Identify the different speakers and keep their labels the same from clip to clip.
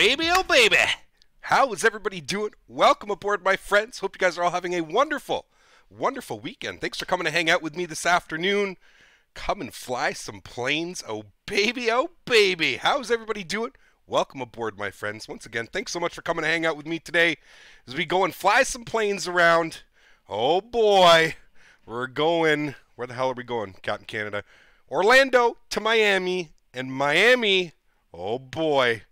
Speaker 1: Baby, oh, baby. How is everybody doing? Welcome aboard, my friends. Hope you guys are all having a wonderful, wonderful weekend. Thanks for coming to hang out with me this afternoon. Come and fly some planes. Oh, baby, oh, baby. How's everybody doing? Welcome aboard, my friends. Once again, thanks so much for coming to hang out with me today as we go and fly some planes around. Oh, boy. We're going. Where the hell are we going, Captain Canada? Orlando to Miami, and Miami, oh boy,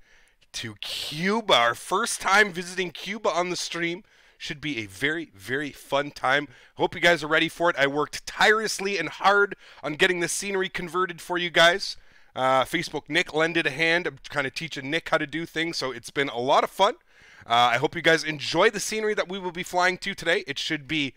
Speaker 1: to Cuba. Our first time visiting Cuba on the stream. Should be a very, very fun time. Hope you guys are ready for it. I worked tirelessly and hard on getting the scenery converted for you guys. Uh, Facebook Nick lended a hand. I'm kind of teaching Nick how to do things, so it's been a lot of fun. Uh, I hope you guys enjoy the scenery that we will be flying to today. It should be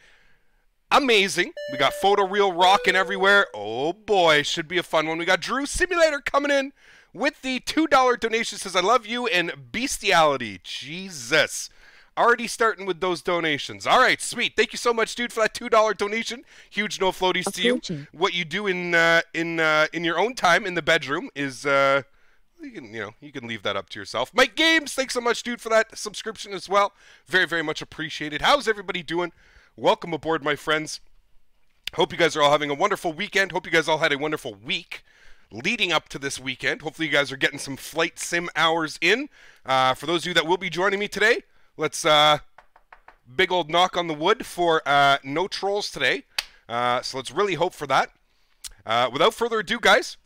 Speaker 1: amazing. We got photo real rocking everywhere. Oh boy, should be a fun one. We got Drew Simulator coming in with the $2 donation says, I love you and bestiality. Jesus. Already starting with those donations. All right, sweet. Thank you so much, dude, for that two dollar donation. Huge no floaties to you. What you do in uh, in uh, in your own time in the bedroom is uh, you can you know you can leave that up to yourself. Mike Games, thanks so much, dude, for that subscription as well. Very very much appreciated. How's everybody doing? Welcome aboard, my friends. Hope you guys are all having a wonderful weekend. Hope you guys all had a wonderful week leading up to this weekend. Hopefully, you guys are getting some flight sim hours in. Uh, for those of you that will be joining me today, let's uh, big old knock on the wood for uh, no trolls today. Uh, so let's really hope for that. Uh, without further ado, guys,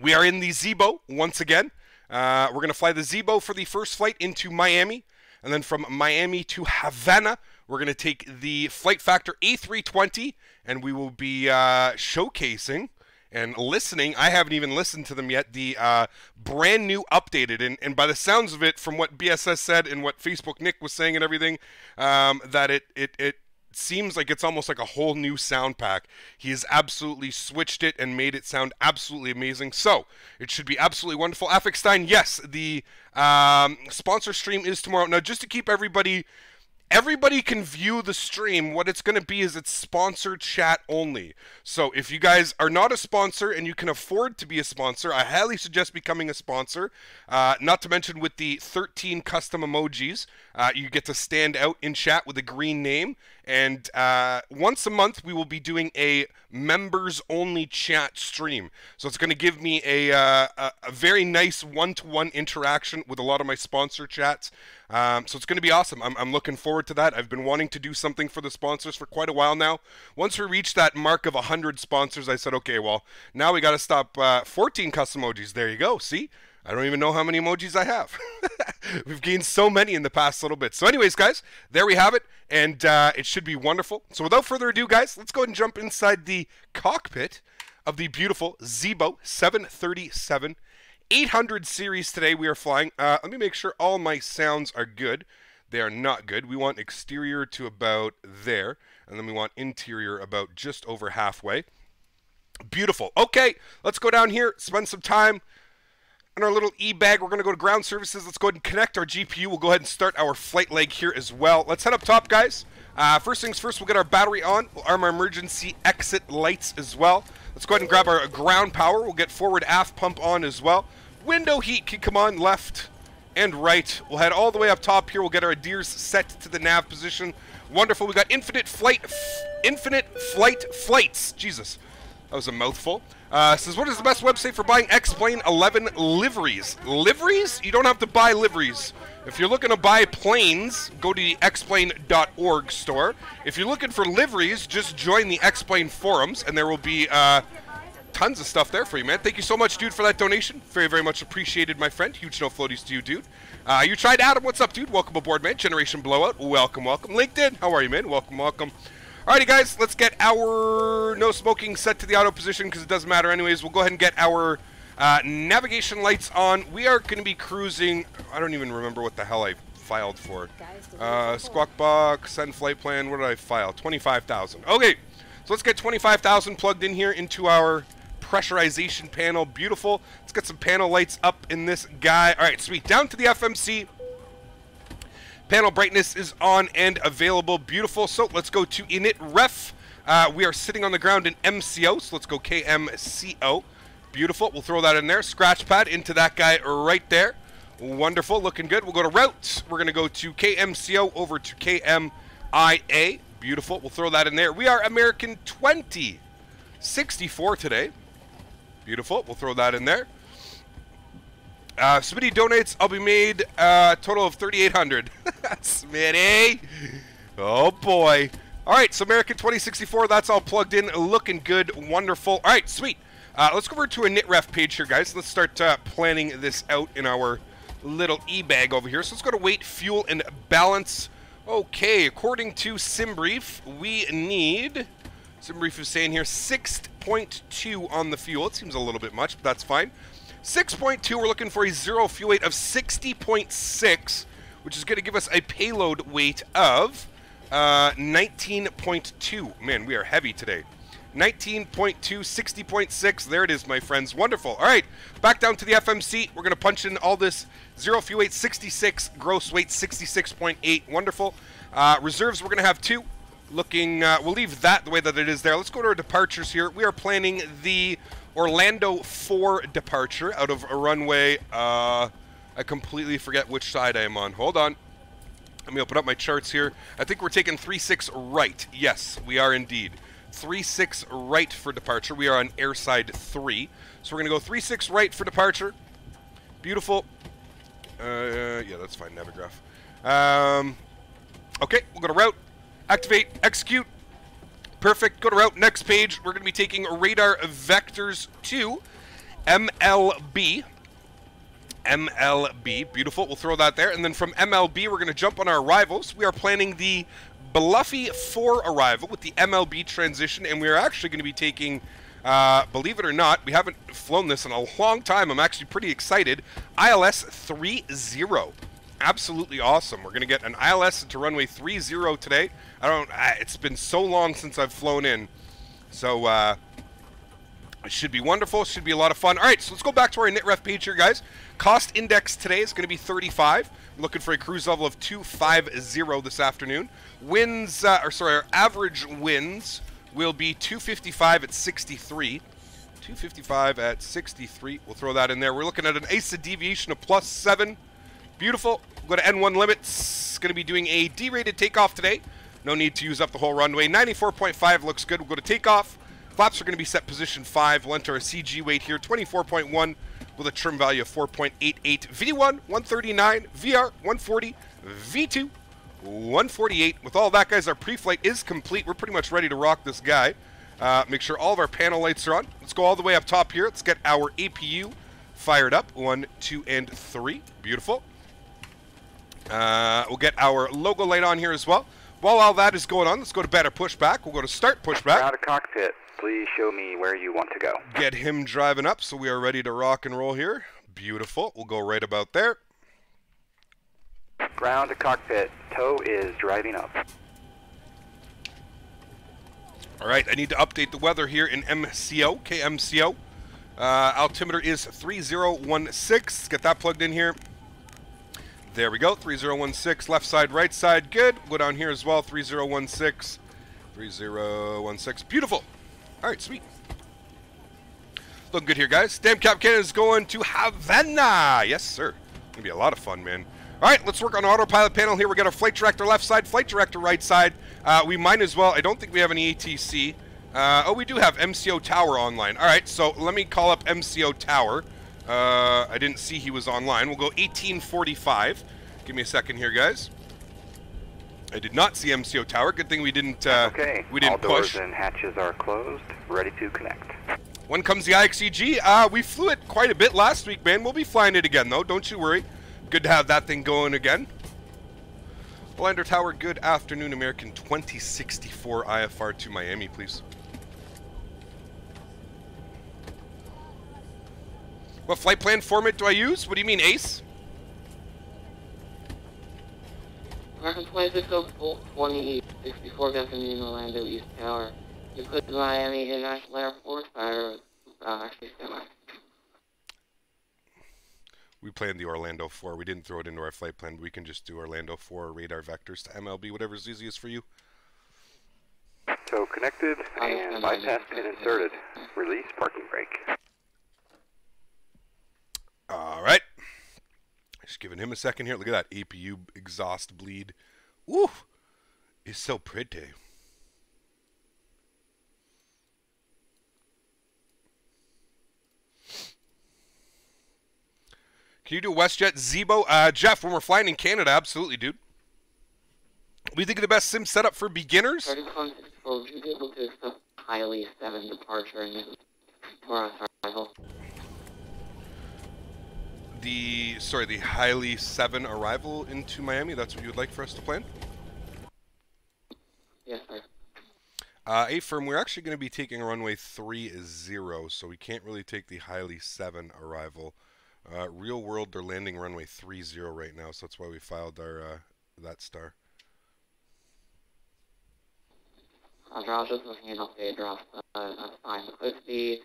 Speaker 1: we are in the Zibo once again. Uh, we're going to fly the Zibo for the first flight into Miami, and then from Miami to Havana, we're going to take the Flight Factor A320, and we will be showcasing and listening. I haven't even listened to them yet. The uh, brand new updated, and, and by the sounds of it, from what BSS said and what Facebook Nick was saying and everything, um, that it, it, it seems like it's almost like a whole new sound pack. He has absolutely switched it and made it sound absolutely amazing. So it should be absolutely wonderful. Affixstein, yes, the um, sponsor stream is tomorrow. Now, just to keep everybody everybody can view the stream. What it's going to be is it's sponsored chat only. So if you guys are not a sponsor and you can afford to be a sponsor, I highly suggest becoming a sponsor. Uh, not to mention with the 13 custom emojis, uh, you get to stand out in chat with a green name. And uh, once a month, we will be doing a members only chat stream. So it's going to give me a, uh, a, a very nice one to one interaction with a lot of my sponsor chats. Um, so it's going to be awesome. I'm, I'm looking forward to that. I've been wanting to do something for the sponsors for quite a while now. Once we reached that mark of 100 sponsors, I said, okay, well, now we got to stop uh, 14 custom emojis. There you go. See? I don't even know how many emojis I have. We've gained so many in the past little bit. So, anyways, guys, there we have it, and uh, it should be wonderful. So, without further ado, guys, let's go ahead and jump inside the cockpit of the beautiful Zibo 737 800 series today we are flying. Uh, let me make sure all my sounds are good. They are not good. We want exterior to about there, and then we want interior about just over halfway. Beautiful. Okay, let's go down here, spend some time on our little e-bag. We're going to go to ground services. Let's go ahead and connect our GPU. We'll go ahead and start our flight leg here as well. Let's head up top, guys. Uh, first things first, we'll get our battery on. We'll arm our emergency exit lights as well. Let's go ahead and grab our ground power. We'll get forward aft pump on as well. Window heat can come on left and right. We'll head all the way up top here. We'll get our ADIRS set to the nav position. Wonderful. We got infinite flight, infinite flight flights. Jesus, that was a mouthful. Uh, says, what is the best website for buying X-Plane 11 liveries? Liveries? You don't have to buy liveries. If you're looking to buy planes, go to the xplane.org store. If you're looking for liveries, just join the X-Plane forums, and there will be uh, tons of stuff there for you, man. Thank you so much, dude, for that donation. Very, very much appreciated, my friend. Huge no floaties to you, dude. Uh, you tried Adam. What's up, dude? Welcome aboard, man. Generation Blowout. Welcome, welcome. LinkedIn. How are you, man? Welcome, welcome. Alrighty, guys. Let's get our no smoking set to the auto position because it doesn't matter anyways. We'll go ahead and get our uh, navigation lights on. We are going to be cruising. I don't even remember what the hell I filed for. Uh, squawk box, send flight plan. What did I file? 25,000. Okay. So let's get 25,000 plugged in here into our pressurization panel. Beautiful. Let's get some panel lights up in this guy. All right, sweet. Down to the FMC. Panel brightness is on and available. Beautiful. So let's go to init ref. Uh, we are sitting on the ground in MCO, so let's go KMCO. Beautiful. We'll throw that in there. Scratch pad into that guy right there. Wonderful, looking good. We'll go to routes. We're going to go to KMCO over to KMIA. Beautiful. We'll throw that in there. We are American 20, 64 today. Beautiful. We'll throw that in there. Uh, Smitty donates. I'll be made a uh, total of 3,800. Smitty. Oh boy. All right, so American 2064. That's all plugged in, looking good, wonderful. All right, sweet. Uh, let's go over to a init ref page here, guys. Let's start uh, planning this out in our little e-bag over here. So let's go to weight, fuel, and balance. Okay, according to SimBrief, we need... SimBrief is saying here 6.2 on the fuel. It seems a little bit much, but that's fine. 6.2, we're looking for a zero fuel weight of 60.6, which is going to give us a payload weight of uh, 19.2. Man, we are heavy today. 19.2, 60.6. There it is, my friends. Wonderful. All right, back down to the FMC. We're going to punch in all this zero fuel weight 66, gross weight 66.8. Wonderful. Uh, reserves, we're going to have two. Looking, uh, we'll leave that the way that it is there. Let's go to our departures here. We are planning the Orlando 4 departure out of a runway. Uh, I completely forget which side I am on. Hold on. Let me open up my charts here. I think we're taking 3-6 right. Yes, we are indeed. 3-6 right for departure. We are on airside 3. So we're going to go 3-6 right for departure. Beautiful. Uh, yeah, that's fine, Navigraph. Um, okay, we'll go to route. Activate, execute. Perfect. Go to route. Next page, we're going to be taking radar vectors to MLB. MLB. Beautiful. We'll throw that there. And then from MLB, we're going to jump on our arrivals. We are planning the Bluffy 4 arrival with the MLB transition, and we are actually going to be taking, uh, believe it or not, we haven't flown this in a long time. I'm actually pretty excited. ILS 30. Absolutely awesome. We're going to get an ILS to runway 30 today. I don't, uh, it's been so long since I've flown in. So, uh, it should be wonderful. Should be a lot of fun. All right, so let's go back to our init ref page here, guys. Cost index today is going to be 35. I'm looking for a cruise level of 250 this afternoon. Wins, uh, or sorry, our average wins will be 255 at 63. 255 at 63. We'll throw that in there. We're looking at an ACE of deviation of plus 7. Beautiful. Go to N1 limits. Going to be doing a D-rated takeoff today. No need to use up the whole runway. 94.5 looks good. We'll go to takeoff. Flaps are going to be set position 5. We'll enter a CG weight here, 24.1 with a trim value of 4.88. V1, 139. VR, 140. V2, 148. With all that, guys, our pre-flight is complete. We're pretty much ready to rock this guy. Uh, make sure all of our panel lights are on. Let's go all the way up top here. Let's get our APU fired up. One, two, and three. Beautiful. Uh, we'll get our logo light on here as well. While all that is going on, let's go to better pushback. We'll go to start pushback.
Speaker 2: Out of cockpit. Please show me where you want to go.
Speaker 1: Get him driving up so we are ready to rock and roll here. Beautiful. We'll go right about there.
Speaker 2: Ground to cockpit. Tow is driving up.
Speaker 1: All right, I need to update the weather here in MCO, KMCO. Uh, altimeter is 3016. Let's get that plugged in here. There we go, 3016, left side, right side, good. Go down here as well, 3016, 3016, beautiful. All right, sweet. Looking good here, guys. Damn Cap Cannon is going to Havana. Yes, sir. Gonna be a lot of fun, man. All right, let's work on autopilot panel here. We got our flight director left side, flight director right side. Uh, we might as well. I don't think we have any ATC. Uh, oh, we do have MCO Tower online. All right, so let me call up MCO Tower. Uh, I didn't see he was online. We'll go 1845. Give me a second here, guys. I did not see MCO Tower. Good thing we didn't. Uh,
Speaker 2: okay.
Speaker 1: We didn't
Speaker 2: All
Speaker 1: push.
Speaker 2: doors and hatches are closed. Ready to connect.
Speaker 1: When comes the IXEG? Uh, we flew it quite a bit last week, man. We'll be flying it again, though. Don't you worry. Good to have that thing going again. Blinder Tower, good afternoon, American 2064 IFR to Miami, please. What flight plan format do I use? What do you mean, ACE?
Speaker 3: American 2604, 2064 Bethany Orlando East Tower. You put Miami International Air Force Fire, uh, system.
Speaker 1: We planned the Orlando 4. We didn't throw it into our flight plan. We can just do Orlando 4 radar vectors to MLB, whatever's easiest for you.
Speaker 2: So connected and bypass pin inserted. Release parking brake.
Speaker 1: All right. Just giving him a second here. Look at that APU exhaust bleed. Ooh, it's so pretty. Can you do WestJet Zibo? Uh, Jeff, when we're flying in Canada, absolutely, dude. We think of the best sim setup for beginners?
Speaker 3: 3164, you able to highly 7 departure and?
Speaker 1: The, sorry, the highly 7 arrival into Miami, that's what you would like for us to plan?
Speaker 3: Yes, sir.
Speaker 1: Uh, A firm, we're actually going to be taking runway 30, so we can't really take the highly 7 arrival. Uh, real world, they're landing runway 30 right now, so that's why we filed our uh, that star.
Speaker 3: Roger, I was just looking at update draft. Uh, that's fine. Clear speed.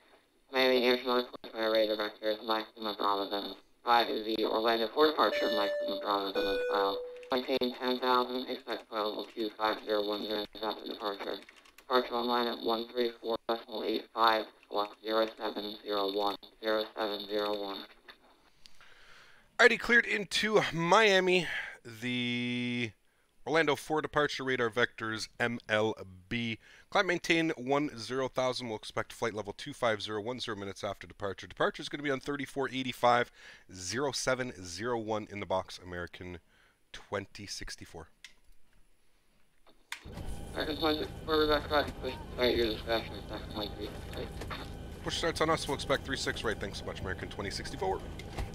Speaker 3: Miami International Air Radar vectors, maximum Bravo 7. 5 is the Orlando for departure, maximum 7 file. Maintain 10,000, expect level 25010 after departure. Departure online at 134.85, block 0701, 0701.
Speaker 1: Alrighty, cleared into Miami. The Orlando 4 departure radar vectors MLB. Climb maintain 10,000. We'll expect flight level 25010 minutes after departure. Departure is going to be on 3485 0701 in the box American 2064.
Speaker 3: Second point, forward back right, push start your discretion, second point, three, right.
Speaker 1: Push starts on us. We'll expect 3-6 right. Thanks so much, American 2064. All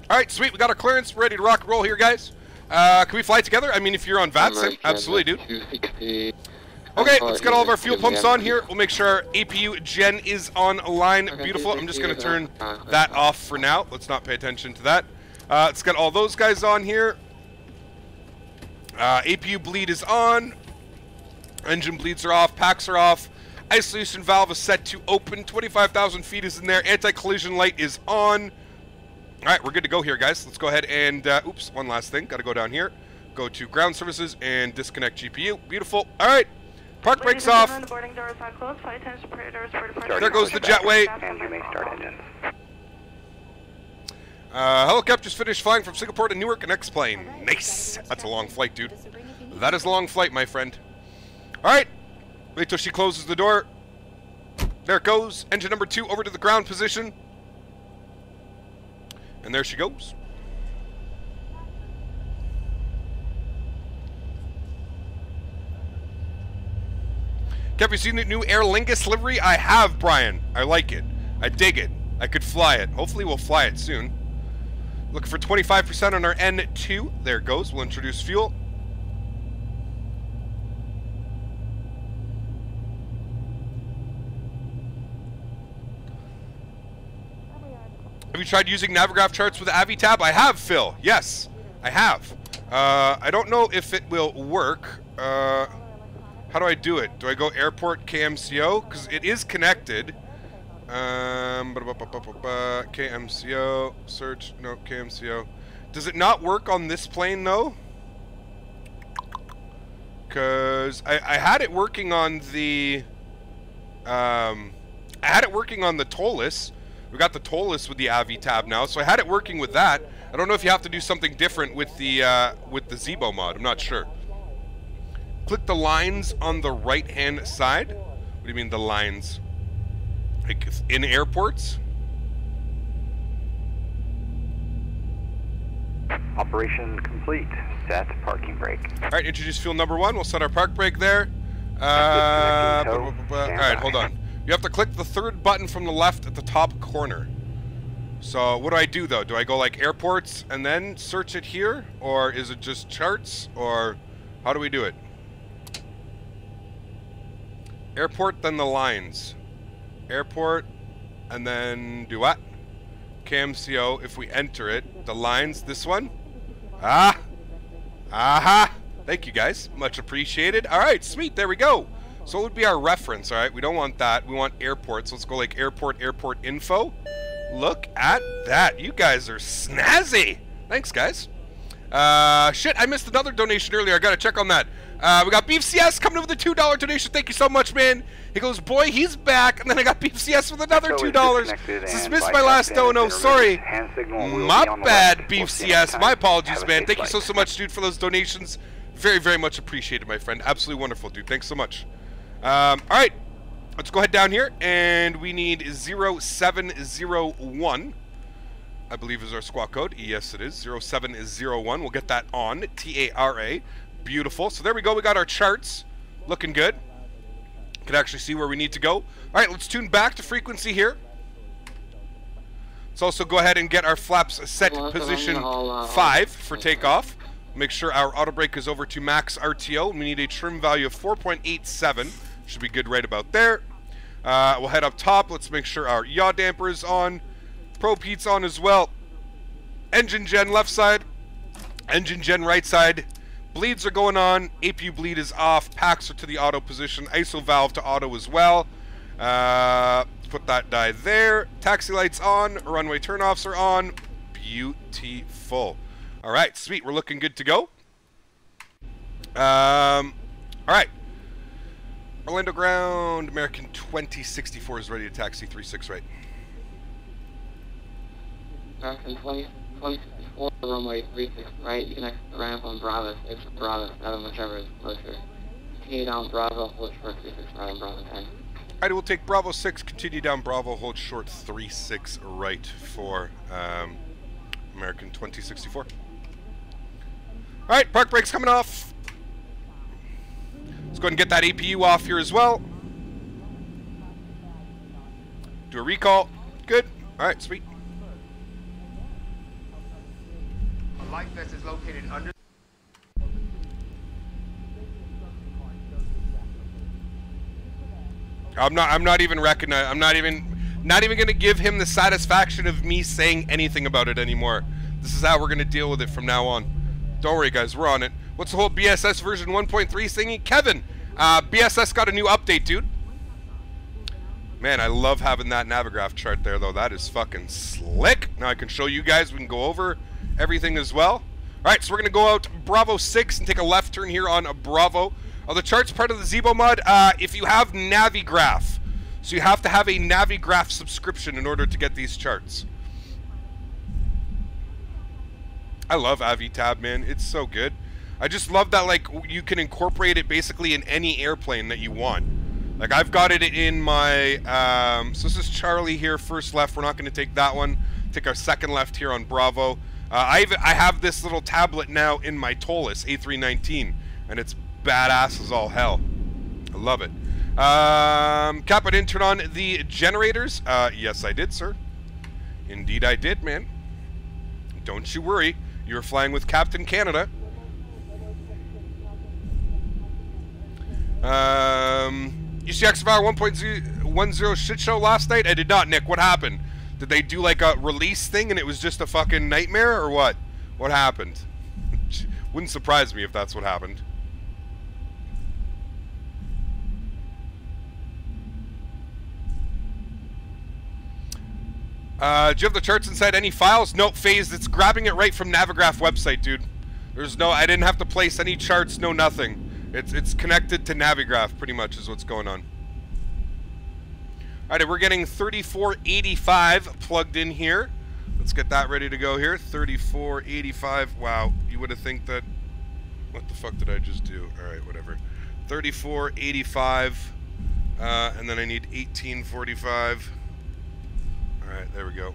Speaker 1: right, sweet. We got our clearance. We're ready to rock and roll here, guys. Uh, can we fly together? I mean, if you're on VATSIM, absolutely, dude. Okay, let's get all of our fuel pumps on here. We'll make sure our APU gen is online. Beautiful. I'm just going to turn that off for now. Let's not pay attention to that. Uh, let's get all those guys on here. Uh, APU bleed is on. Engine bleeds are off. Packs are off. Isolation valve is set to open. 25,000 feet is in there. Anti-collision light is on. All right, we're good to go here, guys. Let's go ahead and, uh, oops, one last thing. Got to go down here. Go to ground services and disconnect GPU. Beautiful. All right. Park brakes
Speaker 4: Ladies and
Speaker 1: off.
Speaker 4: The boarding doors are closed. Flight attendants prepare doors for departure.
Speaker 1: There goes the jetway.
Speaker 2: And you may start engines.
Speaker 1: Uh, helicopters finished flying from Singapore to Newark and X-plane. Nice. That's a long flight, dude. That is a long flight, my friend. All right. Wait till she closes the door. There it goes. Engine number two over to the ground position. And there she goes. Have you seen the new Aer Lingus livery? I have, Brian. I like it. I dig it. I could fly it. Hopefully we'll fly it soon. Looking for 25% on our N2. There goes. We'll introduce fuel. Have you tried using Navigraph charts with Avitab? I have, Phil. Yes, I have. Uh, I don't know if it will work. Uh, how do I do it? Do I go airport KMCO? Because it is connected. Um, KMCO, search, no, KMCO. Does it not work on this plane, though? Because I, I had it working on the... Um, I had it working on the ToLiss. We got the ToLiss with the Avi tab now, so I had it working with that. I don't know if you have to do something different with the uh, with the Zibo mod. I'm not sure. Click the lines on the right-hand side. What do you mean the lines? Like in airports?
Speaker 2: Operation complete. Set parking brake.
Speaker 1: All right, introduce fuel number one. We'll set our park brake there. Uh, all right, hold on. You have to click the third button from the left at the top corner. So what do I do though? Do I go like airports and then search it here, or is it just charts, or how do we do it? Airport, then the lines. Airport, and then do what? KMCO. If we enter it, the lines. This one. Ah. Aha! Thank you guys. Much appreciated. All right, sweet. There we go. So what would be our reference? All right, we don't want that. We want airports. Let's go like airport, airport info. Look at that. You guys are snazzy. Thanks, guys. Uh, shit, I missed another donation earlier. I gotta check on that. Uh, we got Beef CS coming in with a two dollar donation. Thank you so much, man. He goes, boy, he's back, and then I got Beef CS with another two dollars.
Speaker 2: disconnected
Speaker 1: This missed my last dono. Sorry, my
Speaker 2: be on the
Speaker 1: bad. Beef
Speaker 2: We'll
Speaker 1: CS. My apologies, man. Thank you so so much, dude, for those donations. Very very much appreciated, my friend. Absolutely wonderful, dude. Thanks so much. Um, all right, let's go ahead down here, and we need 0701. I believe is our squawk code. Yes, it is. 0701. We'll get that on. T-A-R-A. Beautiful. So there we go. We got our charts. Looking good. Can actually see where we need to go. All right, let's tune back to frequency here. Let's also go ahead and get our flaps set position
Speaker 3: uh,
Speaker 1: 5 for takeoff. Make sure our auto brake is over to max RTO. We need a trim value of 4.87. Should be good right about there. Uh, we'll head up top. Let's make sure our yaw damper is on. probe heat's on as well. Engine gen left side. Engine gen right side. Bleeds are going on. APU bleed is off. Packs are to the auto position. ISO valve to auto as well. Uh, put that die there. Taxi lights on. Runway turnoffs are on. Beautiful. All right, sweet. We're looking good to go. Um, all right. Orlando ground. American 2064 is ready to taxi 36 right.
Speaker 3: American 20, 2064, runway 36 right, you the ramp on Bravo 6 Bravo 7, whichever is closer. Continue down Bravo, hold for 36 right on Bravo 10.
Speaker 1: All right, we'll take Bravo 6, continue down Bravo, hold short 3-6 right for um, American 2064. All right, park brakes coming off. Let's go ahead and get that APU off here as well. Do a recall. Good. All right, sweet.
Speaker 5: A light vest is located under.
Speaker 1: I'm not. I'm not even recognize. I'm not even. Not even gonna give him the satisfaction of me saying anything about it anymore. This is how we're gonna deal with it from now on. Don't worry, guys. We're on it. What's the whole BSS version 1.3 thingy? Kevin, uh, BSS got a new update, dude. Man, I love having that Navigraph chart there, though. That is fucking slick. Now I can show you guys. We can go over everything as well. All right, so we're gonna go out Bravo 6 and take a left turn here on a Bravo. Are the charts part of the Zibo mod? Uh, if you have Navigraph, so you have to have a Navigraph subscription in order to get these charts. I love AviTab, man. It's so good. I just love that like you can incorporate it basically in any airplane that you want. Like I've got it in my um, so this is Charlie here, first left. We're not going to take that one. Take our second left here on Bravo. Uh, I've I have this little tablet now in my ToLiss A319, and it's badass as all hell. I love it. Um, I didn't turn on the generators. Uh, yes, I did, sir. Indeed, I did, man. Don't you worry. You're flying with Captain Canada. Um, you see XFR 1.10 shit show last night? I did not, Nick. What happened? Did they do like a release thing and it was just a fucking nightmare or what? What happened? Wouldn't surprise me if that's what happened. Uh, do you have the charts inside any files? Nope, phased. It's grabbing it right from Navigraph website, dude. There's no, I didn't have to place any charts, no nothing. It's it's connected to Navigraph, pretty much, is what's going on. All right, we're getting 3485 plugged in here. Let's get that ready to go here. 3485. Wow, you would have think that. What the fuck did I just do? All right, whatever. 3485, uh, and then I need 1845. All right, there we go.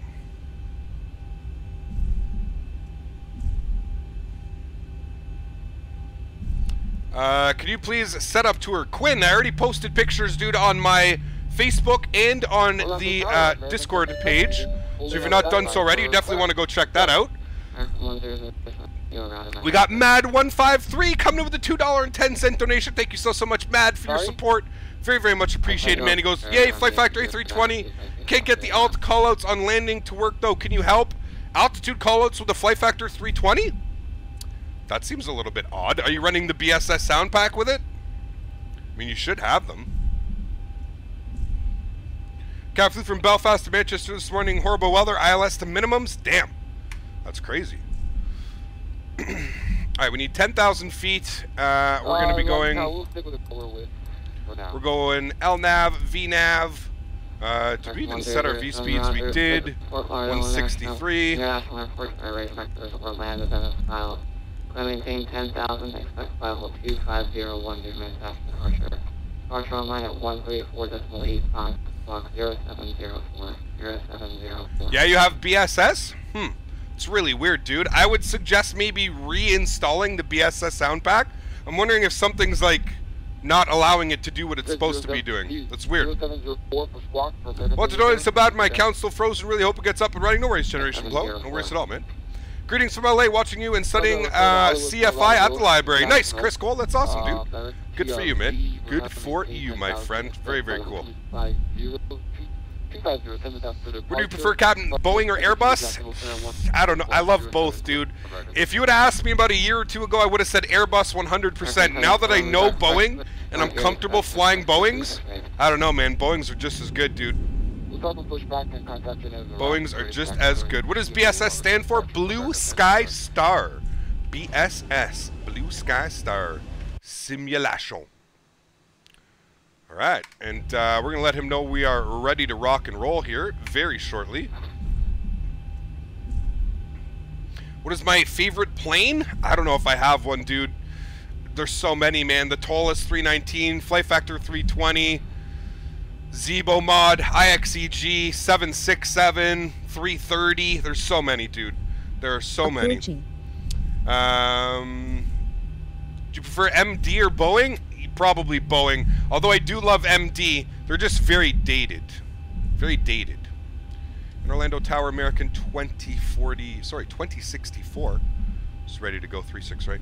Speaker 1: Uh, can you please set up tour Quinn? I already posted pictures, dude, on my Facebook and on the uh, Discord page. So if you're not done so already, you definitely want to go check that out. We got Mad153 coming in with a $2.10 donation. Thank you so, so much, Mad, for your support. Very, very much appreciated, man. He goes, Yay, Flight Factor A320. Can't get the alt callouts on landing to work, though. Can you help? Altitude callouts with the Flight Factor 320? That seems a little bit odd. Are you running the BSS sound pack with it? I mean, you should have them. Cap flew from Belfast to Manchester this morning. Horrible weather. ILS to minimums. Damn. That's crazy. All right, we need 10,000 feet. Uh, we're going to be
Speaker 6: Uh,
Speaker 1: going.
Speaker 6: No, we'll stick with the polar width for now.
Speaker 1: We're going LNAV, VNAV. Uh, did we even set our V speeds? We did. 163.
Speaker 3: International Airport Air Raid Vectors Orlando Venice Style. Climb maintain 10,000, expect level 2501 due to manifest departure. Departure online at 134.85, block 0704, 0704.
Speaker 1: Yeah, you have BSS? Hmm. It's really weird, dude. I would suggest maybe reinstalling the BSS sound pack. I'm wondering if something's like not allowing it to do what it's supposed to be doing. That's weird.
Speaker 6: 0704 for squawk
Speaker 1: Well, to know it's bad my still frozen. Really hope it gets up and running. No worries, Generation Blow. No worries at all, man. Greetings from LA, watching you and studying uh, CFI at the library. Nice, Chris Cole. That's awesome, dude. Good for you, man. Good for you, my friend. Very, very cool. Would you prefer Captain Boeing or Airbus? I don't know. I love both, dude. If you have asked me about a year or two ago, I would have said Airbus 100%. Now that I know Boeing and I'm comfortable flying Boeings, I don't know, man. Boeings are just as good, dude. Boeings are just as good. What does BSS stand for? Blue Sky Star. BSS. Blue Sky Star. Simulation. All right, and uh, we're going to let him know we are ready to rock and roll here very shortly. What is my favorite plane? I don't know if I have one, dude. There's so many, man. The ToLiss 319, Flight Factor 320, Zibo Mod, IXEG, 767, 330. There's so many, dude. There are so many. Um, do you prefer MD or Boeing? Probably Boeing. Although I do love MD, they're just very dated. Very dated. An Orlando Tower American 2040, sorry, 2064. Just ready to go 36, right?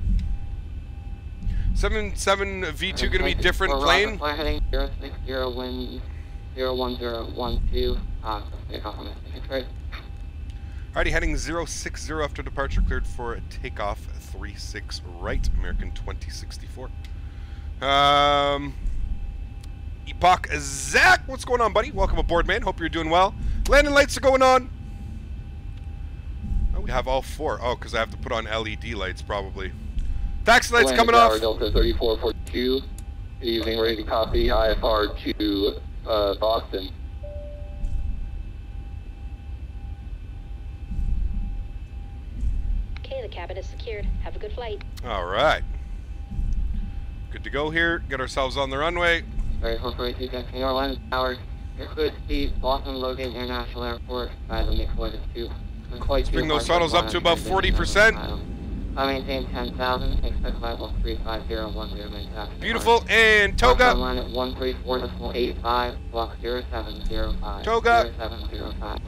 Speaker 1: 77 V2 going to be different plane?
Speaker 3: Flight heading 060 wind 01012, uh, take off on the 6 right.
Speaker 1: Alrighty, heading 060 after departure, cleared for takeoff 36 right, American 2064. Um, Epoch Zach, what's going on, buddy? Welcome aboard, man. Hope you're doing well. Landing lights are going on. Oh, we have all four. Oh, because I have to put on LED lights, probably. Taxi lights coming off.
Speaker 6: Delta 3442, evening ready to copy IFR to uh, Boston.
Speaker 7: Okay, the cabin is secured. Have a good flight.
Speaker 1: All right. Good to go here. Get ourselves on the runway.
Speaker 3: Very Jackson Orlando Tower. Your clear speed, Boston Logan International Airport, by the is 2. Let's
Speaker 1: bring those throttles up to about 40%.
Speaker 3: I maintain 10,000, expect level 35010 manufacturer.
Speaker 1: Beautiful. And
Speaker 3: Toga.
Speaker 1: Toga.
Speaker 3: Line at 134.85, block 0705.
Speaker 1: Toga.
Speaker 3: 0705.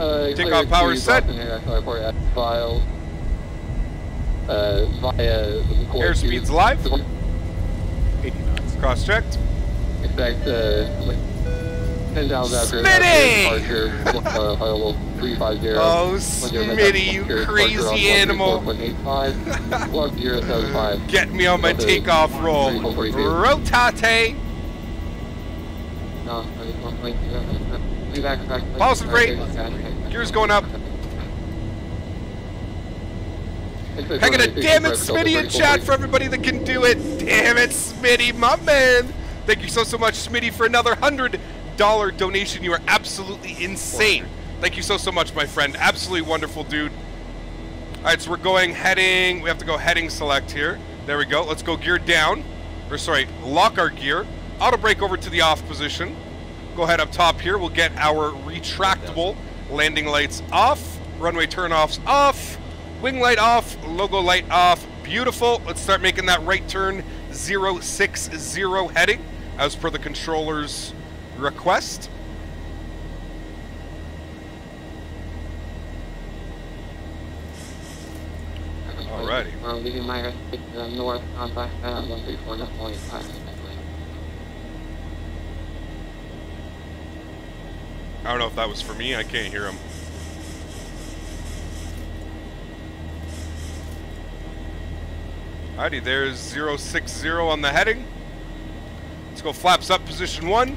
Speaker 6: Uh,
Speaker 1: Takeoff power set.
Speaker 6: Boston International Airport at files. Uh, via
Speaker 1: Airspeed's live. Cross checked.
Speaker 6: Expect uh, like 10,000 after
Speaker 1: Smitty!
Speaker 6: departure. uh, flight level 350.
Speaker 1: Oh, Smitty, you crazy animal.
Speaker 6: 134.85, block 075.
Speaker 1: Get me on my takeoff roll.
Speaker 6: 3442.
Speaker 1: Rotate.
Speaker 3: No, 34.0.
Speaker 1: Gears going up. Hanging a damn it, Smitty in chat for everybody that can do it. Damn it, Smitty, my man. Thank you so, so much, Smitty, for another $100 donation. You are absolutely insane. Thank you so, so much, my friend. Absolutely wonderful, dude. All right, so we're going heading. We have to go heading select here. There we go. Let's go gear down. Or, sorry, lock our gear. Auto brake over to the off position. Go ahead up top here. We'll get our retractable landing lights off. Runway turnoffs off. Wing light off. Logo light off. Beautiful. Let's start making that right turn 060 heading as per the controller's request. Alrighty.
Speaker 3: We're uh, leaving my the north, contact uh, uh 134.85.
Speaker 1: I don't know if that was for me. I can't hear him. Alrighty, there's 060 on the heading. Let's go flaps up position one.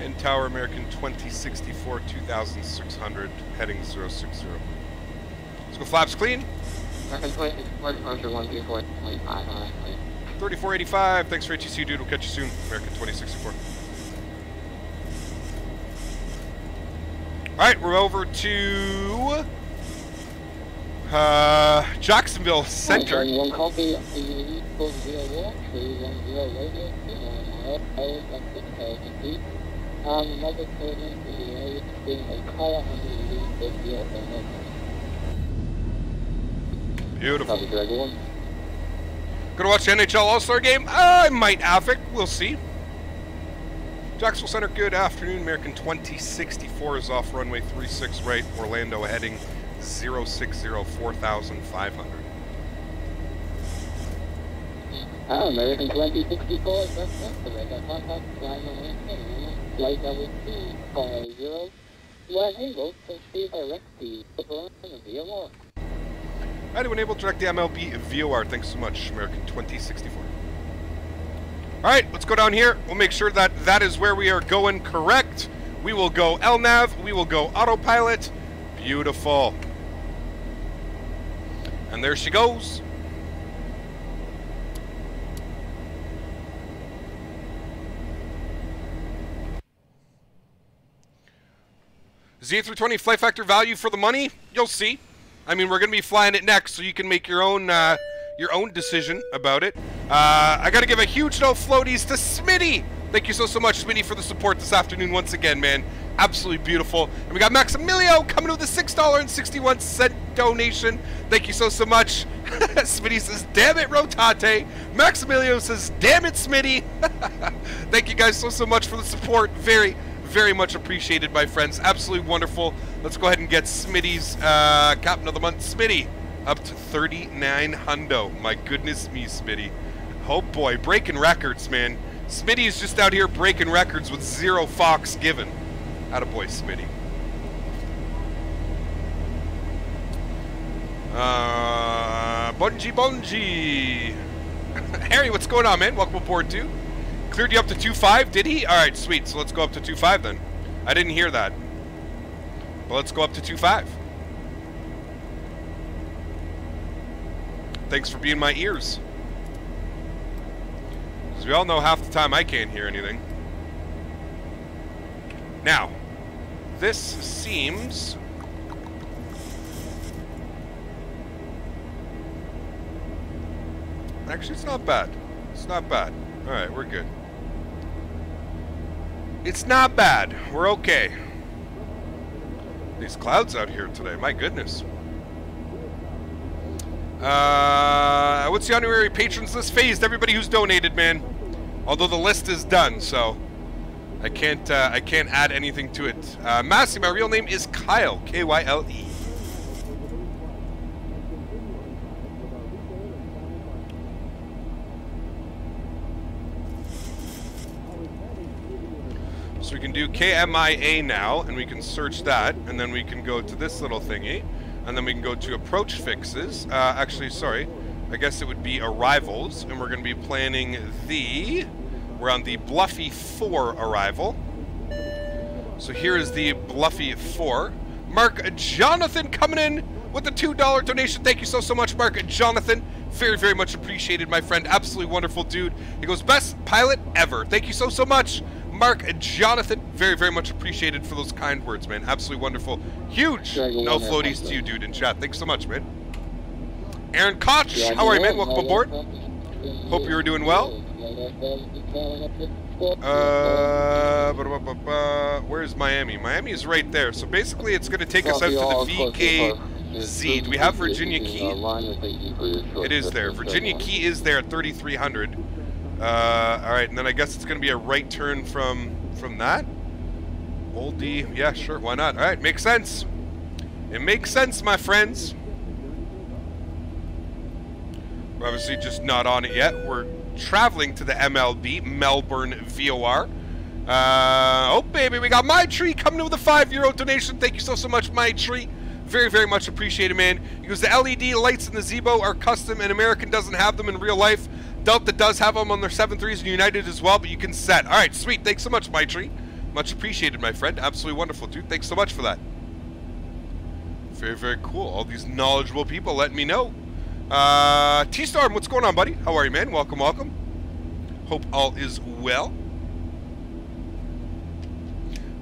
Speaker 1: And Tower American 2064 2600 heading 060. Let's go flaps clean.
Speaker 3: American 2064, departure 134, 25, alright, please.
Speaker 1: 3485, thanks for ATC, dude. We'll catch you soon. American 2064. Alright, we're over to uh, Jacksonville Center.
Speaker 6: One copy of the Eagle Zero War, 310 radio, miles and 6,000 feet. Um, the area a color under the
Speaker 1: Beautiful.
Speaker 6: Copy, Dragon 1.
Speaker 1: Gonna watch the NHL All Star game? I might have. We'll see. Jacksonville Center, good afternoon. American 2064 is off runway 36 right. Orlando heading 060 4500.
Speaker 6: Ah, American 2064, that's that's the red. Contact flying away. Flight level 250. One able to see direct the via war.
Speaker 1: Anyone able to direct the MLB VOR? Thanks so much, American 2064. All right, let's go down here. We'll make sure that that is where we are going correct. We will go LNAV. We will go autopilot. Beautiful. And there she goes. Z320 flight factor value for the money? You'll see. I mean, we're going to be flying it next, so you can make your own uh, your own decision about it. Uh, I got to give a huge no floaties to Smitty. Thank you so so much, Smitty, for the support this afternoon once again, man. Absolutely beautiful. And we got Maximilio coming with a six dollar and sixty one cent donation. Thank you so so much. Smitty says, "Damn it, Rotate." Maximilio says, "Damn it, Smitty." Thank you guys so so much for the support. Very very much appreciated, my friends. Absolutely wonderful. Let's go ahead and get Smitty's uh, Captain of the Month, Smitty, up to 39 hundo. My goodness me, Smitty. Oh boy, breaking records, man. Smitty is just out here breaking records with zero Fox given. Attaboy, Smitty. Uh, Bungie Bungie. Harry, what's going on, man? Welcome aboard, too. Cleared you up to 2.5, did he? Alright, sweet. So let's go up to 2.5 then. I didn't hear that. But let's go up to 2.5. Thanks for being my ears. Because we all know half the time I can't hear anything. Now, this seems... Actually, it's not bad. It's not bad. Alright, we're good. It's not bad. We're okay. These clouds out here today, my goodness. Uh, what's the honorary patrons list phased? Everybody who's donated, man. Although the list is done, so I can't uh, I can't add anything to it. Uh, Massey, my real name is Kyle, K-Y-L-E. So we can do KMIA now, and we can search that, and then we can go to this little thingy, and then we can go to approach fixes. Uh, actually, sorry, I guess it would be arrivals, and we're going to be planning the. We're on the Bluffy 4 arrival. So here is the Bluffy 4. Mark Jonathan coming in with the $2 donation. Thank you so, so much, Mark Jonathan. Very, very much appreciated, my friend. Absolutely wonderful dude. He goes, best pilot ever. Thank you so, so much. Mark and Jonathan, very, very much appreciated for those kind words, man. Absolutely wonderful. Huge no floaties to you, dude, in chat. Thanks so much, man. Aaron Koch, how are you, man? Welcome aboard. Hope you are doing well. Uh, where's Miami? Miami is right there. So basically, it's going to take us out to the VKZ. Do we have Virginia Key? It is there. Virginia Key is there at 3,300. Uh, all right, and then I guess it's going to be a right turn from from that. Old D, yeah, sure, why not? All right, makes sense. It makes sense, my friends. We're obviously just not on it yet. We're traveling to the MLB, Melbourne VOR. Uh, oh, baby, we got Maitri coming in with a five euro donation. Thank you so, so much, Maitri. Very, very much appreciated, man. Because the LED lights in the Zibo are custom, and American doesn't have them in real life. Delta does have them on their 7.3s and United as well, but you can set. All right, sweet. Thanks so much, Maitri. Much appreciated, my friend. Absolutely wonderful, dude. Thanks so much for that. Very, very cool. All these knowledgeable people letting me know. Uh, T-Storm, what's going on, buddy? How are you, man? Welcome, welcome. Hope all is well.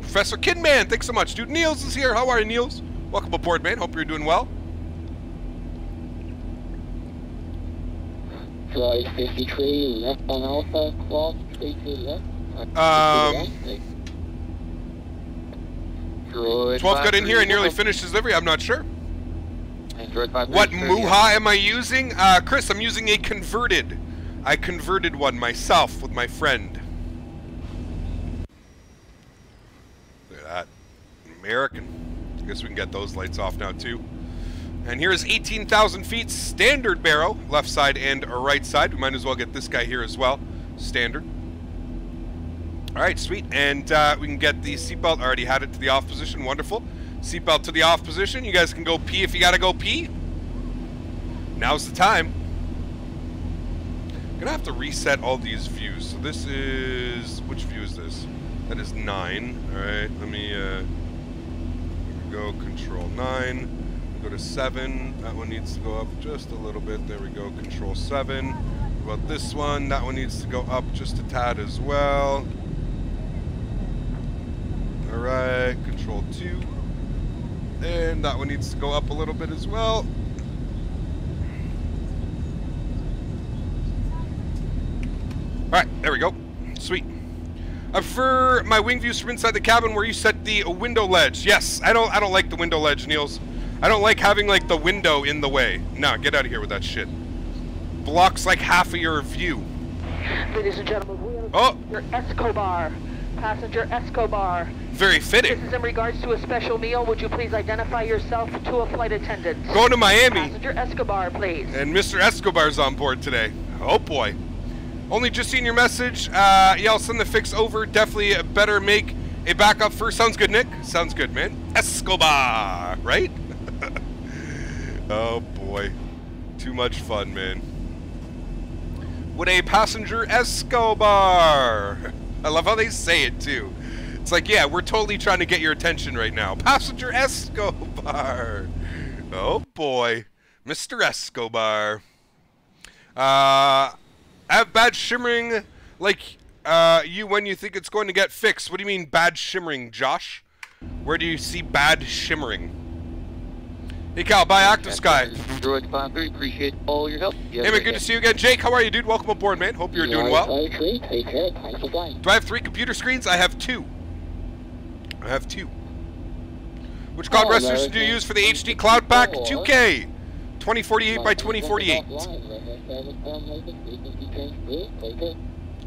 Speaker 1: Professor Kidman, thanks so much, dude. Niels is here. How are you, Niels? Welcome aboard, man. Hope you're doing well.
Speaker 6: Flight 53, left on Alpha, cross 32 left.
Speaker 1: Um,
Speaker 5: Droid
Speaker 1: 12 got in here and nearly finished his livery. I'm not sure. What Muha am I using? Uh, Chris, I'm using a converted. I converted one myself with my friend. Look at that. American. I guess we can get those lights off now, too. And here's 18,000 feet standard baro, left side and right side. We might as well get this guy here as well. Standard. All right, sweet. And uh, we can get the seatbelt. Already had it to the off position. Wonderful. Seatbelt to the off position. You guys can go pee if you got to go pee. Now's the time. Gonna have to reset all these views. So this is which view is this? That is nine. All right. Let me uh, go control nine. Go to seven. That one needs to go up just a little bit. There we go. Control seven. What about this one? That one needs to go up just a tad as well. All right. Control two. And that one needs to go up a little bit as well. Alright, there we go. Sweet. Uh, I prefer my wing views from inside the cabin where you set the window ledge. Yes, I don't I don't like the window ledge, Niels. I don't like having like the window in the way. Nah, get out of here with that shit. Blocks like half of your view.
Speaker 8: Ladies and gentlemen, we are
Speaker 1: Oh,
Speaker 8: your Escobar. Passenger Escobar.
Speaker 1: very fitting.
Speaker 8: This is in regards to a special meal. Would you please identify yourself to a flight attendant?
Speaker 1: Going to Miami.
Speaker 8: Passenger Escobar, please.
Speaker 1: And Mr. Escobar's on board today. Oh boy. Only just seen your message. Uh, yeah, I'll send the fix over. Definitely better make a backup first. Sounds good, Nick. Sounds good, man. Escobar, right? Oh boy. Too much fun, man. With a passenger Escobar. I love how they say it too. It's like, yeah, we're totally trying to get your attention right now. Passenger Escobar. Oh boy. Mr. Escobar. Uh, I have bad shimmering like uh, you when you think it's going to get fixed. What do you mean bad shimmering, Josh? Where do you see bad shimmering? Hey Cal, buy Active Sky.
Speaker 5: Droid 53, appreciate all your help. You
Speaker 1: Hey man, good to see you again. Jake, how are you, dude? Welcome aboard, man. Hope you're doing well.
Speaker 6: Flight 53, take care, thanks for flying.
Speaker 1: Do I have three computer screens? I have two. I have two. Which cloud
Speaker 6: Oh,
Speaker 1: resolution do you use for the HD Cloud Pack?
Speaker 6: Oh.
Speaker 1: 2K. 2048 by 2048.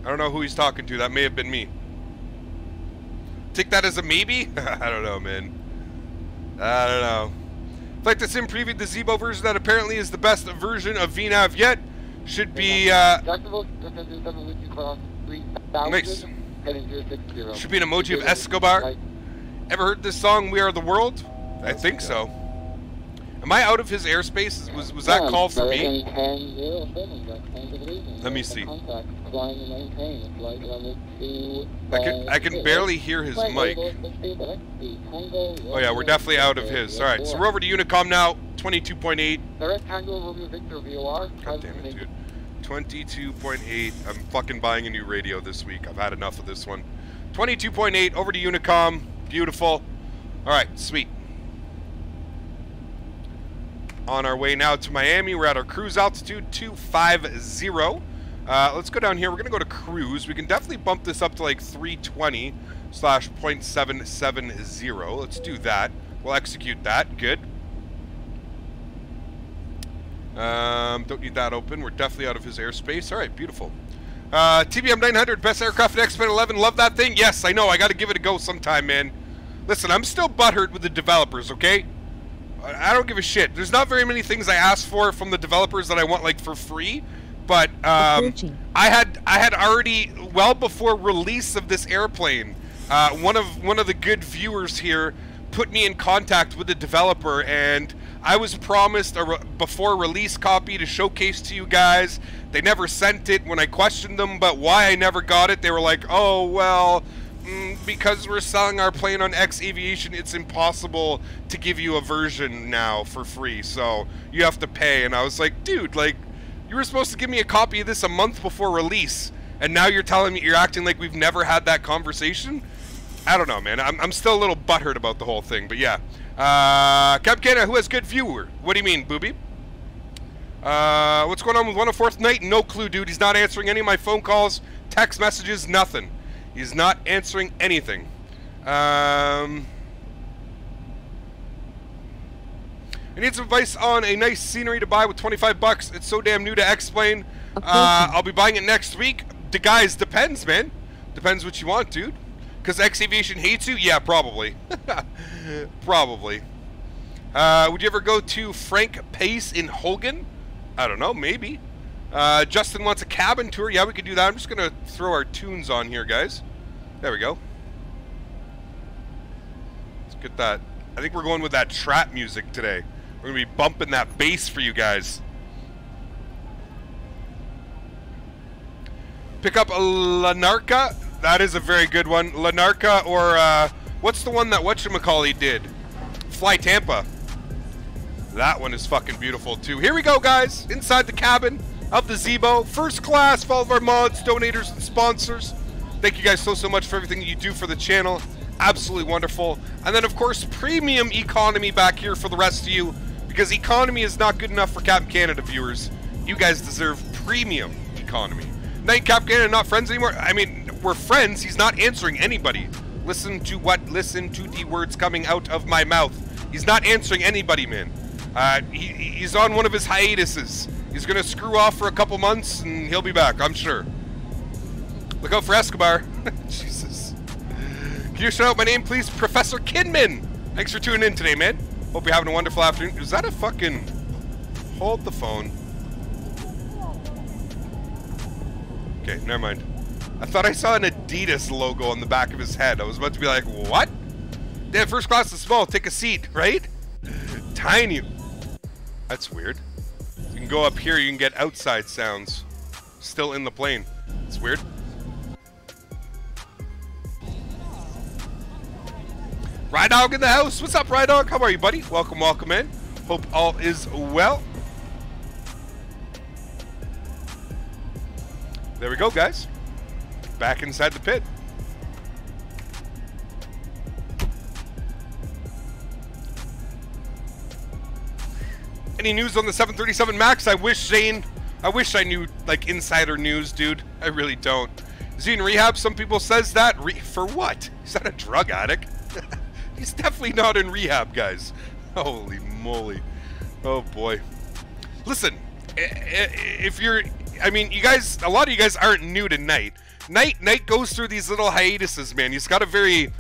Speaker 1: I don't know who he's talking to. That may have been me. Take that as a maybe? I don't know, man. I don't know. Flight the Sim previewed the Zibo version that apparently is the best version of VNAV yet. Should be, uh, Nice. Should be an emoji of Escobar. ever heard this song, We Are the World? I think so. Am I out of his airspace? Was, was that called for me? Let me see. I can, I can barely hear his mic. Oh yeah, we're definitely out of his. Alright, so we're over to Unicom now. 22.8.
Speaker 5: Direct Victor VOR.
Speaker 1: God damn it, dude. 22.8. I'm fucking buying a new radio this week. I've had enough of this one. 22.8 over to Unicom. Beautiful. All right, sweet. On our way now to Miami. We're at our cruise altitude 250. Uh, let's go down here. We're going to go to cruise. We can definitely bump this up to like 320 slash 0.770. Let's do that. We'll execute that. Good. Um, don't need that open. We're definitely out of his airspace. All right, beautiful. Uh, TBM 900, best aircraft in X-Plane 11. Love that thing. Yes, I know. I got to give it a go sometime, man. Listen, I'm still butthurt with the developers, okay? I don't give a shit. There's not very many things I ask for from the developers that I want like for free, but um, I had I had already well before release of this airplane. Uh, one of one of the good viewers here put me in contact with the developer, and I was promised a re- before release copy to showcase to you guys. They never sent it. When I questioned them about why I never got it, they were like, "Oh well, because we're selling our plane on X Aviation, it's impossible to give you a version now for free. So you have to pay. And I was like, dude, like, you were supposed to give me a copy of this a month before release, and now you're telling me you're acting like we've never had that conversation. I don't know, man. I'm, I'm still a little butthurt about the whole thing, but yeah. Uh, Cap Canada, who has good viewer? What do you mean, booby? Uh, what's going on with 104th Knight? No clue, dude. He's not answering any of my phone calls, text messages, nothing. He's not answering anything. Um, I need some advice on a nice scenery to buy with 25 bucks. It's so damn new to explain. Uh, I'll be buying it next week. The guys, depends, man. Depends what you want, dude. Because X Aviation hates you? Yeah, probably. probably. Uh, would you ever go to Frank Pace in Hogan? I don't know, maybe. Uh, Justin wants a cabin tour. Yeah, we could do that. I'm just going to throw our tunes on here, guys. There we go. Let's get that. I think we're going with that trap music today. We're going to be bumping that bass for you guys. Pick up a Larnaca. That is a very good one. Larnaca or uh, what's the one that whatchamacallit did? Fly Tampa. That one is fucking beautiful too. Here we go, guys. Inside the cabin of the Zibo. First class all of our mods, donators, and sponsors. Thank you guys so, so much for everything you do for the channel. Absolutely wonderful. And then, of course, premium economy back here for the rest of you because economy is not good enough for Cap Canada viewers. You guys deserve premium economy. Knight Cap Canada not friends anymore. I mean, we're friends. He's not answering anybody. Listen to what? Listen to the words coming out of my mouth. He's not answering anybody, man. Uh, he, he's on one of his hiatuses. He's gonna screw off for a couple months and he'll be back, I'm sure. Look out for Escobar. Jesus. Can you shout out my name, please? Professor Kidman. Thanks for tuning in today, man. Hope you're having a wonderful afternoon. Is that a fucking... Hold the phone. Okay, never mind. I thought I saw an Adidas logo on the back of his head. I was about to be like, what? Damn, first class is small. Take a seat, right? Tiny. That's weird. Go up here, you can get outside sounds. Still in the plane. It's weird. Ride Dog in the house. What's up, Ride Dog? How are you, buddy? Welcome, welcome in. Hope all is well. There we go, guys. Back inside the pit. Any news on the 737 Max? I wish Zane, I wish I knew like insider news, dude. I really don't. Is in rehab? Some people says that. Re for what? He's not a drug addict. He's definitely not in rehab, guys. Holy moly. Oh boy. Listen, if you're, I mean, you guys, a lot of you guys aren't new to Knight. Knight, Knight goes through these little hiatuses, man. He's got a very,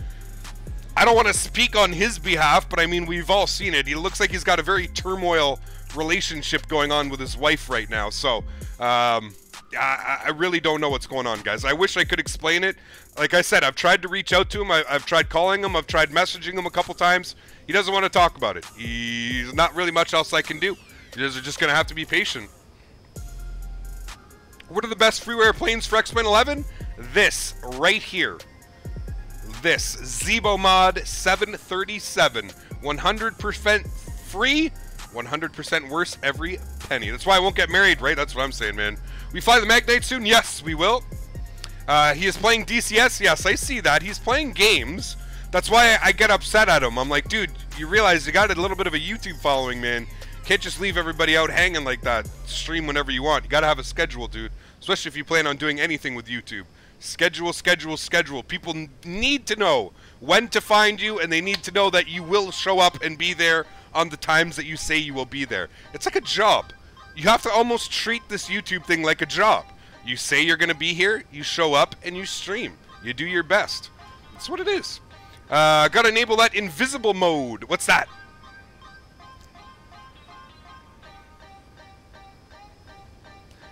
Speaker 1: I don't want to speak on his behalf, but I mean, we've all seen it. He looks like he's got a very turmoil relationship going on with his wife right now. So, um, I, I, really don't know what's going on, guys. I wish I could explain it. Like I said, I've tried to reach out to him. I, have tried calling him. I've tried messaging him a couple times. He doesn't want to talk about it. He's not really much else I can do. You guys are just going to have to be patient. What are the best freeware planes for X-Plane 11? This right here. This Zibo Mod 737. 100% free, 100% worse every penny. That's why I won't get married, right? That's what I'm saying, man. We fly the Magnite soon? Yes, we will. Uh, he is playing DCS? Yes, I see that. He's playing games. That's why I get upset at him. I'm like, dude, you realize you got a little bit of a YouTube following, man. Can't just leave everybody out hanging like that. Stream whenever you want. You gotta have a schedule, dude. Especially if you plan on doing anything with YouTube. Schedule, schedule, schedule. People need to know when to find you, and they need to know that you will show up and be there on the times that you say you will be there. It's like a job. You have to almost treat this YouTube thing like a job. You say you're going to be here, you show up, and you stream. You do your best. That's what it is. Uh, gotta enable that invisible mode. What's that?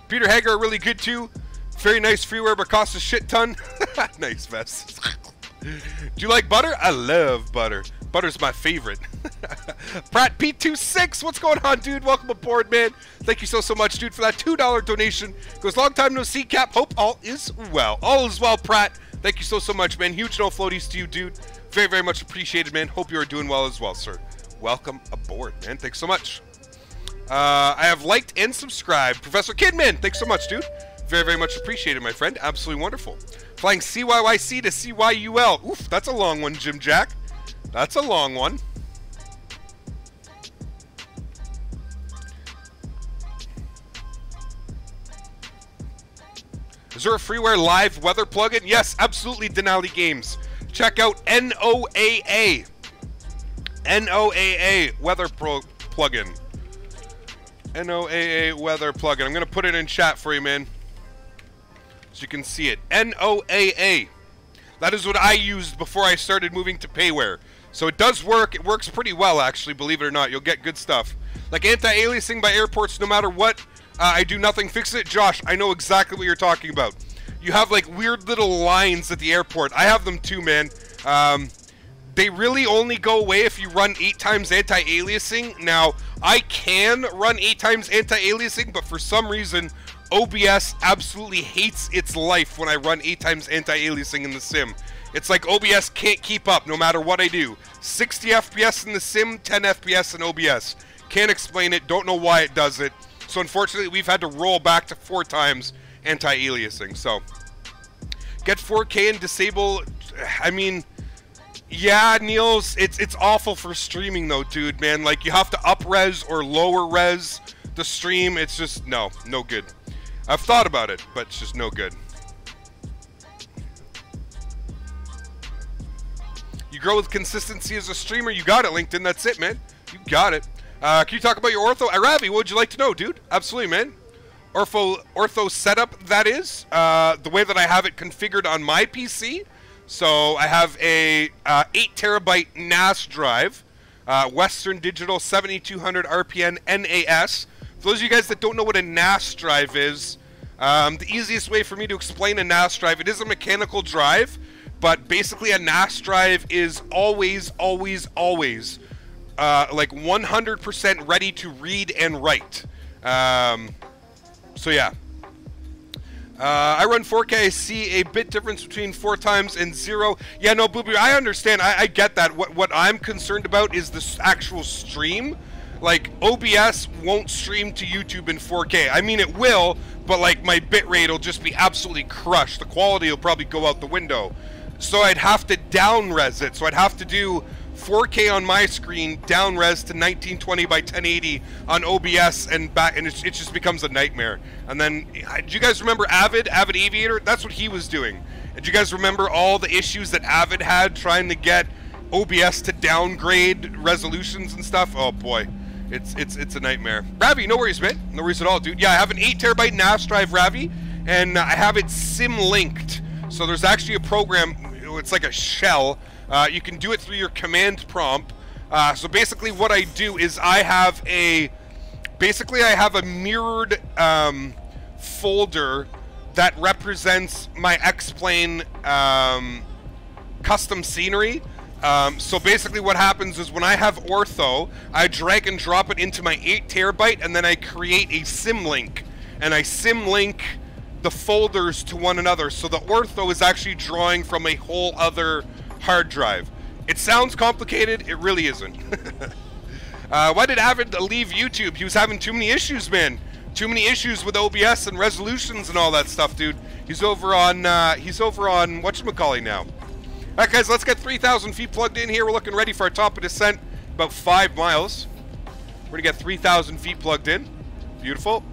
Speaker 1: Peter Hager really good too. Very nice freeware, but costs a shit ton. nice vest. do you like butter? I love butter. Butter's my favorite. Pratt PT6, what's going on, dude? Welcome aboard, man. Thank you so, so much, dude, for that $2 donation. Goes long time no see, Cap. Hope all is well. All is well, Pratt. Thank you so, so much, man. Huge no floaties to you, dude. Very, very much appreciated, man. Hope you are doing well as well, sir. Welcome aboard, man. Thanks so much. Uh, I have liked and subscribed. Professor Kidman, thanks so much, dude. Very, very much appreciated, my friend. Absolutely wonderful. Flying CYYC to CYUL. Oof, that's a long one, Jim Jack. That's a long one. Is there a freeware live weather plugin? Yes, absolutely, Denali Games. Check out NOAA. NOAA weather pro plugin. NOAA weather plugin. I'm going to put it in chat for you, man. So you can see it. NOAA. That is what I used before I started moving to payware. So it does work. It works pretty well, actually, believe it or not. You'll get good stuff. Like anti-aliasing by airports, no matter what, uh, I do nothing. Fix it. Josh, I know exactly what you're talking about. You have like weird little lines at the airport. I have them too, man. Um, they really only go away if you run eight times anti-aliasing. Now, I can run eight times anti-aliasing, but for some reason, OBS absolutely hates its life when I run eight times anti-aliasing in the sim. It's like OBS can't keep up no matter what I do. 60 FPS in the sim, 10 FPS in OBS. Can't explain it, don't know why it does it. So unfortunately, we've had to roll back to four times anti-aliasing. So get 4K and disable. I mean, yeah, Niels, it's it's awful for streaming though, dude. Man, like you have to up res or lower res the stream. It's just no, no good. I've thought about it, but it's just no good. You grow with consistency as a streamer. You got it, LinkedIn. That's it, man. You got it. Uh, can you talk about your ortho? Arabi, what would you like to know, dude? Absolutely, man. Ortho, ortho setup, that is. Uh, the way that I have it configured on my PC. So I have a uh, 8 terabyte NAS drive, uh, Western Digital 7200 RPM NAS. For those of you guys that don't know what a NAS drive is, um, the easiest way for me to explain a NAS drive, it is a mechanical drive, but basically a NAS drive is always, always, always uh, like 100% ready to read and write. Um, so yeah. Uh, I run 4K. I see a bit difference between four times and zero. Yeah, no, Booby, I understand. I, I get that. What what I'm concerned about is the actual stream. Like OBS won't stream to YouTube in 4K. I mean, it will, but like my bitrate will just be absolutely crushed. The quality will probably go out the window. So I'd have to down res it. So I'd have to do 4K on my screen, down res to 1920 by 1080 on OBS, and back, and it, it just becomes a nightmare. And then, do you guys remember Avid, Avid Aviator? That's what he was doing. And do you guys remember all the issues that Avid had trying to get OBS to downgrade resolutions and stuff? Oh boy, it's it's it's a nightmare. Ravi, no worries, man. No worries at all, dude. Yeah, I have an 8 terabyte NAS drive, Ravi, and I have it sim linked. So there's actually a program. It's like a shell uh, you can do it through your command prompt. Uh, so basically what I do is I have a, basically I have a mirrored um, folder that represents my X-Plane um, custom scenery. Um, so basically what happens is when I have ortho, I drag and drop it into my 8 terabyte and then I create a sim link. And I sim link the folders to one another. So the ortho is actually drawing from a whole other hard drive. It sounds complicated, it really isn't. uh, why did Avid leave YouTube? He was having too many issues, man. Too many issues with OBS and resolutions and all that stuff, dude. He's over on, uh, he's over on, whatchamacallit now. Alright guys, let's get 3,000 feet plugged in here. We're looking ready for our top of descent, about 5 miles. We're gonna get 3,000 feet plugged in. Beautiful.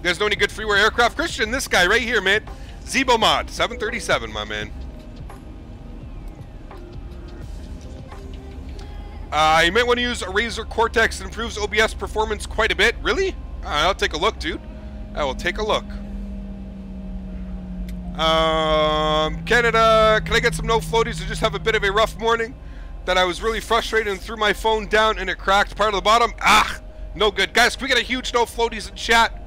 Speaker 1: You guys know any good freeware aircraft? Christian, this guy right here, man. Zibo Mod, 737, my man. Uh, you might want to use a Razer Cortex. It improves OBS performance quite a bit. Really? I'll take a look, dude. I will take a look. Um, Canada, can I get some no floaties to just have a bit of a rough morning? That I was really frustrated and threw my phone down and it cracked part of the bottom. Ah, no good. Guys, can we get a huge no floaties in chat?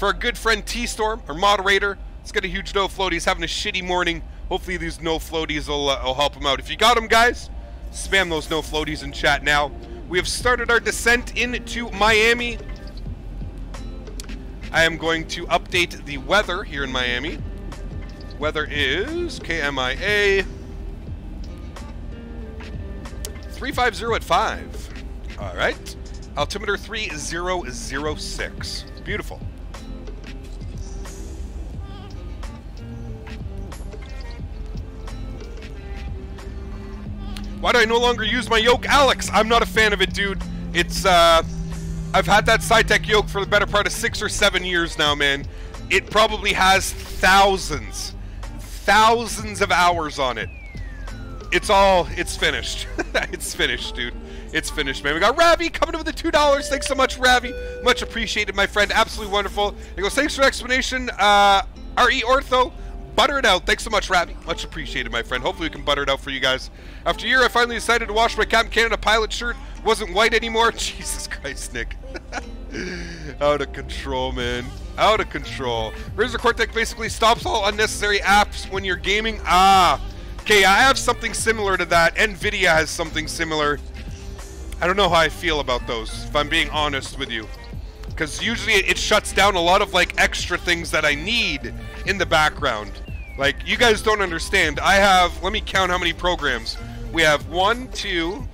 Speaker 1: For our good friend T-Storm, our moderator. Let's get a huge no floaty. He's having a shitty morning. Hopefully these no floaties will, uh, will help him out. If you got them, guys, spam those no floaties in chat now. We have started our descent into Miami. I am going to update the weather here in Miami. Weather is KMIA 350 at 5. All right. Altimeter 3006. Beautiful. Why do I no longer use my yoke? Alex, I'm not a fan of it, dude. It's, uh, I've had that Saitek yoke for the better part of six or seven years now, man. It probably has thousands, thousands of hours on it. It's all, it's finished. it's finished, dude. It's finished, man. We got Ravi coming in with the two dollars. Thanks so much, Ravi. Much appreciated, my friend. Absolutely wonderful. He goes, thanks for the explanation. Uh, RE Ortho, butter it out. Thanks so much, Ravi. Much appreciated, my friend. Hopefully we can butter it out for you guys. After a year, I finally decided to wash my Captain Canada pilot shirt. Wasn't white anymore. Jesus Christ, Nick. Out of control, man. Out of control. Razer Cortex basically stops all unnecessary apps when you're gaming. Ah. Okay, I have something similar to that. NVIDIA has something similar. I don't know how I feel about those, if I'm being honest with you. Because usually it shuts down a lot of, like, extra things that I need in the background. Like, you guys don't understand. I have, let me count how many programs. We have one, two,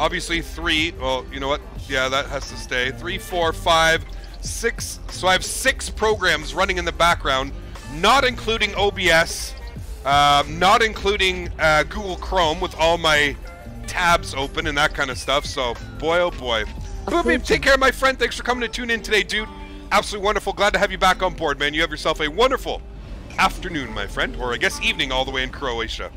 Speaker 1: obviously three. Well, you know what? Yeah, that has to stay. Three, four, five, six. So I have six programs running in the background, not including OBS, um, not including uh, Google Chrome with all my tabs open and that kind of stuff. So, boy, oh boy. Booby, take care, of my friend. Thanks for coming to tune in today, dude. Absolutely wonderful. Glad to have you back on board, man. You have yourself a wonderful afternoon, my friend, or I guess evening all the way in Croatia.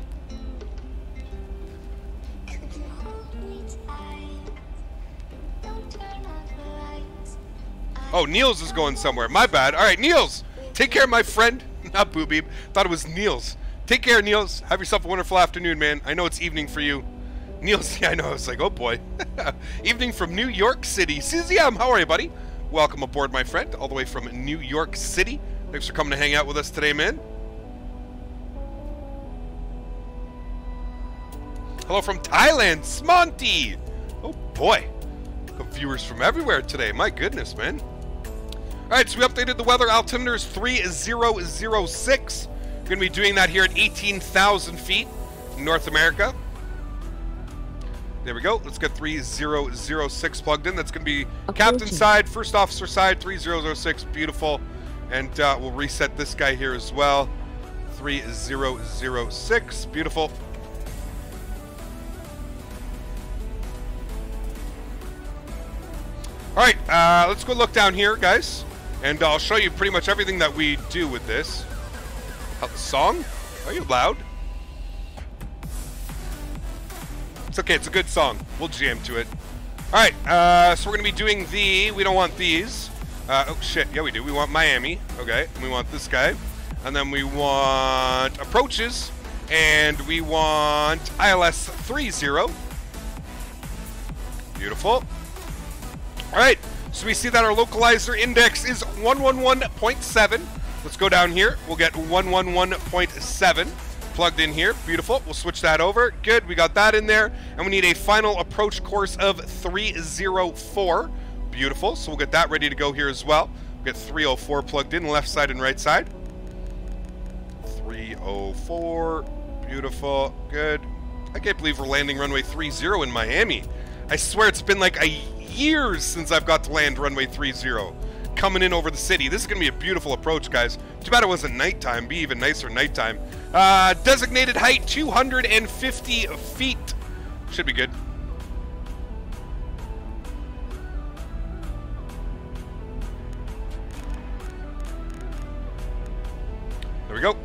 Speaker 1: Oh, Niels is going somewhere. My bad. All right, Niels, take care, of my friend. Not Booby. Thought it was Niels. Take care, Niels. Have yourself a wonderful afternoon, man. I know it's evening for you. Niels, yeah, I know. I was like, oh boy. evening from New York City. CZM, how are you, buddy? Welcome aboard, my friend, all the way from New York City. Thanks for coming to hang out with us today, man. Hello from Thailand, Smonty. Oh boy. Viewers from everywhere today. My goodness, man. All right, so we updated the weather. Altimeter is 3006. We're going to be doing that here at 18,000 feet in North America. There we go. Let's get 3006 plugged in. That's going to be captain side, first officer side, 3006. Beautiful. And uh, we'll reset this guy here as well. 3006. Beautiful. All right, uh, let's go look down here, guys. And I'll show you pretty much everything that we do with this. The song? Are you loud? It's okay, it's a good song. We'll jam to it. All right, uh, so we're going to be doing the... We don't want these. Uh, oh, shit. Yeah, we do. We want Miami. Okay. We want this guy. And then we want approaches. And we want ILS 30. Beautiful. All right. So we see that our localizer index is 111.7. Let's go down here. We'll get 111.7 plugged in here. Beautiful. We'll switch that over. Good. We got that in there. And we need a final approach course of 304. Beautiful. So we'll get that ready to go here as well. We'll get 304 plugged in, left side and right side. 304. Beautiful. Good. I can't believe we're landing runway 30 in Miami. I swear it's been like a years since I've got to land runway 30 coming in over the city. This is going to be a beautiful approach, guys. Too bad it wasn't nighttime. Be even nicer nighttime. Uh, designated height 250 feet. Should be good. There we go.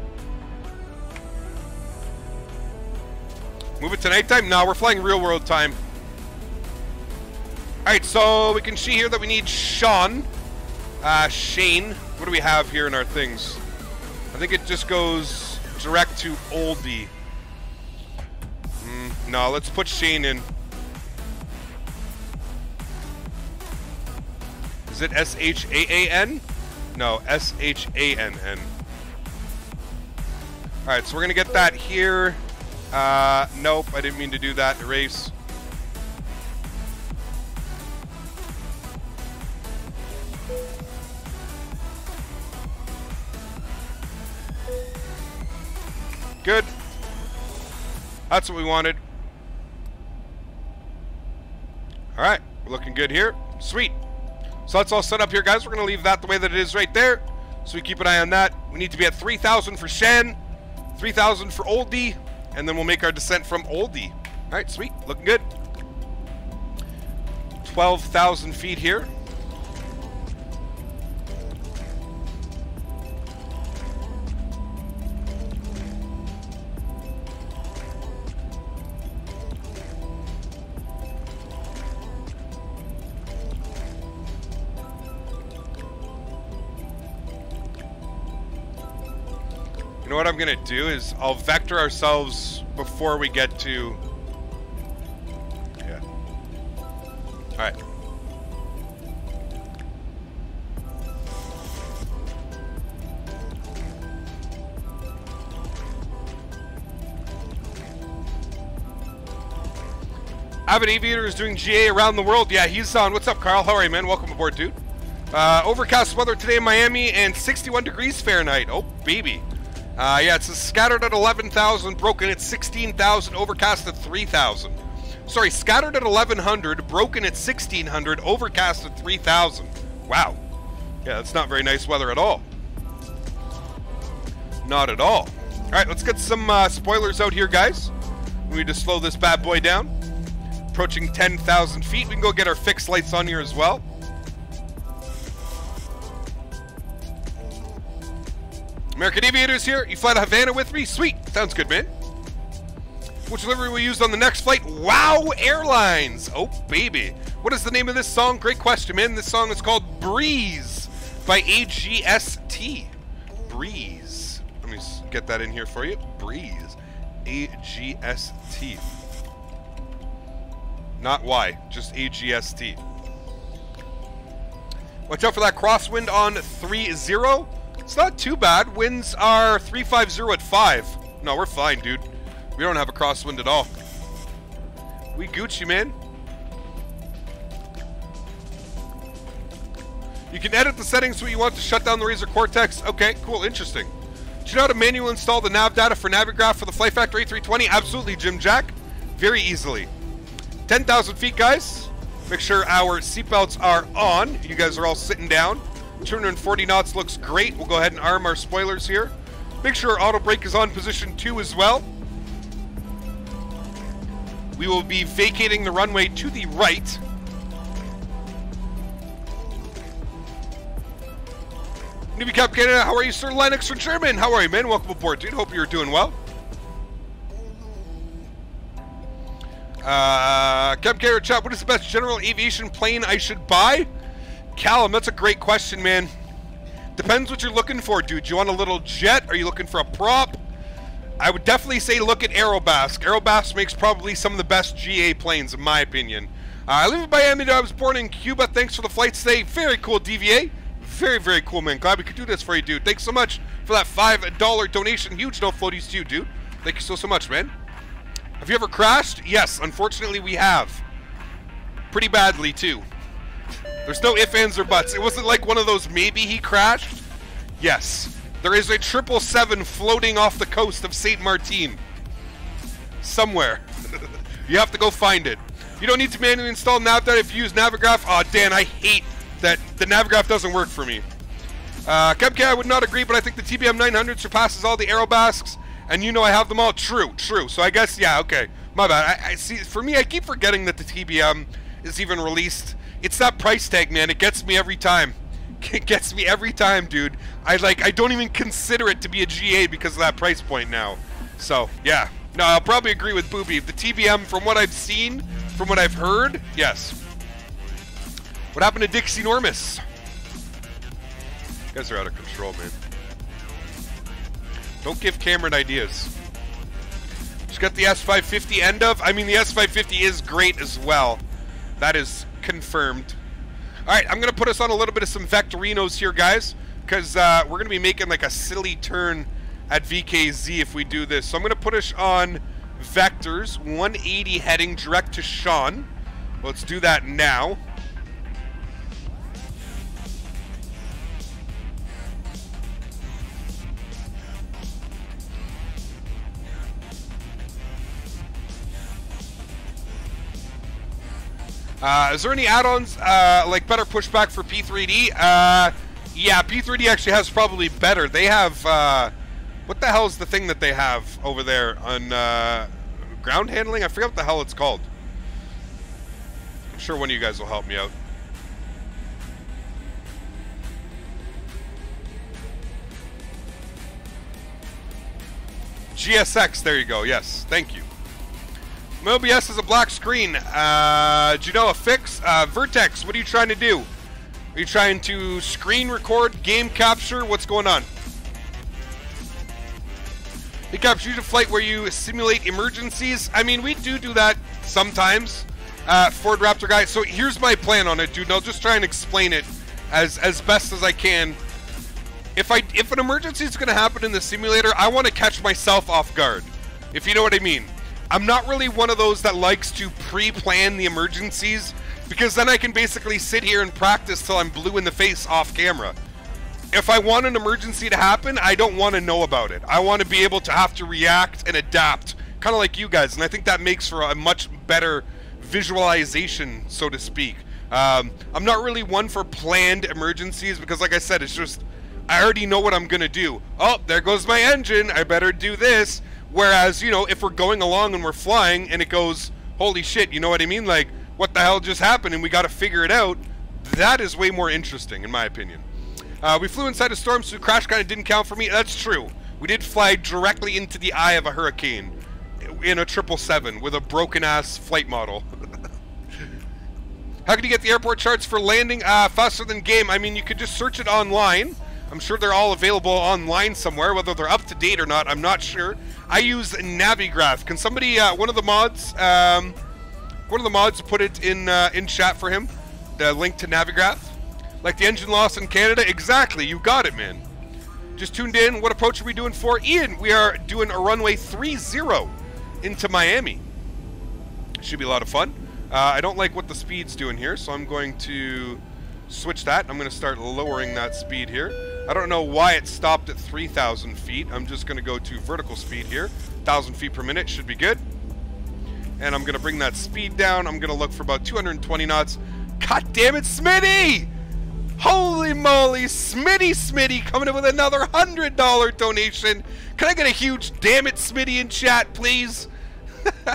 Speaker 1: Move it to nighttime? No, we're flying real world time. Alright, so we can see here that we need Sean. Uh, Shane. What do we have here in our things? I think it just goes direct to Oldie. Mm, no, let's put Shane in. Is it S-H-A-A-N? No, S-H-A-N-N. Alright, so we're going to get that here. Uh, nope, I didn't mean to do that. Erase. Good. That's what we wanted. Alright, looking good here. Sweet. So that's all set up here, guys. We're going to leave that the way that it is right there. So we keep an eye on that. We need to be at 3,000 for Shen. 3,000 for Oldie, and then we'll make our descent from Oldie. All right, sweet. Looking good. 12,000 feet here. You know what I'm gonna do is I'll vector ourselves before we get to. Yeah. All right. Avid Aviator is doing GA around the world. Yeah, he's on. What's up, Carl? How are you, man? Welcome aboard, dude. Uh, overcast weather today in Miami and 61 degrees Fahrenheit. Oh, baby. Uh, yeah, it's scattered at 11,000, broken at 16,000, overcast at 3,000. Sorry, scattered at 1,100, broken at 1,600, overcast at 3,000. Wow. Yeah, that's not very nice weather at all. Not at all. All right, let's get some uh, spoilers out here, guys. We need to slow this bad boy down. Approaching 10,000 feet. We can go get our fixed lights on here as well. American Aviators here. You fly to Havana with me? Sweet. Sounds good, man. Which delivery will we used on the next flight? Wow Airlines. Oh, baby. What is the name of this song? Great question, man. This song is called Breeze by AGST. Breeze. Let me get that in here for you. Breeze. AGST. Not Y, just AGST. Watch out for that crosswind on 3-0. It's not too bad. Winds are 350 at 5. No, we're fine, dude. We don't have a crosswind at all. We Gucci, man. You can edit the settings what you want to shut down the Razer Cortex. Okay, cool, interesting. Do you know how to manually install the nav data for Navigraph for the Flight Factor A320? Absolutely, Jim Jack. Very easily. 10,000 feet, guys. Make sure our seatbelts are on. You guys are all sitting down. 240 knots looks great. We'll go ahead and arm our spoilers here. Make sure our auto brake is on position 2 as well. We will be vacating the runway to the right. Navy Cap Canada, how are you, Sir Lennox from German? How are you, man? Welcome aboard, dude. Hope you're doing well. Uh, Cap Canada chat, what is the best general aviation plane I should buy? Callum, that's a great question, man. Depends what you're looking for, dude. You want a little jet? Are you looking for a prop? I would definitely say look at Aerobask. Aerobask makes probably some of the best GA planes, in my opinion. Uh, I live in Miami. I was born in Cuba. Thanks for the flight today. Very cool, DVA. Very, very cool, man. Glad we could do this for you, dude. Thanks so much for that $5 donation. Huge no floaties to you, dude. Thank you so, so much, man. Have you ever crashed? Yes, unfortunately we have. Pretty badly, too. There's no ifs, ands, or buts. It wasn't like one of those maybe he crashed. Yes. There is a 777 floating off the coast of St. Martin. Somewhere. you have to go find it. You don't need to manually install NavData if you use Navigraph. Oh, Dan, I hate that the Navigraph doesn't work for me. Uh, Kemke, I would not agree, but I think the TBM 900 surpasses all the Aerobasks, and you know I have them all. True, true. So I guess, yeah, okay. My bad. I, I see. For me, I keep forgetting that the TBM is even released it's that price tag, man. It gets me every time. It gets me every time, dude. I like. I don't even consider it to be a GA because of that price point now. So yeah. No, I'll probably agree with Booby. The TBM, from what I've seen, from what I've heard, yes. What happened to Dixie Normus? You guys are out of control, man. Don't give Cameron ideas. Just got the S550 end of. I mean, the S550 is great as well. That is confirmed. All right, I'm going to put us on a little bit of some Vectorinos here, guys, because uh, we're going to be making like a silly turn at VKZ if we do this. So I'm going to put us on Vectors, 180 heading direct to Sean. Let's do that now. Uh, is there any add-ons uh, like better pushback for P3D? Uh, yeah, P3D actually has probably better. They have uh, what the hell is the thing that they have over there on uh, ground handling? I forget what the hell it's called. I'm sure one of you guys will help me out. GSX, there you go. Yes, thank you. MobiS is a black screen. Uh, do you know a fix? Uh, Vertex, what are you trying to do? Are you trying to screen record, game capture? What's going on? You capture a flight where you simulate emergencies. I mean, we do do that sometimes. Uh, Ford Raptor guy. So here's my plan on it, dude. And I'll just try and explain it as as best as I can. If I if an emergency is going to happen in the simulator, I want to catch myself off guard. If you know what I mean. I'm not really one of those that likes to pre-plan the emergencies because then I can basically sit here and practice till I'm blue in the face off camera. If I want an emergency to happen, I don't want to know about it. I want to be able to have to react and adapt, kind of like you guys, and I think that makes for a much better visualization, so to speak. Um, I'm not really one for planned emergencies because, like I said, it's just I already know what I'm gonna do. Oh, there goes my engine. I better do this. Whereas, you know, if we're going along and we're flying and it goes, holy shit, you know what I mean? Like, what the hell just happened and we got to figure it out, that is way more interesting, in my opinion. Uh, we flew inside a storm, so crash kind of didn't count for me. That's true. We did fly directly into the eye of a hurricane in a 777 with a broken ass flight model. How can you get the airport charts for landing uh, faster than game? I mean, you could just search it online. I'm sure they're all available online somewhere. Whether they're up to date or not, I'm not sure. I use Navigraph. Can somebody, uh, one of the mods, um, one of the mods, put it in uh, in chat for him? The link to Navigraph, like the engine loss in Canada. Exactly, you got it, man. Just tuned in. What approach are we doing for Ian? We are doing a runway 30 into Miami. Should be a lot of fun. Uh, I don't like what the speed's doing here, so I'm going to switch that. I'm going to start lowering that speed here. I don't know why it stopped at 3,000 feet. I'm just going to go to vertical speed here. 1,000 feet per minute should be good. And I'm going to bring that speed down. I'm going to look for about 220 knots. God damn it, Smitty! Holy moly, Smitty Smitty coming in with another $100 donation. Can I get a huge damn it, Smitty in chat, please?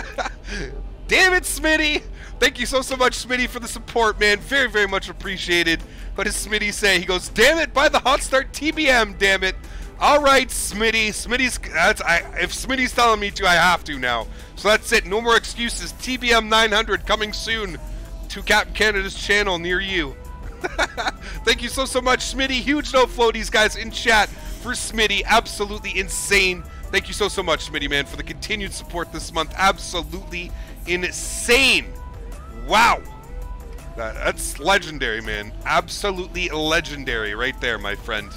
Speaker 1: damn it, Smitty! Thank you so, so much, Smitty, for the support, man. Very, very much appreciated. What does Smitty say? He goes, damn it, buy the Hot Start TBM, damn it. All right, Smitty. Smitty's, that's, I, if Smitty's telling me to, I have to now. So that's it. No more excuses. TBM 900 coming soon to Captain Canada's channel near you. Thank you so, so much, Smitty. Huge no floaties, guys, in chat for Smitty. Absolutely insane. Thank you so, so much, Smitty, man, for the continued support this month. Absolutely insane. Wow. That, that's legendary, man. Absolutely legendary right there, my friend.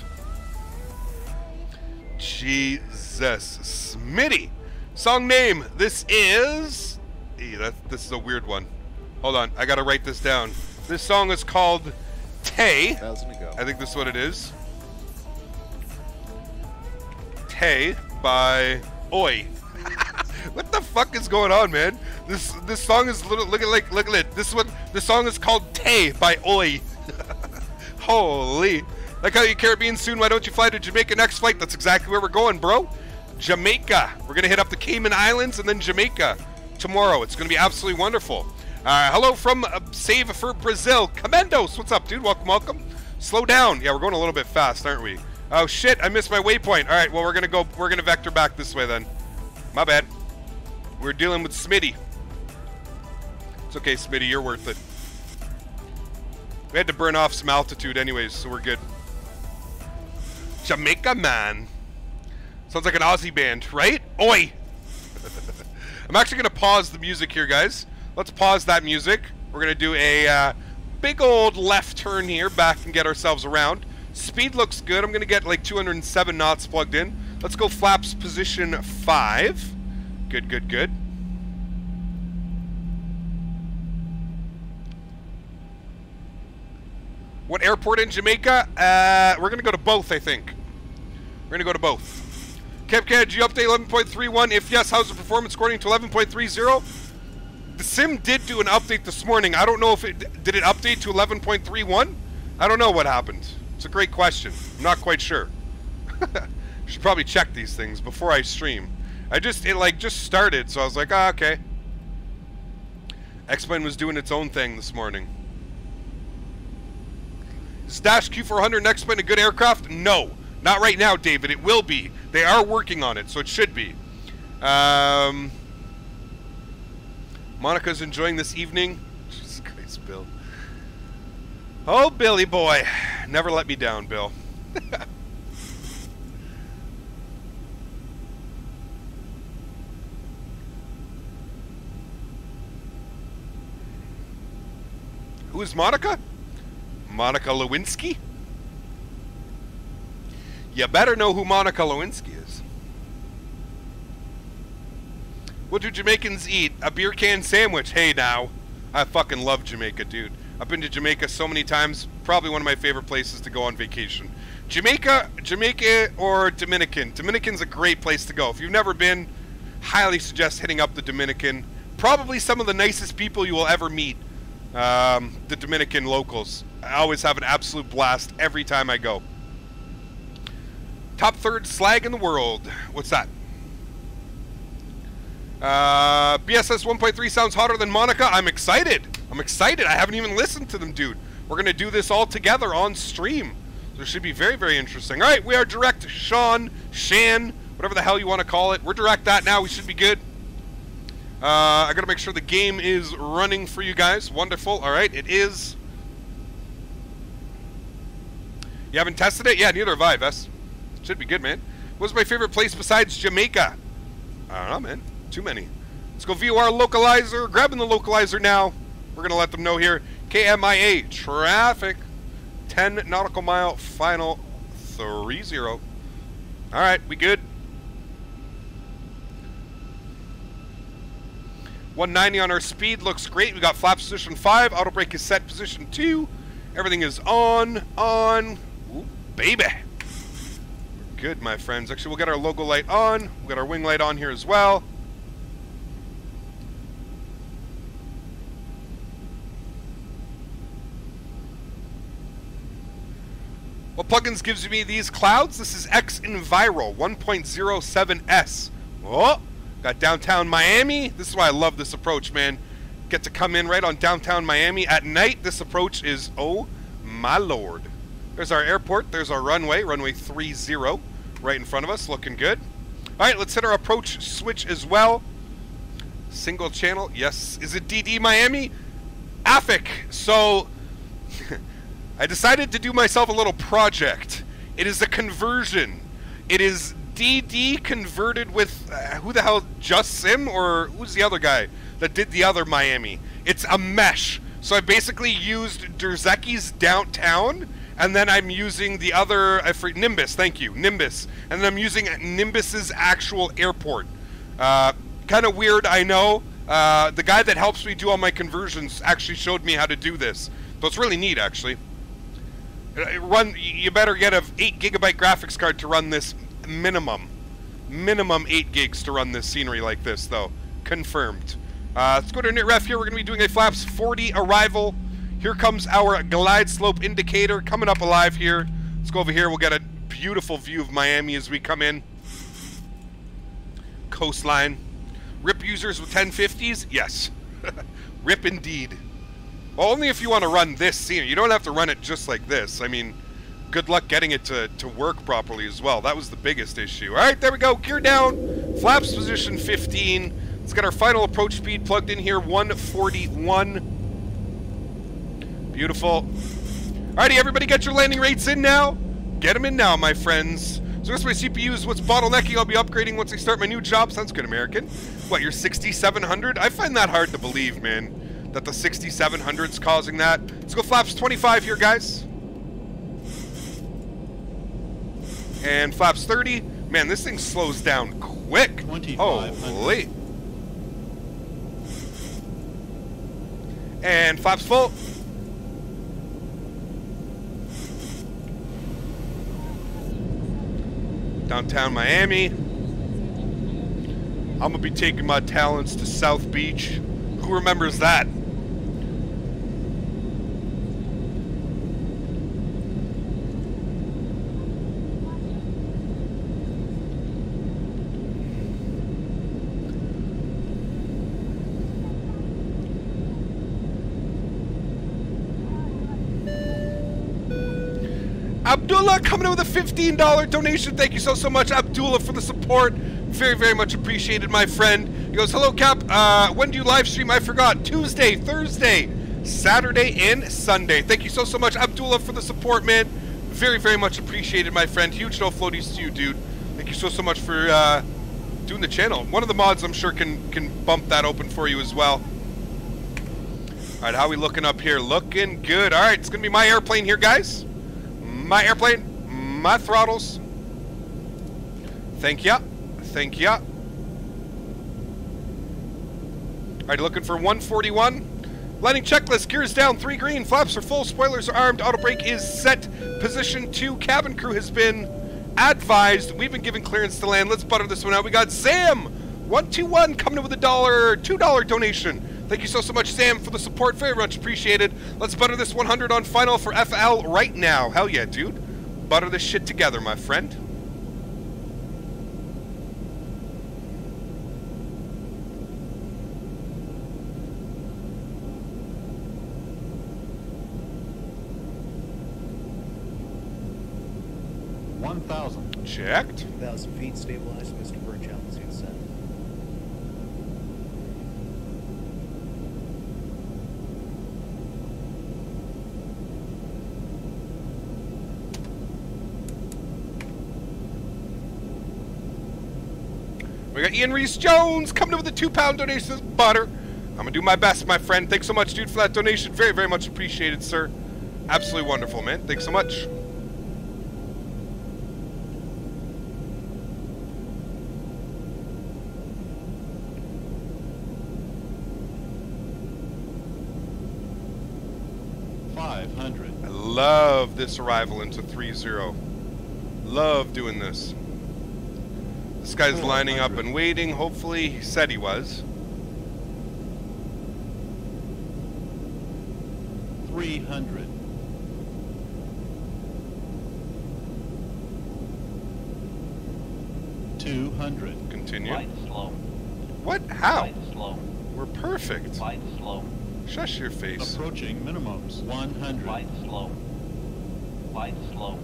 Speaker 1: Jesus. Smitty. Song name. This is... That, this is a weird one. Hold on. I gotta write this down. This song is called Tay. I think this is what it is. Tay by Oi. What the fuck is going on, man? This this song is little look at like look at it. This one The song is called Tay by Oi. Holy. Like how you Caribbean soon, why don't you fly to Jamaica next flight? That's exactly where we're going, bro. Jamaica. We're gonna hit up the Cayman Islands and then Jamaica tomorrow. It's gonna be absolutely wonderful. Uh, hello from uh, Save for Brazil. Comendos, what's up, dude? Welcome, welcome. Slow down. Yeah, we're going a little bit fast, aren't we? Oh shit, I missed my waypoint. All right, well we're gonna go. We're gonna vector back this way then. My bad. We're dealing with Smitty. It's okay, Smitty. You're worth it. We had to burn off some altitude anyways, so we're good. Jamaica man. Sounds like an Aussie band, right? Oi! I'm actually going to pause the music here, guys. Let's pause that music. We're going to do a uh, big old left turn here, back and get ourselves around. Speed looks good. I'm going to get like 207 knots plugged in. Let's go flaps position 5. Good, good, good. What airport in Jamaica? Uh, we're going to go to both, I think. We're going to go to both. CapCAD, did you update 11.31? If yes, how's the performance according to 11.30? the sim did do an update this morning. I don't know if it did it update to 11.31. I don't know what happened. It's a great question. I'm not quite sure. Should probably check these things before I stream. I just it like just started, so I was like, ah, okay. X-Men was doing its own thing this morning. Is Dash Q400 and X-Men a good aircraft? No, not right now, David. It will be. They are working on it, so it should be. Um, Monica's enjoying this evening. Jesus Christ, Bill. Oh, Billy boy. Never let me down, Bill. Who is Monica? Monica Lewinsky? You better know who Monica Lewinsky is. What do Jamaicans eat? A beer can sandwich. Hey now. I fucking love Jamaica, dude. I've been to Jamaica so many times. Probably one of my favorite places to go on vacation. Jamaica, Jamaica or Dominican. Dominican's a great place to go. If you've never been, highly suggest hitting up the Dominican. Probably some of the nicest people you will ever meet. Um, the Dominican locals. I always have an absolute blast every time I go. Top third slag in the world. What's that? Uh, BSS 1.3 sounds hotter than Monica. I'm excited. I'm excited. I haven't even listened to them, dude. We're going to do this all together on stream. So it should be very, very interesting. All right, we are direct Sean, Shan, whatever the hell you want to call it. We're direct that now. We should be good. Uh, I got to make sure the game is running for you guys. Wonderful. All right, it is. You haven't tested it? Yeah, neither have I, Vess. Should be good, man. What's my favorite place besides Jamaica? I don't know, man. Too many. Let's go VOR localizer. Grabbing the localizer now. We're to let them know here. KMIA traffic. 10 nautical mile final 30. All right, we good. 190 on our speed looks great. We got flap position 5. Auto brake is set position 2. Everything is on, on. Ooh, baby. We're good, my friends. Actually, we'll get our logo light on. We'll get our wing light on here as well. What plugins gives me these clouds? This is X Enviro 1.07S. Oh, got downtown Miami. This is why I love this approach, man. Get to come in right on downtown Miami at night. This approach is, oh my lord. There's our airport. There's our runway, runway 30, right in front of us, looking good. All right, let's hit our approach switch as well. Single channel, yes. Is it DD Miami? AFIC. So I decided to do myself a little project. It is a conversion. It is DD converted with uh, who the hell? Just Sim or who's the other guy that did the other Miami? It's a mesh. So I basically used Drzewiecki's downtown, and then I'm using the other I forget, Nimbus. Thank you, Nimbus, and then I'm using Nimbus's actual airport. Uh, kind of weird, I know. Uh, the guy that helps me do all my conversions actually showed me how to do this, so it's really neat, actually. Uh, run you better get a 8 gigabyte graphics card to run this minimum minimum 8 gigs to run this scenery like this though. Confirmed. Uh, let's go to ref here. We're gonna be doing a flaps 40 arrival. Here comes our glide slope indicator coming up alive here. Let's go over here. We'll get a beautiful view of Miami as we come in. Coastline. Rip users with 1050s yes. Rip indeed. Well, only if you want to run this scene. You don't have to run it just like this. I mean, good luck getting it to, to work properly as well. That was the biggest issue. All right, there we go. Gear down. Flaps position 15. Let's get our final approach speed plugged in here, 141. Beautiful. Alrighty, everybody get your landing rates in now. Get them in now, my friends. So this my CPU is what's bottlenecking. I'll be upgrading once I start my new job. Sounds good, American. What, you're 6700? I find that hard to believe, man that the 6700's causing that. Let's go flaps 25 here, guys. And flaps 30. Man, this thing slows down quick. Holy. And flaps full. Downtown Miami. I'm going to be taking my talents to South Beach. Who remembers that? Abdullah coming in with a $15 donation. Thank you so, so much, Abdullah, for the support. Very, very much appreciated, my friend. He goes, Hello, Cap. Uh, when do you live stream? I forgot. Tuesday, Thursday, Saturday, and Sunday. Thank you so, so much, Abdullah, for the support, man. Very, very much appreciated, my friend. Huge no floaties to you, dude. Thank you so, so much for uh, doing the channel. One of the mods, I'm sure, can, can bump that open for you as well. All right, how are we looking up here? Looking good. All right, it's going to be my airplane here, guys. My airplane, my throttles. Thank ya. Thank ya. Alright, looking for 141. Landing checklist, gears down, 3 green, flaps are full, spoilers are armed, auto brake is set, position 2, cabin crew has been advised. We've been given clearance to land. Let's butter this one out. We got Sam, 121, coming in with a dollar, $2 donation. Thank you so, so much, Sam, for the support. Very much appreciated. Let's butter this 100 on final for FL right now. Hell yeah, dude. Butter this shit together, my friend.
Speaker 9: One thousand.
Speaker 1: Checked.
Speaker 10: Thousand feet, stabilized, Mr. Burch, altitude set.
Speaker 1: We got Ian Reese Jones coming in with a two pound donation of butter. I'm gonna do my best, my friend. Thanks so much, dude, for that donation. Very, very much appreciated, sir. Absolutely wonderful, man. Thanks so much.
Speaker 9: Five hundred.
Speaker 1: I love this arrival into 3-0. Love doing this. This guy's lining up and waiting. Hopefully, he said he was.
Speaker 9: Three hundred. Two hundred.
Speaker 1: Continue.
Speaker 5: Glide slope.
Speaker 1: What? How?
Speaker 5: Glide slope.
Speaker 1: We're perfect.
Speaker 5: Glide slope.
Speaker 1: Shush your face.
Speaker 9: Approaching minimums. One hundred.
Speaker 5: Glide slope. Glide slope.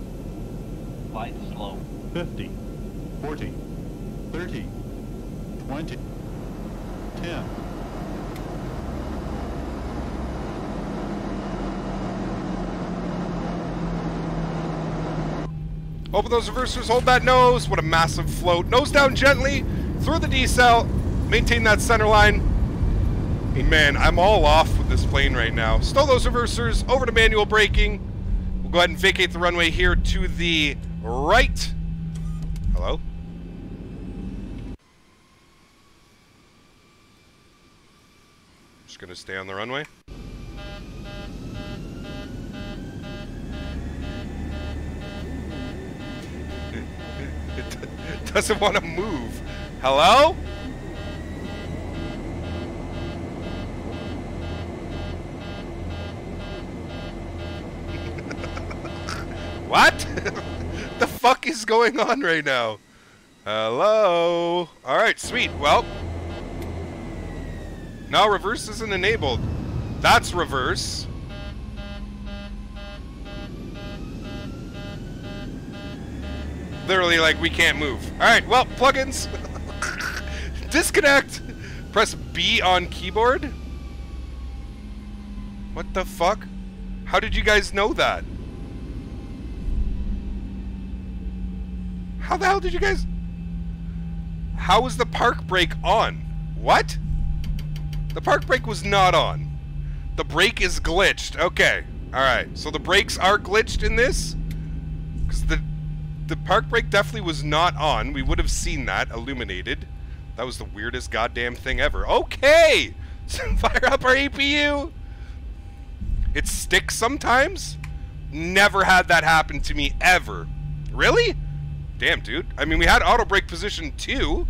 Speaker 5: Glide slope.
Speaker 9: Fifty. Forty. Thirty. Twenty. Ten.
Speaker 1: Open those reversers, hold that nose. What a massive float. Nose down gently, through the decel, maintain that center line. Hey man, I'm all off with this plane right now. Stow those reversers, over to manual braking. We'll go ahead and vacate the runway here to the right. Hello? Just gonna stay on the runway. It doesn't want to move. Hello? what? the fuck is going on right now? Hello? Alright, sweet. Well. No, reverse isn't enabled. That's reverse. Literally, like, we can't move. Alright, well, plugins. Disconnect. Press B on keyboard. What the fuck? How did you guys know that? How the hell did you guys... How was the park brake on? What? The park brake was not on. The brake is glitched. Okay. Alright. So the brakes are glitched in this? Because the, the park brake definitely was not on. We would have seen that illuminated. That was the weirdest goddamn thing ever. Okay! Fire up our APU! It sticks sometimes? Never had that happen to me ever. Really? Damn, dude. I mean, we had auto brake position too,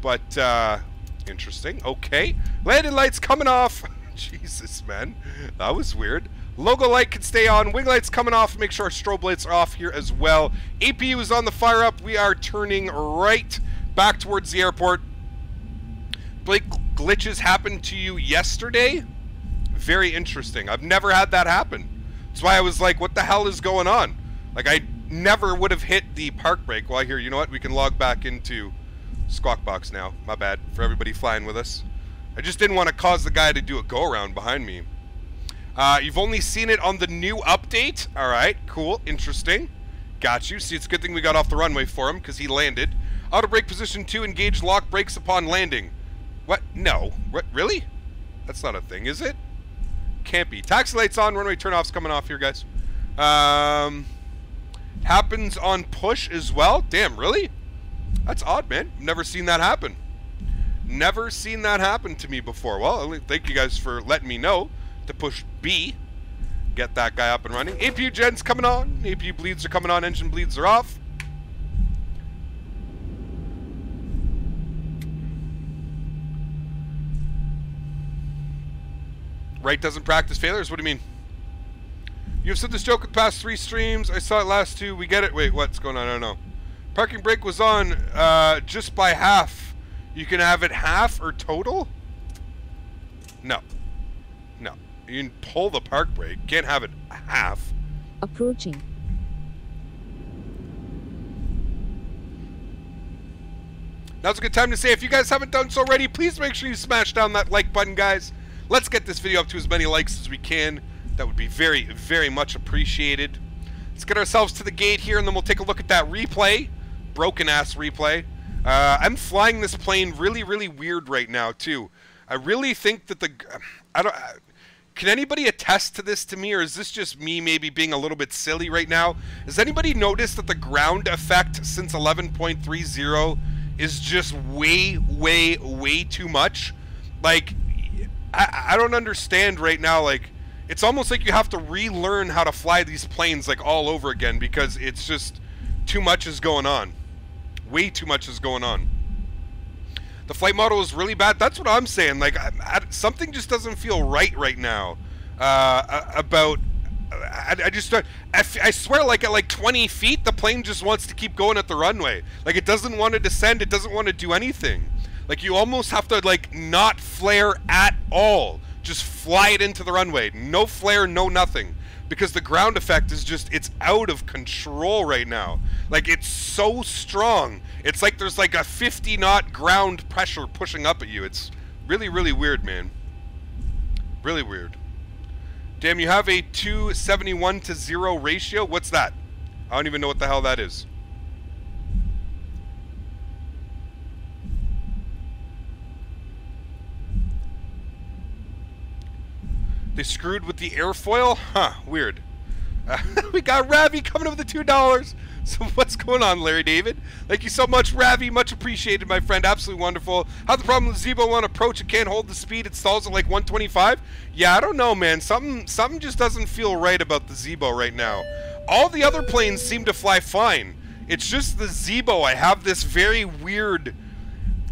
Speaker 1: but uh, Interesting. Okay. Landing lights coming off. Jesus, man. That was weird. Logo light can stay on. Wing lights coming off. Make sure our strobe lights are off here as well. APU is on the fire up. We are turning right back towards the airport. Blake, glitches happened to you yesterday? Very interesting. I've never had that happen. That's why I was like, what the hell is going on? Like, I never would have hit the park brake. Well, here, you know what? We can log back into Squawk Box now. My bad for everybody flying with us. I just didn't want to cause the guy to do a go-around behind me. Uh, you've only seen it on the new update. All right, cool, interesting. Got you. See, it's a good thing we got off the runway for him because he landed. Auto brake position 2, engage lock brakes upon landing. What? No. What? Really? That's not a thing, is it? Can't be. Taxi lights on, runway turn-offs coming off here, guys. Um, happens on push as well? Damn, really? That's odd, man. Never seen that happen. Never seen that happen to me before. Well, thank you guys for letting me know to push B. Get that guy up and running. APU gen's coming on. APU bleeds are coming on. Engine bleeds are off. Right doesn't practice failures? What do you mean? You've said this joke with the past three streams. I saw it last two. We get it. Wait, what's going on? I don't know. Parking brake was on uh, just by half. You can have it half or total? No. No. You can pull the park brake. Can't have it half.
Speaker 11: Approaching.
Speaker 1: Now's a good time to say, if you guys haven't done so already, please make sure you smash down that like button, guys. Let's get this video up to as many likes as we can. That would be very, very much appreciated. Let's get ourselves to the gate here, and then we'll take a look at that replay. Broken-ass replay. Uh, I'm flying this plane really, really weird right now, too. I really think that the... I don't... Can anybody attest to this to me, or is this just me maybe being a little bit silly right now? Has anybody noticed that the ground effect since 11.30 is just way, way, way too much? Like, I, I don't understand right now, like, it's almost like you have to relearn how to fly these planes, like, all over again, because it's just too much is going on. Way too much is going on. The flight model is really bad. That's what I'm saying. Like, I, I, something just doesn't feel right right now uh, about. I, I just, I, I swear, like at like 20 feet, the plane just wants to keep going at the runway. Like, it doesn't want to descend. It doesn't want to do anything. Like, you almost have to like not flare at all. Just fly it into the runway. No flare, no nothing because the ground effect is just it's out of control right now. Like it's so strong. It's like there's like a 50 knot ground pressure pushing up at you. It's really really weird man. Really weird. Damn you have a 271 to 0 ratio? What's that? I don't even know what the hell that is They screwed with the airfoil? Huh, weird. Uh, we got Ravi coming up with the $2. So what's going on, Larry David? Thank you so much, Ravi. Much appreciated, my friend. Absolutely wonderful. How the problem with Zibo on approach? It can't hold the speed. It stalls at like 125. Yeah, I don't know, man. Something, something just doesn't feel right about the Zibo right now. All the other planes seem to fly fine. It's just the Zibo. I have this very weird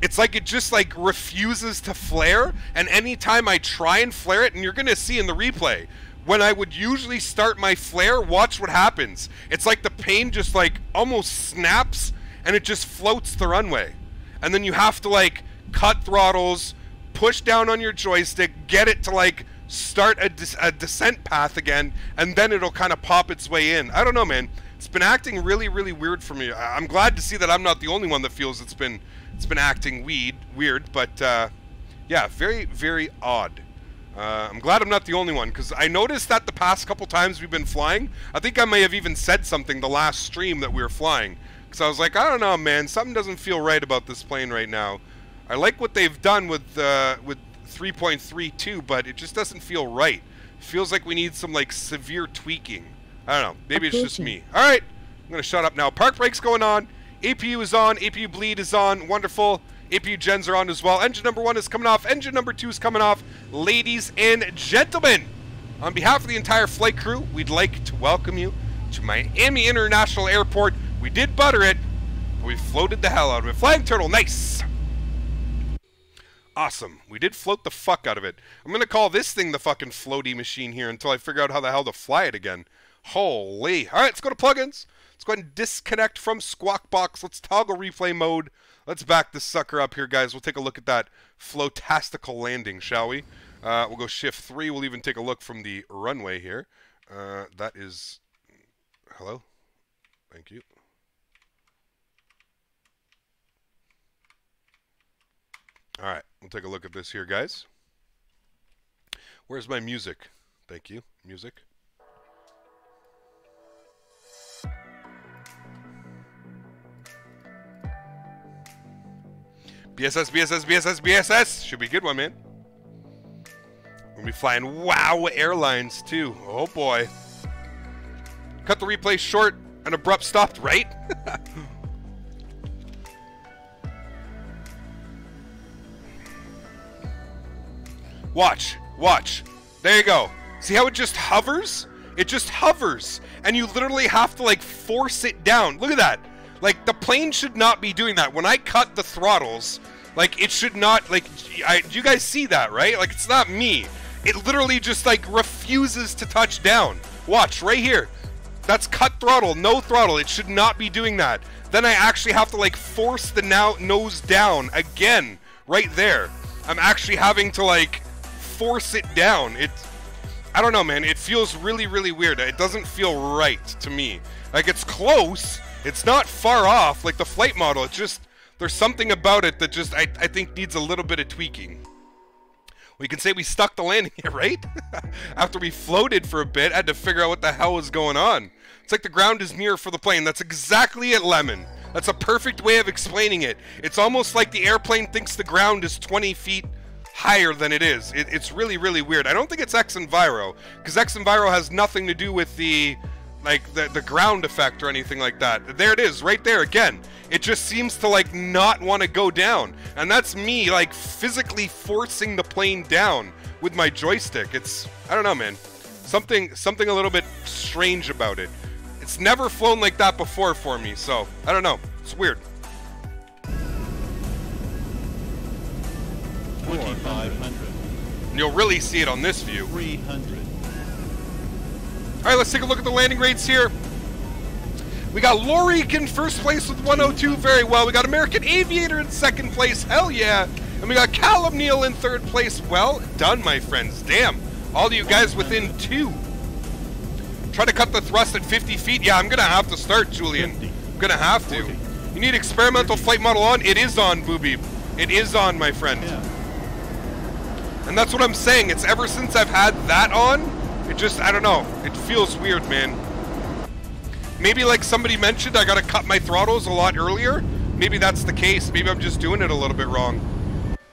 Speaker 1: it's like it just like refuses to flare and anytime I try and flare it and you're gonna see in the replay when I would usually start my flare watch what happens. It's like the pane just like almost snaps and it just floats the runway. And then you have to like cut throttles push down on your joystick get it to like start a, a descent path again and then it'll kind of pop its way in. I don't know man. It's been acting really really weird for me. I'm glad to see that I'm not the only one that feels it's been it's been acting weed, weird, but uh, yeah, very, very odd. Uh, I'm glad I'm not the only one, because I noticed that the past couple times we've been flying, I think I may have even said something the last stream that we were flying. Because I was like, I don't know, man, something doesn't feel right about this plane right now. I like what they've done with uh, with 3.32, but it just doesn't feel right. feels like we need some like severe tweaking. I don't know. Maybe it's just me. All right, I'm gonna shut up now. Park brakes going on. APU is on. APU bleed is on. Wonderful. APU gens are on as well. Engine number one is coming off. Engine number two is coming off. Ladies and gentlemen, on behalf of the entire flight crew, we'd like to welcome you to Miami International Airport. We did butter it, we floated the hell out of it. Flying Turtle, nice. Awesome. We did float the fuck out of it. I'm gonna call this thing the fucking floaty machine here until I figure out how the hell to fly it again. Holy. Alright, let's go to plugins. Let's go ahead and disconnect from Squawk Box. Let's toggle replay mode. Let's back this sucker up here, guys. We'll take a look at that flotastical landing, shall we? Uh, we'll go shift three. We'll even take a look from the runway here. Uh, that is. Hello? Thank you. All right, we'll take a look at this here, guys. Where's my music? Thank you. Music. BSS, BSS, BSS, BSS. Should be a good one, man. We'll be flying WOW Airlines, too. Oh, boy. Cut the replay short. An abrupt stopped, right? watch. Watch. There you go. See how it just hovers? It just hovers. And you literally have to, like, force it down. Look at that. Like, the plane should not be doing that. When I cut the throttles, like, it should not, like, I, you guys see that, right? Like, it's not me. It literally just, like, refuses to touch down. Watch, right here. That's cut throttle, no throttle. It should not be doing that. Then I actually have to, like, force the now nose down again, right there. I'm actually having to, like, force it down. It's, I don't know, man. It feels really, really weird. It doesn't feel right to me. Like, it's close. It's not far off, like the flight model. It's just, there's something about it that just, I, I think needs a little bit of tweaking. We can say we stuck the landing here, right? After we floated for a bit, I had to figure out what the hell was going on. It's like the ground is near for the plane. That's exactly it, Lemon. That's a perfect way of explaining it. It's almost like the airplane thinks the ground is 20 feet higher than it is. It, it's really, really weird. I don't think it's X Enviro, because X Enviro has nothing to do with the like the, the ground effect or anything like that. There it is, right there again. It just seems to like not want to go down. And that's me like physically forcing the plane down with my joystick. It's I don't know, man. Something something a little bit strange about it. It's never flown like that before for me, so I don't know. It's weird.
Speaker 9: 2500.
Speaker 1: And you'll really see it on this view.
Speaker 9: 300.
Speaker 1: All right, let's take a look at the landing rates here. We got Lorik in first place with 102, very well. We got American Aviator in second place, hell yeah. And we got Callum Neal in third place. Well done, my friends. Damn, all of you guys within two. Try to cut the thrust at 50 feet. Yeah, I'm gonna have to start, Julian. I'm gonna have to. You need experimental flight model on? It is on, Booby. It is on, my friend. And that's what I'm saying. It's ever since I've had that on, it just, I don't know. It feels weird, man. Maybe like somebody mentioned, I gotta cut my throttles a lot earlier. Maybe that's the case. Maybe I'm just doing it a little bit wrong.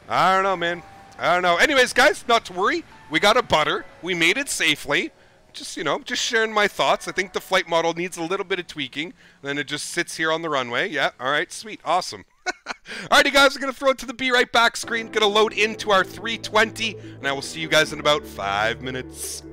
Speaker 1: I don't know, man. I don't know. Anyways, guys, not to worry. We got a butter. We made it safely. Just, you know, just sharing my thoughts. I think the flight model needs a little bit of tweaking. Then it just sits here on the runway. Yeah, all right, sweet, awesome. Alrighty, guys, we're going to throw it to the Be Right Back screen. Going to load into our 320, and I will see you guys in about five minutes.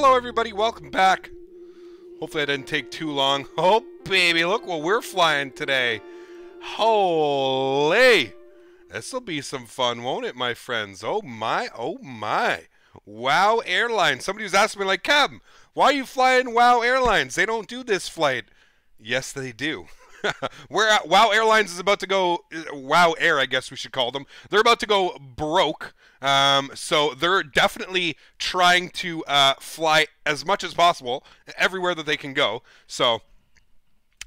Speaker 1: Hello, everybody. Welcome back. Hopefully, I didn't take too long. Oh, baby, look what we're flying today. Holy. This'll be some fun, won't it, my friends? Oh, my. Oh, my. Wow Airlines. Somebody was asking me, like, Cab, why are you flying Wow Airlines? They don't do this flight. Yes, they do. Where uh, Wow Airlines is about to go, uh, Wow Air, I guess we should call them. They're about to go broke. Um, so they're definitely trying to uh, fly as much as possible everywhere that they can go. So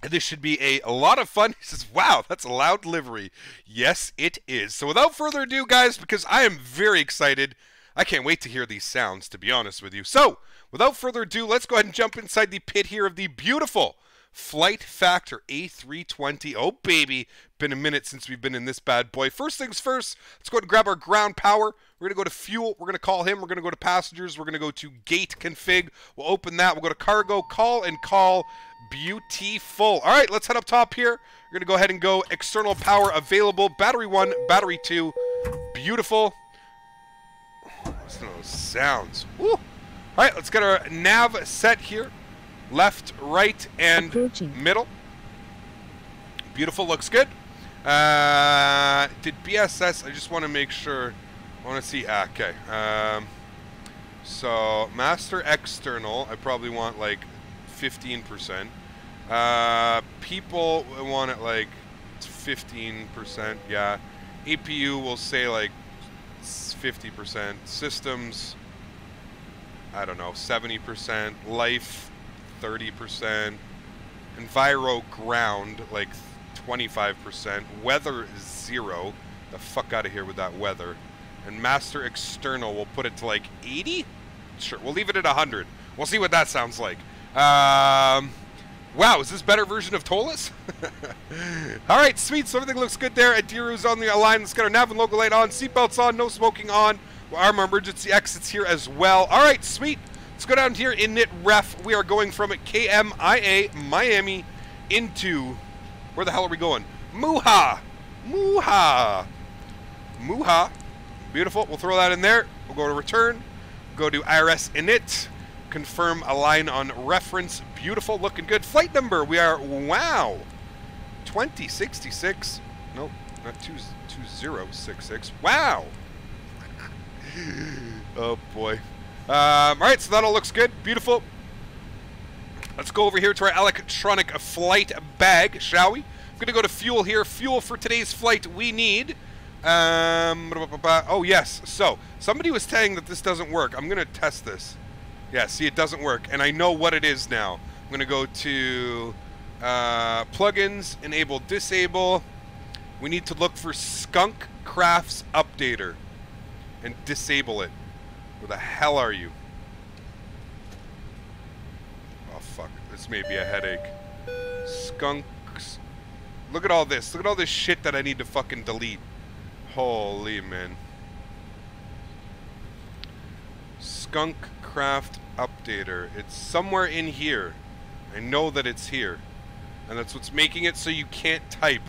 Speaker 1: this should be a, a lot of fun. He says, wow, that's a loud livery. Yes, it is. So without further ado, guys, because I am very excited, I can't wait to hear these sounds, to be honest with you. So without further ado, let's go ahead and jump inside the pit here of the beautiful Flight Factor A320. Oh, baby. Been a minute since we've been in this bad boy. First things first, let's go ahead and grab our ground power. We're going to go to fuel. We're going to call him. We're going to go to passengers. We're going to go to gate config. We'll open that. We'll go to cargo, call, and call. Beautiful. All right, let's head up top here. We're going to go ahead and go external power available. Battery 1, battery 2. Beautiful. Listen to those sounds. Woo. All right, let's get our nav set here left, right, and middle. Beautiful, looks good. Uh, did BSS, I just want to make sure, I want to see, ah, okay. Um, so, master external, I probably want like 15%. Uh, people I want it like 15%, yeah. APU will say like 50%. Systems, I don't know, 70%. Life, 30%. Enviro ground, like 25%. Weather, zero. The fuck out of here with that weather. And master external, we'll put it to like 80? Sure, we'll leave it at 100. We'll see what that sounds like. Um, wow, is this better version of ToLiss? All right, sweet. So everything looks good there. Adiru's on the line. Let's get our nav and logo light on. Seatbelts on. No smoking on. Our emergency exits here as well. All right, sweet. Let's go down here in init ref. We are going from KMIA Miami into where the hell are we going? Muha, Muha, Muha. Beautiful. We'll throw that in there. We'll go to return. Go to IRS init. Confirm a line on reference. Beautiful. Looking good. Flight number. We are wow. 2066. Nope, not 2066. Wow. oh boy. Um, all right, so that all looks good. Beautiful. Let's go over here to our electronic flight bag, shall we? I'm going to go to fuel here. Fuel for today's flight we need. Um, oh, yes. So, somebody was saying that this doesn't work. I'm going to test this. Yeah, see, it doesn't work. And I know what it is now. I'm going to go to uh, plugins, enable, disable. We need to look for Skunk Crafts Updater and disable it. Where the hell are you? Oh, fuck. This may be a headache. Skunks. Look at all this. Look at all this shit that I need to fucking delete. Holy man. Skunk Craft Updater. It's somewhere in here. I know that it's here. And that's what's making it so you can't type.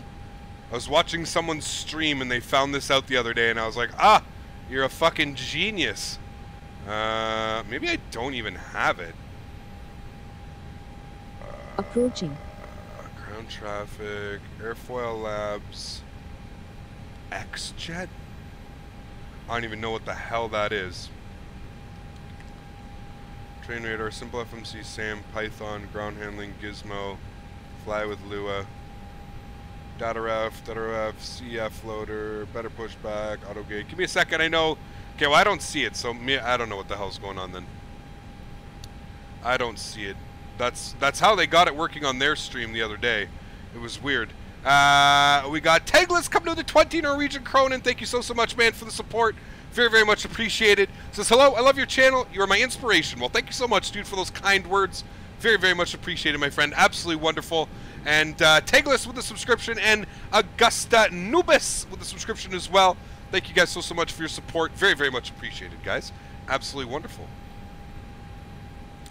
Speaker 1: I was watching someone stream and they found this out the other day and I was like, ah, you're a fucking genius. Uh, maybe I don't even have it.
Speaker 11: Approaching.
Speaker 1: Uh, ground traffic, airfoil labs, X-Jet? I don't even know what the hell that is. Train radar, simple FMC, SAM, Python, ground handling, Gizmo, FlyWithLua, data ref, data ref, CF loader, better pushback, auto gate. Give me a second, I know. Okay, well I don't see it, so me, I don't know what the hell's going on then. I don't see it. That's that's how they got it working on their stream the other day. It was weird. Uh, we got Tagless coming to the 20 Norwegian kroner. Thank you so, so much, man, for the support. Very, very much appreciated. Says, hello, I love your channel. You are my inspiration. Well, thank you so much, dude, for those kind words. Very, very much appreciated, my friend. Absolutely wonderful. And uh, with the subscription, and Augusta Nubis with the subscription as well. Thank you guys so, so much for your support. Very, very much appreciated, guys. Absolutely wonderful.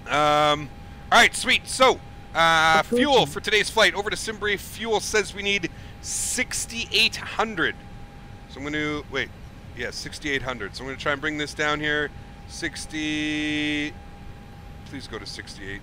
Speaker 1: Um, all right, sweet. So, uh, fuel for today's flight over to SimBrief. Fuel says we need 6,800. So I'm going to, wait, yeah, 6,800. So I'm going to try and bring this down here. 60, Please go to 68.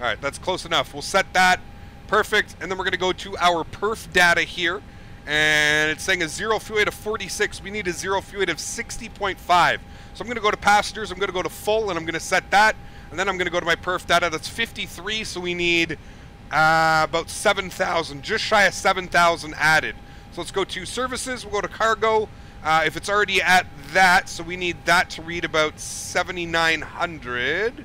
Speaker 1: All right, that's close enough. We'll set that. Perfect. And then we're going to go to our perf data here. And it's saying a zero fuel weight of 46. We need a zero fuel weight of 60.5. So I'm going to go to passengers. I'm going to go to full, and I'm going to set that. And then I'm going to go to my perf data. That's 53. So we need uh, about 7,000, just shy of 7,000 added. So let's go to services. We'll go to cargo. Uh, if it's already at that, so we need that to read about 7,900.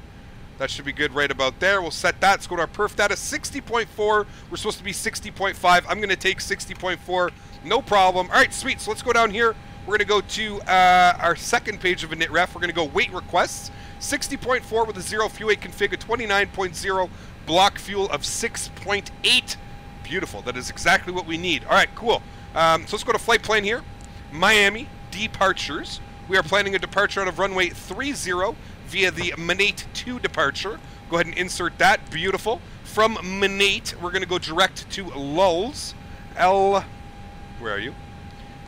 Speaker 1: That should be good right about there. We'll set that. Let's go to our perf data. 60.4. We're supposed to be 60.5. I'm going to take 60.4. No problem. All right, sweet. So let's go down here. We're going to go to uh, our second page of a ref. We're going to go weight requests. 60.4 with a zero fuel weight config of 29.0. Block fuel of 6.8. Beautiful. That is exactly what we need. All right, cool. Um, so let's go to flight plan here. Miami departures. We are planning a departure out of runway 30 via the Manate 2 departure. Go ahead and insert that. Beautiful. From Manate, we're going to go direct to Lulls. L. Where are you?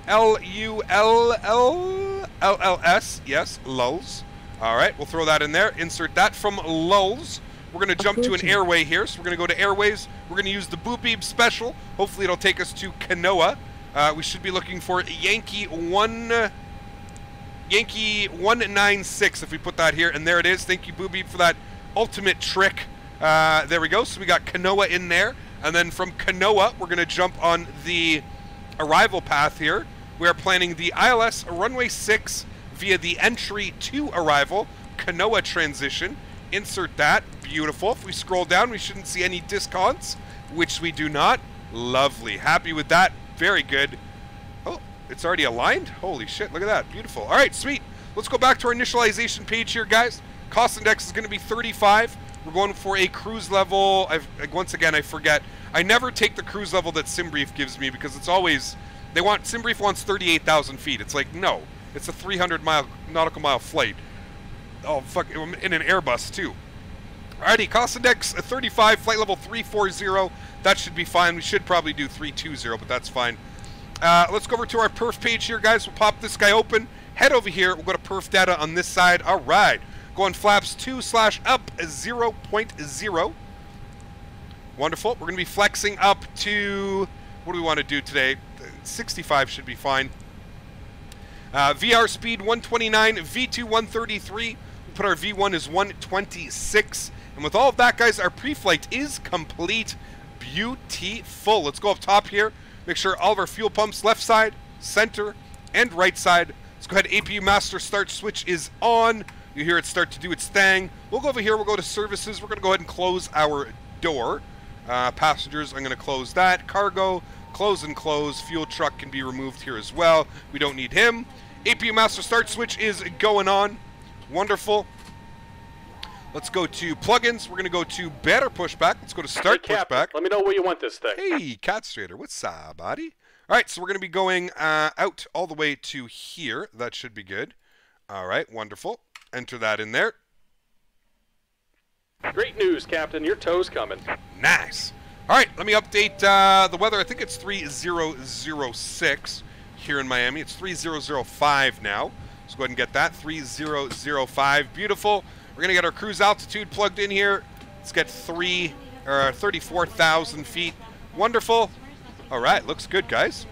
Speaker 1: L U L L L L S. Yes, Lulls. All right, we'll throw that in there. Insert that from Lulls. We're going to jump to an airway here. So we're going to go to airways. We're going to use the Beep special. Hopefully, it'll take us to Kanoa. Uh, we should be looking for Yankee 1. Yankee 196 if we put that here. And there it is. Thank you, Booby, for that ultimate trick. Uh, there we go. So we got Kanoa in there. And then from Kanoa, we're going to jump on the arrival path here. We are planning the ILS runway 6 via the entry to arrival. Kanoa transition. Insert that. Beautiful. If we scroll down, we shouldn't see any discons, which we do not. Lovely. Happy with that. Very good. It's already aligned? Holy shit, look at that. Beautiful. All right, sweet. Let's go back to our initialization page here, guys. Cost index is going to be 35. We're going for a cruise level. I've, once again, I forget. I never take the cruise level that SimBrief gives me because it's always they want SimBrief wants 38,000 feet. It's like no, it's a 300 mile nautical mile flight. Oh fuck, in an Airbus too. Alrighty, cost index uh, 35, flight level 340. That should be fine. We should probably do 320, but that's fine. Uh, let's go over to our perf page here, guys. We'll pop this guy open. Head over here. We'll go to perf data on this side. All right. Go on flaps 2 slash up 0.0. Wonderful. We're going to be flexing up to, what do we want to do today? 65 should be fine. Uh, VR speed 129, V2 133. We'll put our V1 as 126. And with all of that, guys, our pre-flight is complete. Beautiful. Let's go up top here. Make sure all of our fuel pumps, left side, center, and right side. Let's go ahead. APU master start switch is on. You hear it start to do its thing. We'll go over here. We'll go to services. We're going to go ahead and close our door. Uh, passengers, I'm going to close that. Cargo, close and close. Fuel truck can be removed here as well. We don't need him. APU master start switch is going on. Wonderful. Let's go to plugins. We're going to go to better pushback. Let's go to start
Speaker 11: hey, Cap,
Speaker 1: pushback.
Speaker 11: Let me know where you want this thing.
Speaker 1: Hey, Cat Strader. What's up, buddy? All right, so we're going to be going uh, out all the way to here. That should be good. All right, wonderful. Enter that in there.
Speaker 11: Great news, Captain. Your tow's coming.
Speaker 1: Nice. All right, let me update uh, the weather. I think it's 3006 here in Miami. It's 3005 now. Let's go ahead and get that. 3005. Beautiful. We're going to get our cruise altitude plugged in here. Let's get three or 34,000 feet. Wonderful. All right, looks good, guys.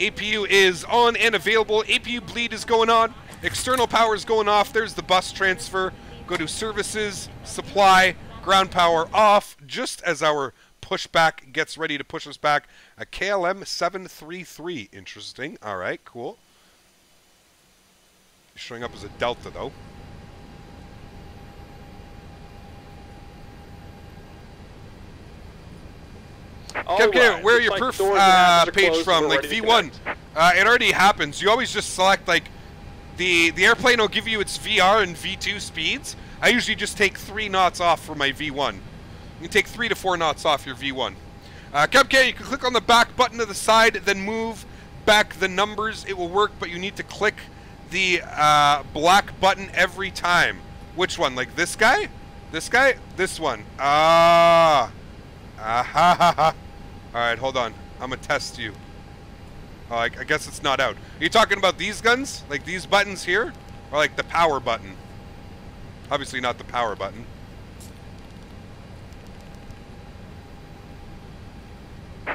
Speaker 1: APU is on and available. APU bleed is going on. External power is going off. There's the bus transfer. Go to services, supply, ground power off, just as our pushback gets ready to push us back. A KLM 733. Interesting. All right, cool. Showing up as a Delta, though. Kev,
Speaker 11: right.
Speaker 1: where are your
Speaker 11: like
Speaker 1: perf uh, page
Speaker 11: closed,
Speaker 1: from? Like V1. Uh, it already happens. You always just select like the the airplane will give you its VR and V2 speeds. I usually just take three knots off for my V1. You can take three to four knots off your V1. Uh, Cupcake, you can click on the back button to the side, then move back the numbers. It will work, but you need to click the uh, black button every time. Which one? Like this guy? This guy? This one. Ah. Ah ha ha ha. Alright, hold on. I'm gonna test you. Oh, I, I guess it's not out. Are you talking about these guns? Like these buttons here? Or like the power button? Obviously not the power button.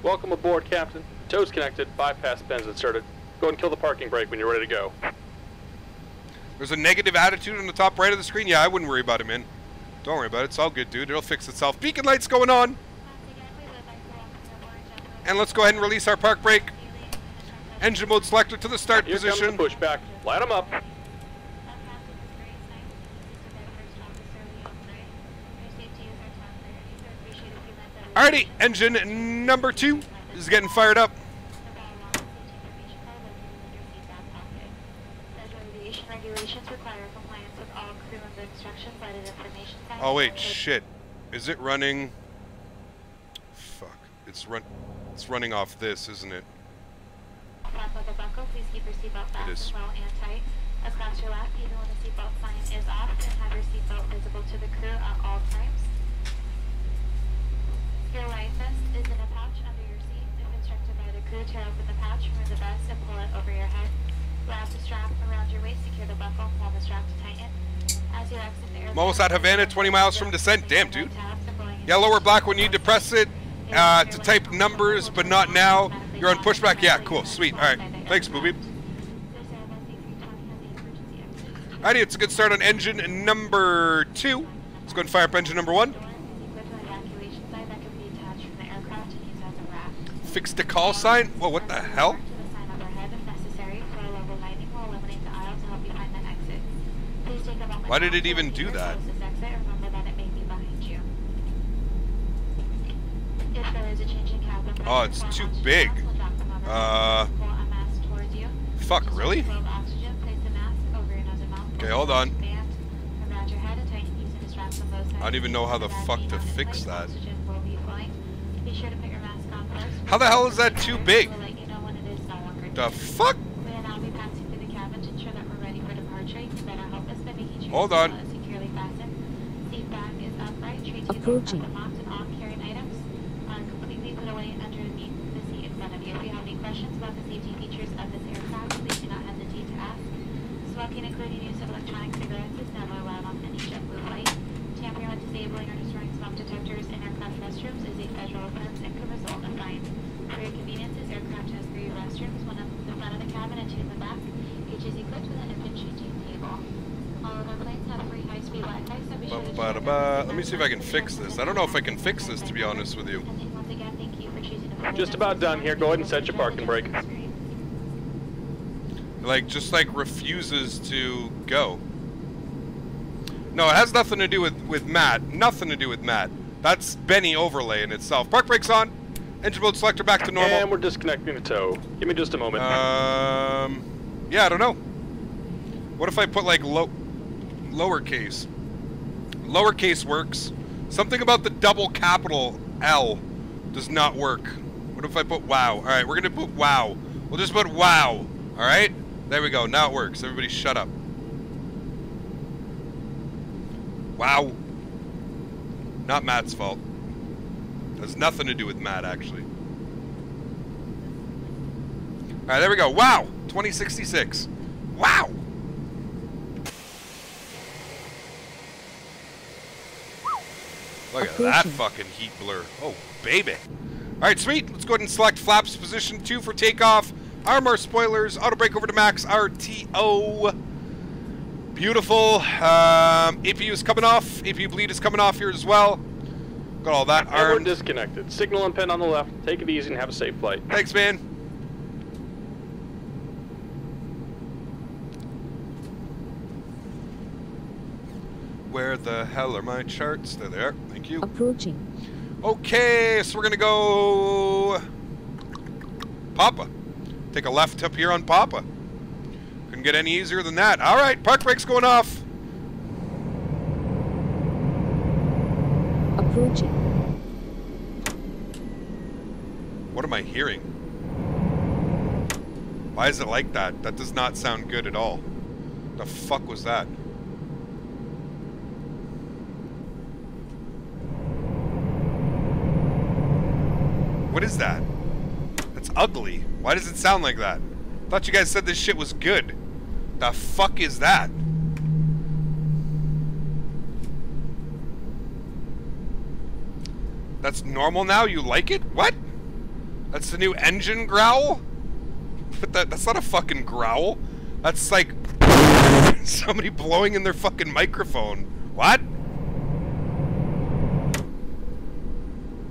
Speaker 11: Welcome aboard, Captain. Tow's connected, bypass pins inserted. Go ahead and kill the parking brake when you're ready to go.
Speaker 1: There's a negative attitude on the top right of the screen. Yeah, I wouldn't worry about it, man. Don't worry about it. It's all good, dude. It'll fix itself. Beacon lights going on. And let's go ahead and release our park brake. Engine mode selector to the start
Speaker 11: Here
Speaker 1: position.
Speaker 11: comes the pushback. Light them up.
Speaker 1: Alrighty, engine number two is getting fired up. Oh wait, shit. Is it running? Fuck. It's run. It's running off this, isn't it?
Speaker 4: Please keep your seatbelt
Speaker 1: It is.
Speaker 4: fastened well and tight. Across your lap, even when the seatbelt sign is off, and have your seatbelt visible to the crew at all times. Your life vest is in a pouch under your seat. If instructed by the crew, tear open the pouch, remove the vest, and pull it over your head. Wrap the strap around your waist, secure the buckle, pull the strap to tighten. As you exit the
Speaker 1: I'm almost at Havana, 20 miles from descent. Damn, dude. Yellow or black when you depress it uh, to type numbers, but not now. You're on pushback. Yeah, cool, sweet. All right, thanks, booby. Alrighty, it's a good start on engine number two. Let's go and fire up engine number one. Fix the call sign. Whoa, what the hell? Why did it even do that? Oh, it's too big. Uh, fuck, really? Okay, hold on. I don't even know how the fuck to fix that. How the hell is that too big? The fuck? Hold on.
Speaker 12: Approaching.
Speaker 4: Smoking, including use of electronic cigarettes, is never allowed on any JetBlue flight. Tampering with disabling or destroying smoke detectors in aircraft restrooms is a federal offense and could result in fines. For your convenience, this aircraft has three restrooms, one at the front of the cabin and two in the back. Each is equipped with an infant changing table. All of our planes have free high-speed Wi-Fi, so be sure to check.
Speaker 1: Let me see if I can fix this. I don't know if I can fix this, to be honest with you.
Speaker 4: once again, thank you for choosing to
Speaker 11: Just about done here. Go ahead and set your parking brake.
Speaker 1: Like, just like refuses to go. No, it has nothing to do with, with Matt. Nothing to do with Matt. That's Benny overlay in itself. Park brakes on. Engine mode selector back to normal.
Speaker 11: And we're disconnecting the tow. Give me just a moment.
Speaker 1: Um, yeah, I don't know. What if I put like low, lowercase? Lowercase works. Something about the double capital L does not work. What if I put wow? All right, we're gonna put wow. We'll just put wow. All right, there we go. Now it works. Everybody, shut up. Wow. Not Matt's fault. Has nothing to do with Matt, actually. All right, there we go. Wow, 2066. Wow. Look at that fucking heat blur. Oh, baby. All right, sweet. Let's go ahead and select flaps position two for takeoff. Armor spoilers, auto brake over to max, RTO. Beautiful. Um, APU is coming off. APU bleed is coming off here as well. Got all that
Speaker 11: And we're disconnected. Signal and pin on the left. Take it easy and have a safe flight.
Speaker 1: Thanks, man. Where the hell are my charts? They're there. Thank you.
Speaker 12: Approaching.
Speaker 1: Okay, so we're gonna go Papa. Take a left up here on Papa. Couldn't get any easier than that. All right, park brakes going off.
Speaker 12: Approaching.
Speaker 1: What am I hearing? Why is it like that? That does not sound good at all. The fuck was that? What is that? That's ugly. Why does it sound like that? Thought you guys said this shit was good. The fuck is that? That's normal now? You like it? What? That's the new engine growl? But that, that's not a fucking growl. That's like somebody blowing in their fucking microphone. What?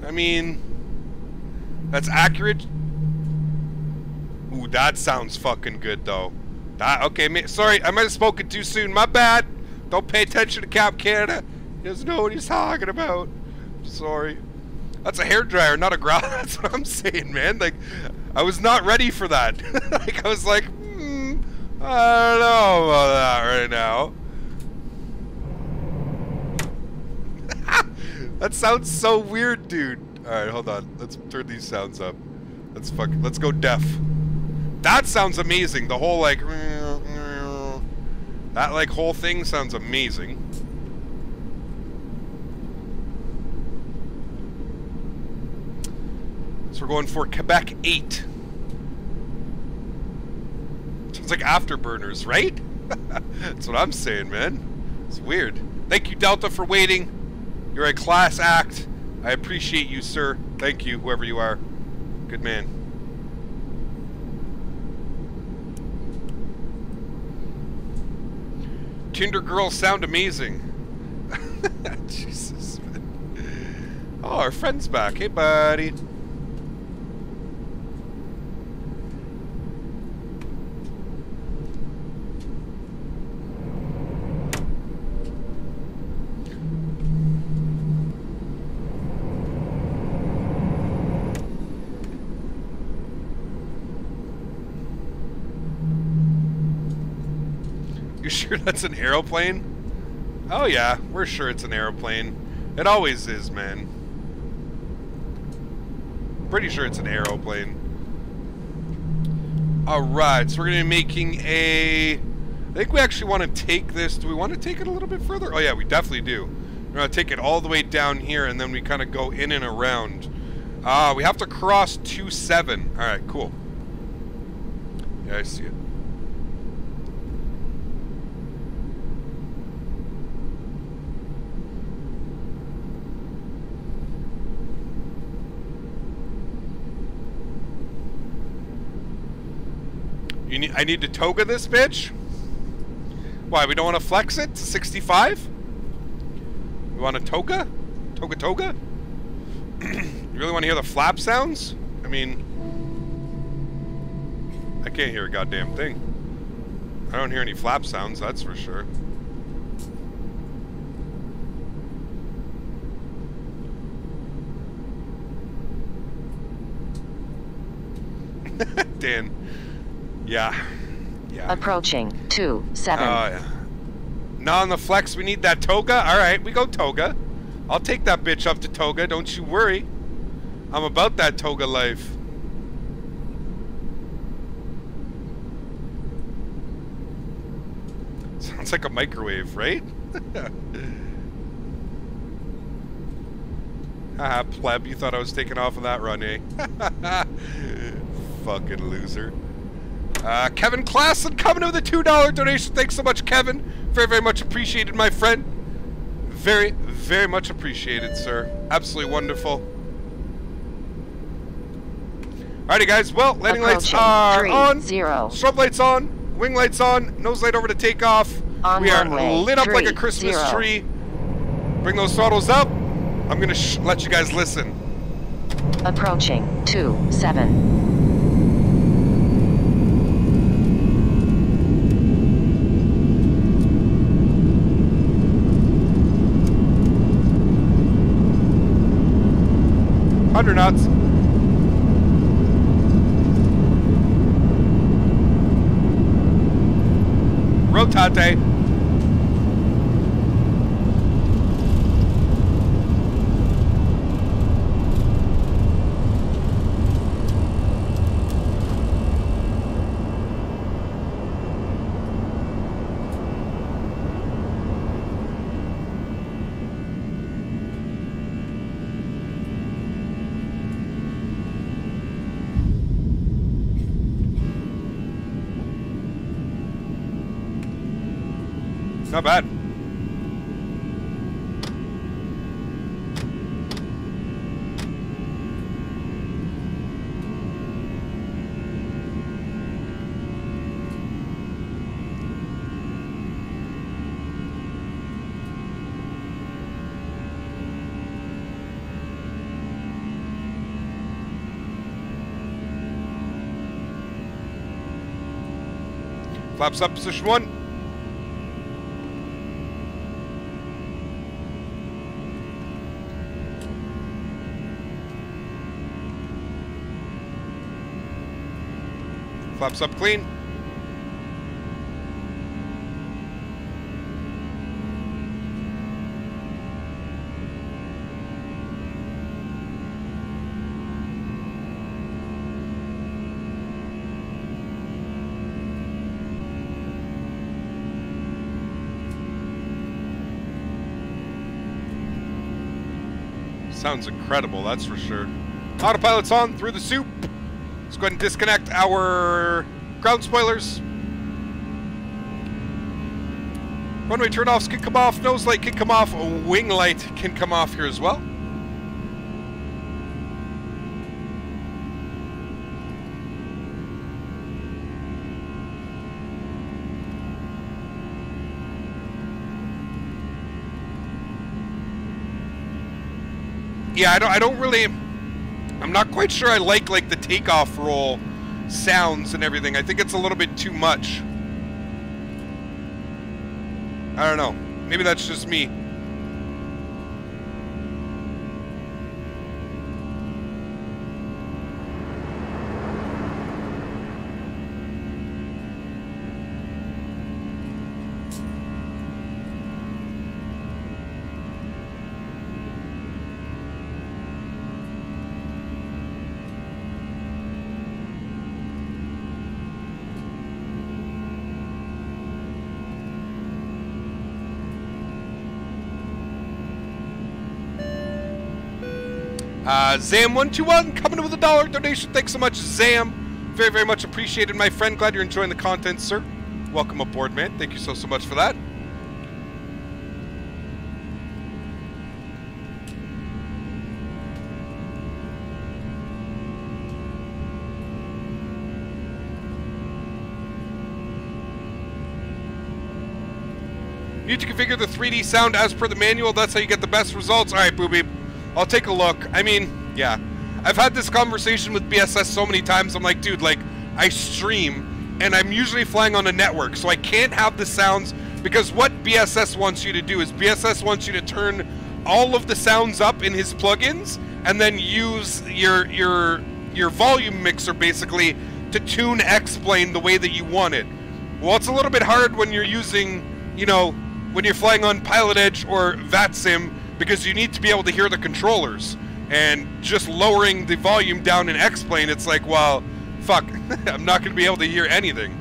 Speaker 1: I mean that's accurate. Ooh, that sounds fucking good though. That okay? Sorry, I might have spoken too soon. My bad. Don't pay attention to Cap Canada. He doesn't know what he's talking about. Sorry. That's a hairdryer, not a growl. That's what I'm saying, man. Like, I was not ready for that. like, I was like, hmm, I don't know about that right now. that sounds so weird, dude. All right, hold on. Let's turn these sounds up. Let's fuck. Let's go deaf. That sounds amazing. The whole like, that like whole thing sounds amazing. So we're going for Quebec 8. Sounds like afterburners, right? That's what I'm saying, man. It's weird. Thank you, Delta, for waiting. You're a class act. I appreciate you, sir. Thank you, whoever you are. Good man. Tinder girls sound amazing. Jesus. Oh, our friend's back. Hey, buddy. You sure that's an aeroplane? Oh yeah, we're sure it's an aeroplane. It always is, man. Pretty sure it's an aeroplane. Alright, so we're going to be making a... I think we actually want to take this... Do we want to take it a little bit further? Oh yeah, we definitely do. We're going to take it all the way down here, and then we kind of go in and around. Ah, we have to cross 2-7. Alright, cool. Yeah, I see it. You need, I need to toga this bitch? Why, we don't want to flex it to 65? We want a toga? Toga toga? you really want to hear the flap sounds? I mean... I can't hear a goddamn thing. I don't hear any flap sounds, that's for sure. Dan. Yeah. Yeah.
Speaker 13: Approaching. 2 7.
Speaker 1: Oh, yeah. Now on the flex, we need that toga. All right, we go toga. I'll take that bitch up to toga. Don't you worry. I'm about that toga life. Sounds like a microwave, right? Haha, pleb, you thought I was taking off of that run, eh? Fucking loser. Uh, Kevin Klassen coming in with a $2 donation. Thanks so much, Kevin. Very, very much appreciated, my friend. Very, very much appreciated, sir. Absolutely wonderful. Alrighty, guys. Well, landing lights are
Speaker 13: three,
Speaker 1: on.
Speaker 13: Zero.
Speaker 1: Strobe lights on. Wing lights on. Nose light over to takeoff.
Speaker 13: On
Speaker 1: we are lit up three, like a Christmas
Speaker 13: zero.
Speaker 1: tree. Bring those throttles up. I'm going to let you guys listen.
Speaker 13: Approaching. Two, seven.
Speaker 1: 100 knots. Rotate. Flaps up, position one. Flaps up clean. Sounds incredible, that's for sure. Autopilot's on through the soup. Let's go ahead and disconnect our ground spoilers. Runway turn-offs can come off, nose light can come off, wing light can come off here as well. Yeah, I don't, I don't really... I'm not quite sure I like, like, the takeoff roll sounds and everything. I think it's a little bit too much. I don't know. Maybe that's just me. Uh, Zam121 coming in with a dollar donation. Thanks so much, Zam. Very, very much appreciated, my friend. Glad you're enjoying the content, sir. Welcome aboard, man. Thank you so, so much for that. Need to configure the 3D sound as per the manual. That's how you get the best results. All right, Booby. I'll take a look. I mean, yeah. I've had this conversation with BSS so many times. I'm like, dude, like, I stream, and I'm usually flying on a network, so I can't have the sounds, because what BSS wants you to do is BSS wants you to turn all of the sounds up in his plugins, and then use your, your, your volume mixer, basically, to tune X-Plane the way that you want it. Well, it's a little bit hard when you're using, you know, when you're flying on Pilot Edge or VATSIM, because you need to be able to hear the controllers. And just lowering the volume down in X-Plane, it's like, well, fuck, I'm not going to be able to hear anything.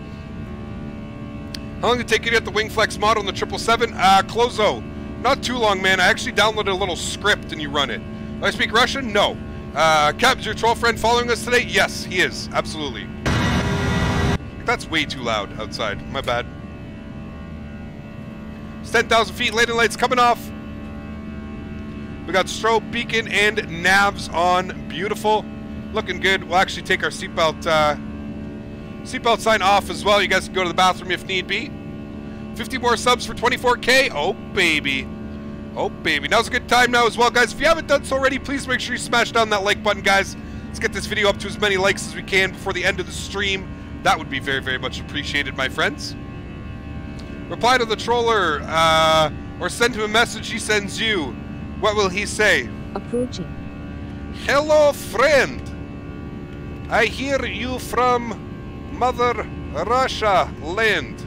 Speaker 1: How long did it take you to get the WingFlex mod on the 777? Uh, Clozo. Not too long, man. I actually downloaded a little script and you run it. Do I speak Russian? No. Uh, Cap, is your troll friend following us today? Yes, he is. Absolutely. That's way too loud outside. My bad. It's 10,000 feet. Landing lights coming off. We got strobe, beacon, and navs on. Beautiful. Looking good. We'll actually take our seatbelt uh, seatbelt sign off as well. You guys can go to the bathroom if need be. 50 more subs for 24k. Oh, baby. Oh, baby. Now's a good time now as well, guys. If you haven't done so already, please make sure you smash down that like button, guys. Let's get this video up to as many likes as we can before the end of the stream. That would be very, very much appreciated, my friends. Reply to the troller, uh, or send him a message he sends you. What will he say?
Speaker 12: Approaching.
Speaker 1: Hello, friend. I hear you from Mother Russia land.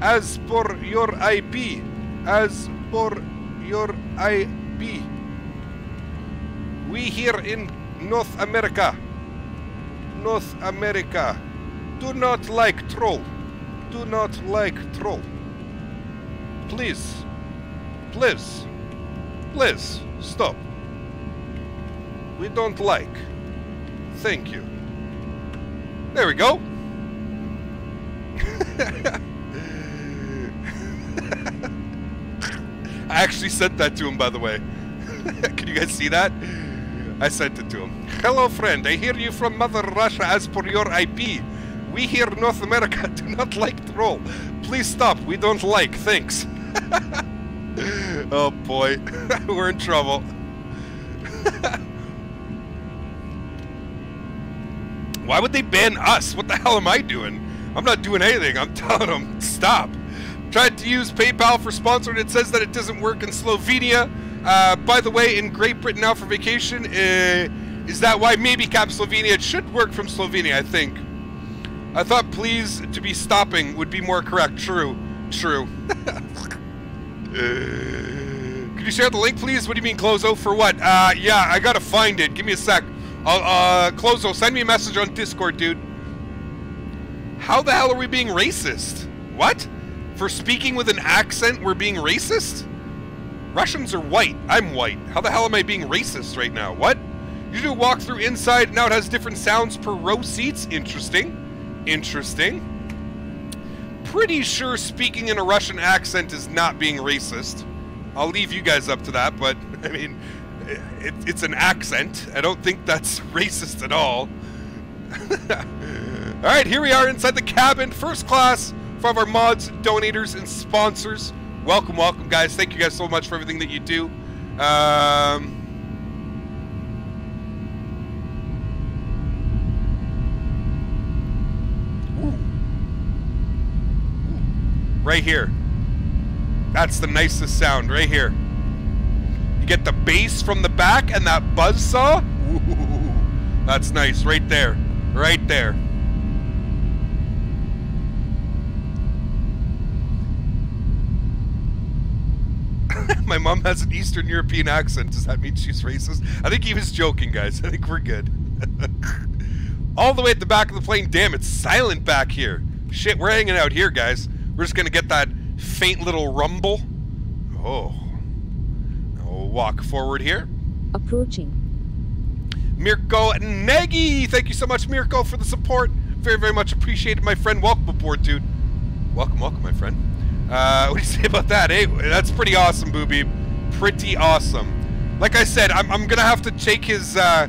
Speaker 1: As per your IP. As per your IP. We here in North America. North America. Do not like troll. Do not like troll. Please. Please. Please, stop. We don't like. Thank you. There we go. I actually sent that to him, by the way. Can you guys see that? I sent it to him. Hello, friend. I hear you from Mother Russia as per your IP. We here North America do not like troll. Please stop. We don't like. Thanks. oh boy, we're in trouble. Why would they ban us? What the hell am I doing? I'm not doing anything. I'm telling them stop. Tried to use PayPal for sponsored. It says that it doesn't work in Slovenia. Uh, by the way, in Great Britain now for vacation. Uh, is that why maybe Cap Slovenia? It should work from Slovenia, I think. I thought please to be stopping would be more correct. True. True. Could you share the link, please? What do you mean, Clozo? For what? Uh, yeah, I gotta find it. Give me a sec. I'll, uh, Clozo, send me a message on Discord, dude. How the hell are we being racist? What? For speaking with an accent, we're being racist? Russians are white. I'm white. How the hell am I being racist right now? What? You do a walkthrough inside, now it has different sounds per row seats. Interesting. Interesting. Pretty sure speaking in a Russian accent is not being racist. I'll leave you guys up to that, but, I mean, it, it's an accent. I don't think that's racist at all. all right, here we are inside the cabin, first class, for our mods, donators, and sponsors. Welcome, welcome, guys. Thank you guys so much for everything that you do. Um, right here. That's the nicest sound right here. You get the bass from the back and that buzz saw. That's nice right there. Right there. My mom has an Eastern European accent. Does that mean she's racist? I think he was joking, guys. I think we're good. All the way at the back of the plane. Damn, it's silent back here. Shit, we're hanging out here, guys. We're just gonna get that faint little rumble. Oh. We'll walk forward here.
Speaker 12: Approaching.
Speaker 1: Mirko Nagy! Thank you so much, Mirko, for the support. Very, very much appreciated, my friend. Welcome aboard, dude. Welcome, welcome, my friend. Uh, what do you say about that? Hey, that's pretty awesome, Booby. Pretty awesome. Like I said, I'm, I'm gonna have to take his, uh,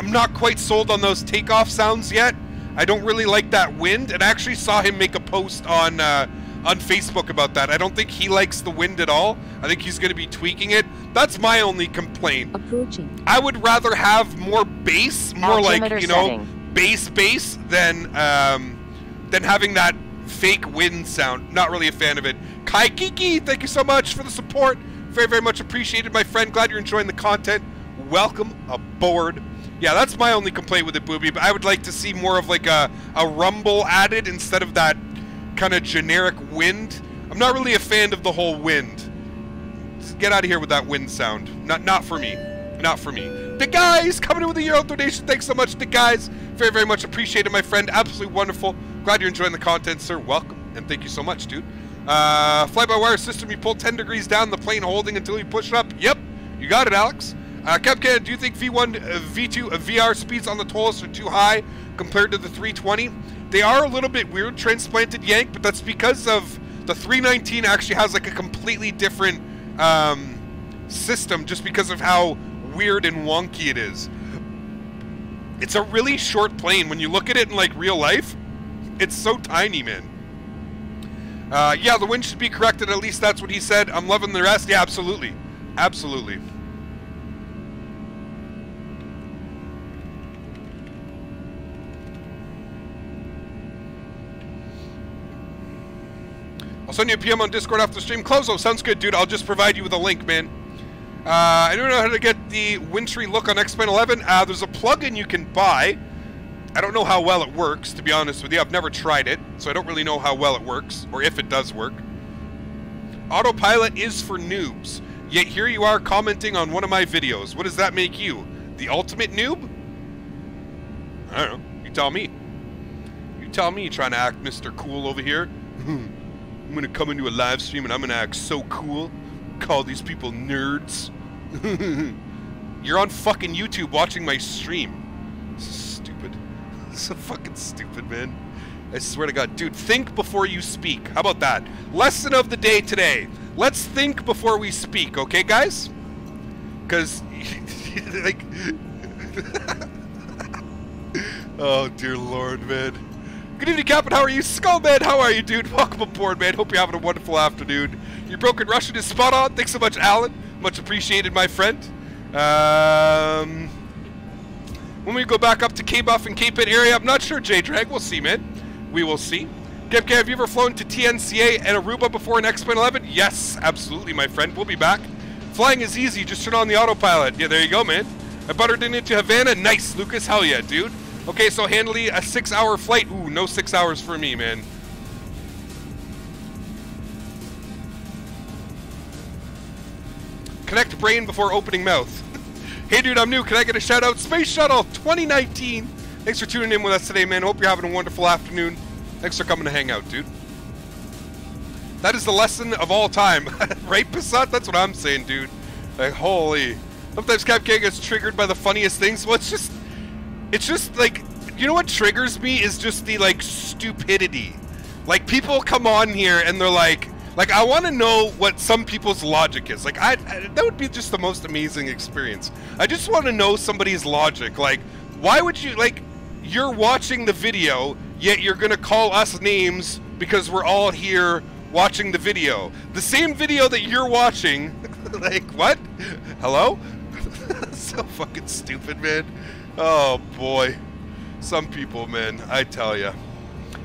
Speaker 1: I'm not quite sold on those takeoff sounds yet. I don't really like that wind, and I actually saw him make a post on uh, on Facebook about that. I don't think he likes the wind at all. I think he's going to be tweaking it. That's my only complaint.
Speaker 12: Approaching.
Speaker 1: I would rather have more bass, more
Speaker 13: Altimeter
Speaker 1: like you know,
Speaker 13: setting.
Speaker 1: bass bass than um, than having that fake wind sound. Not really a fan of it. Kai Kiki, thank you so much for the support. Very very much appreciated, my friend. Glad you're enjoying the content. Welcome aboard. Yeah, that's my only complaint with it, Booby. But I would like to see more of like a, a rumble added instead of that kind of generic wind. I'm not really a fan of the whole wind. Just get out of here with that wind sound. Not not for me. Not for me. The guys coming in with a euro donation. Thanks so much, the guys. Very very much appreciated, my friend. Absolutely wonderful. Glad you're enjoying the content, sir. Welcome and thank you so much, dude. Uh, fly-by-wire system. You pull 10 degrees down the plane, holding until you push it up. Yep, you got it, Alex. Uh, Kevcan, do you think V1, uh, V2, uh, VR speeds on the ToLiss are too high compared to the 320? They are a little bit weird, transplanted yank, but that's because of the 319 actually has like a completely different um, system just because of how weird and wonky it is. It's a really short plane. When you look at it in like real life, it's so tiny, man. Uh, yeah, the wind should be corrected. At least that's what he said. I'm loving the rest. Yeah, absolutely. Absolutely. I'll send you a PM on Discord after the stream. Close. Clozo, sounds good, dude. I'll just provide you with a link, man. Uh, I don't know how to get the wintry look on X-Plane 11. Uh, there's a plugin you can buy. I don't know how well it works, to be honest with you. I've never tried it, so I don't really know how well it works, or if it does work. Autopilot is for noobs. Yet here you are commenting on one of my videos. What does that make you? The ultimate noob? I don't know. You tell me. You tell me trying to act Mr. Cool over here. I'm gonna come into a live stream and I'm gonna act so cool. Call these people nerds. You're on fucking YouTube watching my stream. Stupid. So fucking stupid, man. I swear to God. Dude, think before you speak. How about that? Lesson of the day today. Let's think before we speak, okay, guys? Because, like... oh, dear Lord, man. Good evening, Captain. How are you? Skullman, how are you, dude? Welcome aboard, man. Hope you're having a wonderful afternoon. Your broken Russian is spot on. Thanks so much, Alan. Much appreciated, my friend. Um, when we go back up to K-Buff and K-Pit area, I'm not sure, J-Drag. We'll see, man. We will see. Gepke, have you ever flown to TNCA and Aruba before an X-Plane 11? Yes, absolutely, my friend. We'll be back. Flying is easy. Just turn on the autopilot. Yeah, there you go, man. I buttered into Havana. Nice, Lucas. Hell yeah, dude. Okay, so handily a six-hour flight. Ooh, no six hours for me, man. Connect brain before opening mouth. hey, dude, I'm new. Can I get a shout out? Space Shuttle 2019. Thanks for tuning in with us today, man. Hope you're having a wonderful afternoon. Thanks for coming to hang out, dude. That is the lesson of all time. right, Passat? That's what I'm saying, dude. Like, holy. Sometimes Cap Capcan gets triggered by the funniest things. Well, it's just... It's just, like... You know what triggers me is just the, like, stupidity. Like, people come on here and they're like... Like, I want to know what some people's logic is. Like, I, I that would be just the most amazing experience. I just want to know somebody's logic. Like, why would you, like, you're watching the video, yet you're going to call us names because we're all here watching the video. The same video that you're watching. like, what? Hello? so fucking stupid, man. Oh, boy. Some people, man, I tell you.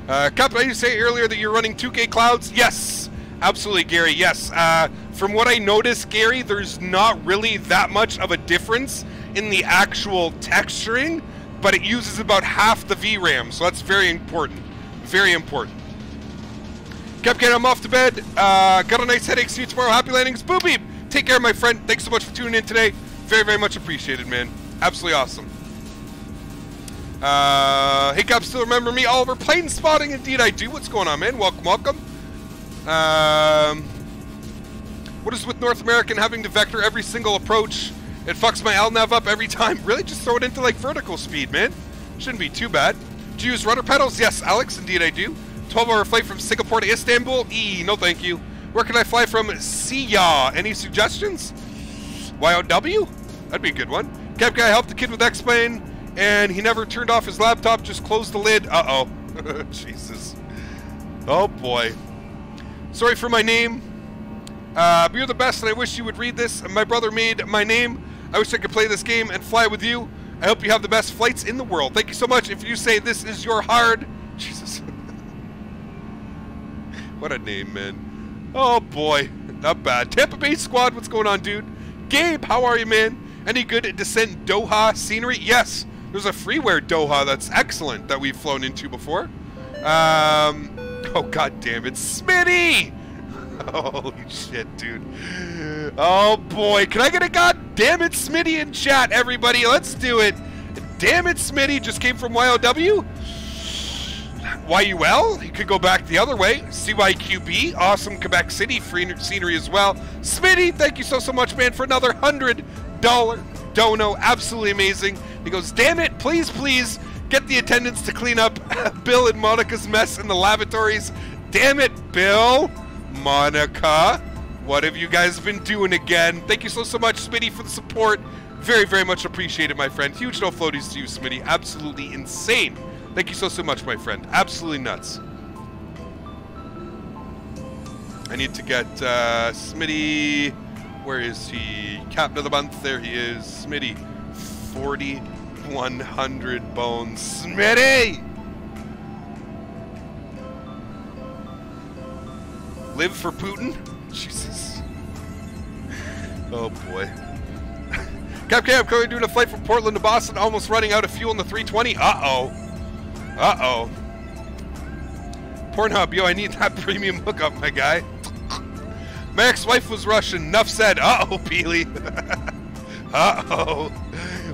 Speaker 1: Uh, I you say earlier that you're running 2K clouds? Yes! Absolutely, Gary. Yes. Uh, from what I noticed, Gary, there's not really that much of a difference in the actual texturing, but it uses about half the VRAM, so that's very important. Very important. Capcan, I'm off to bed. Uh, got a nice headache. See you tomorrow. Happy landings. Boo beep. Take care, my friend. Thanks so much for tuning in today. Very, very much appreciated, man. Absolutely awesome. Uh, Cap, still remember me? Oliver, plane spotting. Indeed, I do. What's going on, man? Welcome, welcome. Um, what is with North American having to vector every single approach? It fucks my LNAV up every time. Really? Just throw it into like vertical speed, man. Shouldn't be too bad. Do you use rudder pedals? Yes, Alex, indeed I do. 12 hour flight from Singapore to Istanbul? E, no thank you. Where can I fly from? Siya. Any suggestions? YOW? That'd be a good one. Cap guy help the kid with X-Plane, and he never turned off his laptop, just closed the lid. Uh-oh. Jesus. Oh, boy. Sorry for my name. Uh, you're the best, and I wish you would read this. My brother made my name. I wish I could play this game and fly with you. I hope you have the best flights in the world. Thank you so much. If you say this is your hard... Jesus. what a name, man. Oh, boy. Not bad. Tampa Bay Squad, what's going on, dude? Gabe, how are you, man? Any good descent Doha scenery? Yes. There's a freeware Doha that's excellent that we've flown into before. Um... Oh, god damn it. Smitty! Holy shit, dude. Oh, boy. Can I get a god damn it Smitty in chat, everybody? Let's do it. Damn it, Smitty just came from YOW? YUL? You could go back the other way. CYQB, awesome Quebec City free scenery as well. Smitty, thank you so, so much, man, for another $100 dono. Absolutely amazing. He goes, damn it, please, please, get the attendants to clean up Bill and Monica's mess in the lavatories. Damn it, Bill, Monica, what have you guys been doing again? Thank you so, so much, Smitty, for the support. Very, very much appreciated, my friend. Huge no floaties to you, Smitty. Absolutely insane. Thank you so, so much, my friend. Absolutely nuts. I need to get uh, Smitty. Where is he? Captain of the month. There he is. Smitty. 4,100 bones. Smitty! Live for Putin? Jesus. Oh boy. Cap Cam, currently doing a flight from Portland to Boston, almost running out of fuel in the 320. Uh-oh. Uh-oh. Pornhub, yo, I need that premium hookup, my guy. My ex-wife was Russian. Enough said. Uh-oh, Peely. Uh-oh.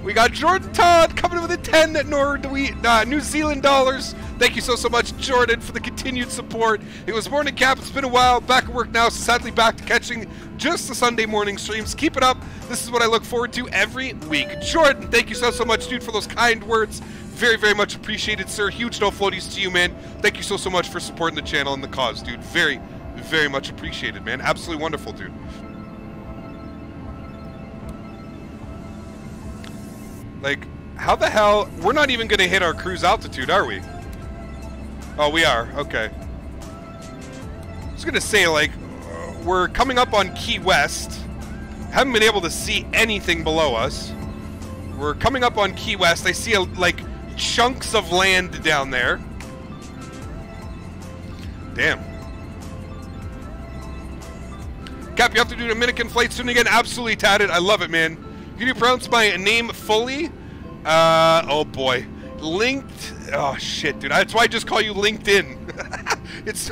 Speaker 1: We got Jordan Todd coming in with a 10 Nord uh, New Zealand dollars. Thank you so, so much, Jordan, for the continued support. It was morning cap. It's been a while. Back at work now. Sadly, back to catching just the Sunday morning streams. Keep it up. This is what I look forward to every week. Jordan, thank you so, so much, dude, for those kind words. Very, very much appreciated, sir. Huge no floaties to you, man. Thank you so, so much for supporting the channel and the cause, dude. Very, very much appreciated, man. Absolutely wonderful, dude. Like, how the hell? We're not even going to hit our cruise altitude, are we? Oh, we are. Okay. I was going to say, like, we're coming up on Key West. Haven't been able to see anything below us. We're coming up on Key West. I see, a, like, chunks of land down there. Damn. Cap, you have to do Dominican flight soon again. Absolutely tatted. I love it, man. Can you pronounce my name fully? Uh, oh boy. Linked. Oh shit, dude. That's why I just call you LinkedIn. it's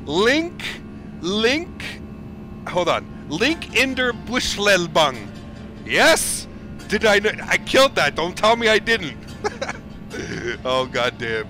Speaker 1: Link. Link. Hold on. Link Inder Buschlelbung. Yes. Did I? Know? I killed that. Don't tell me I didn't. oh goddamn.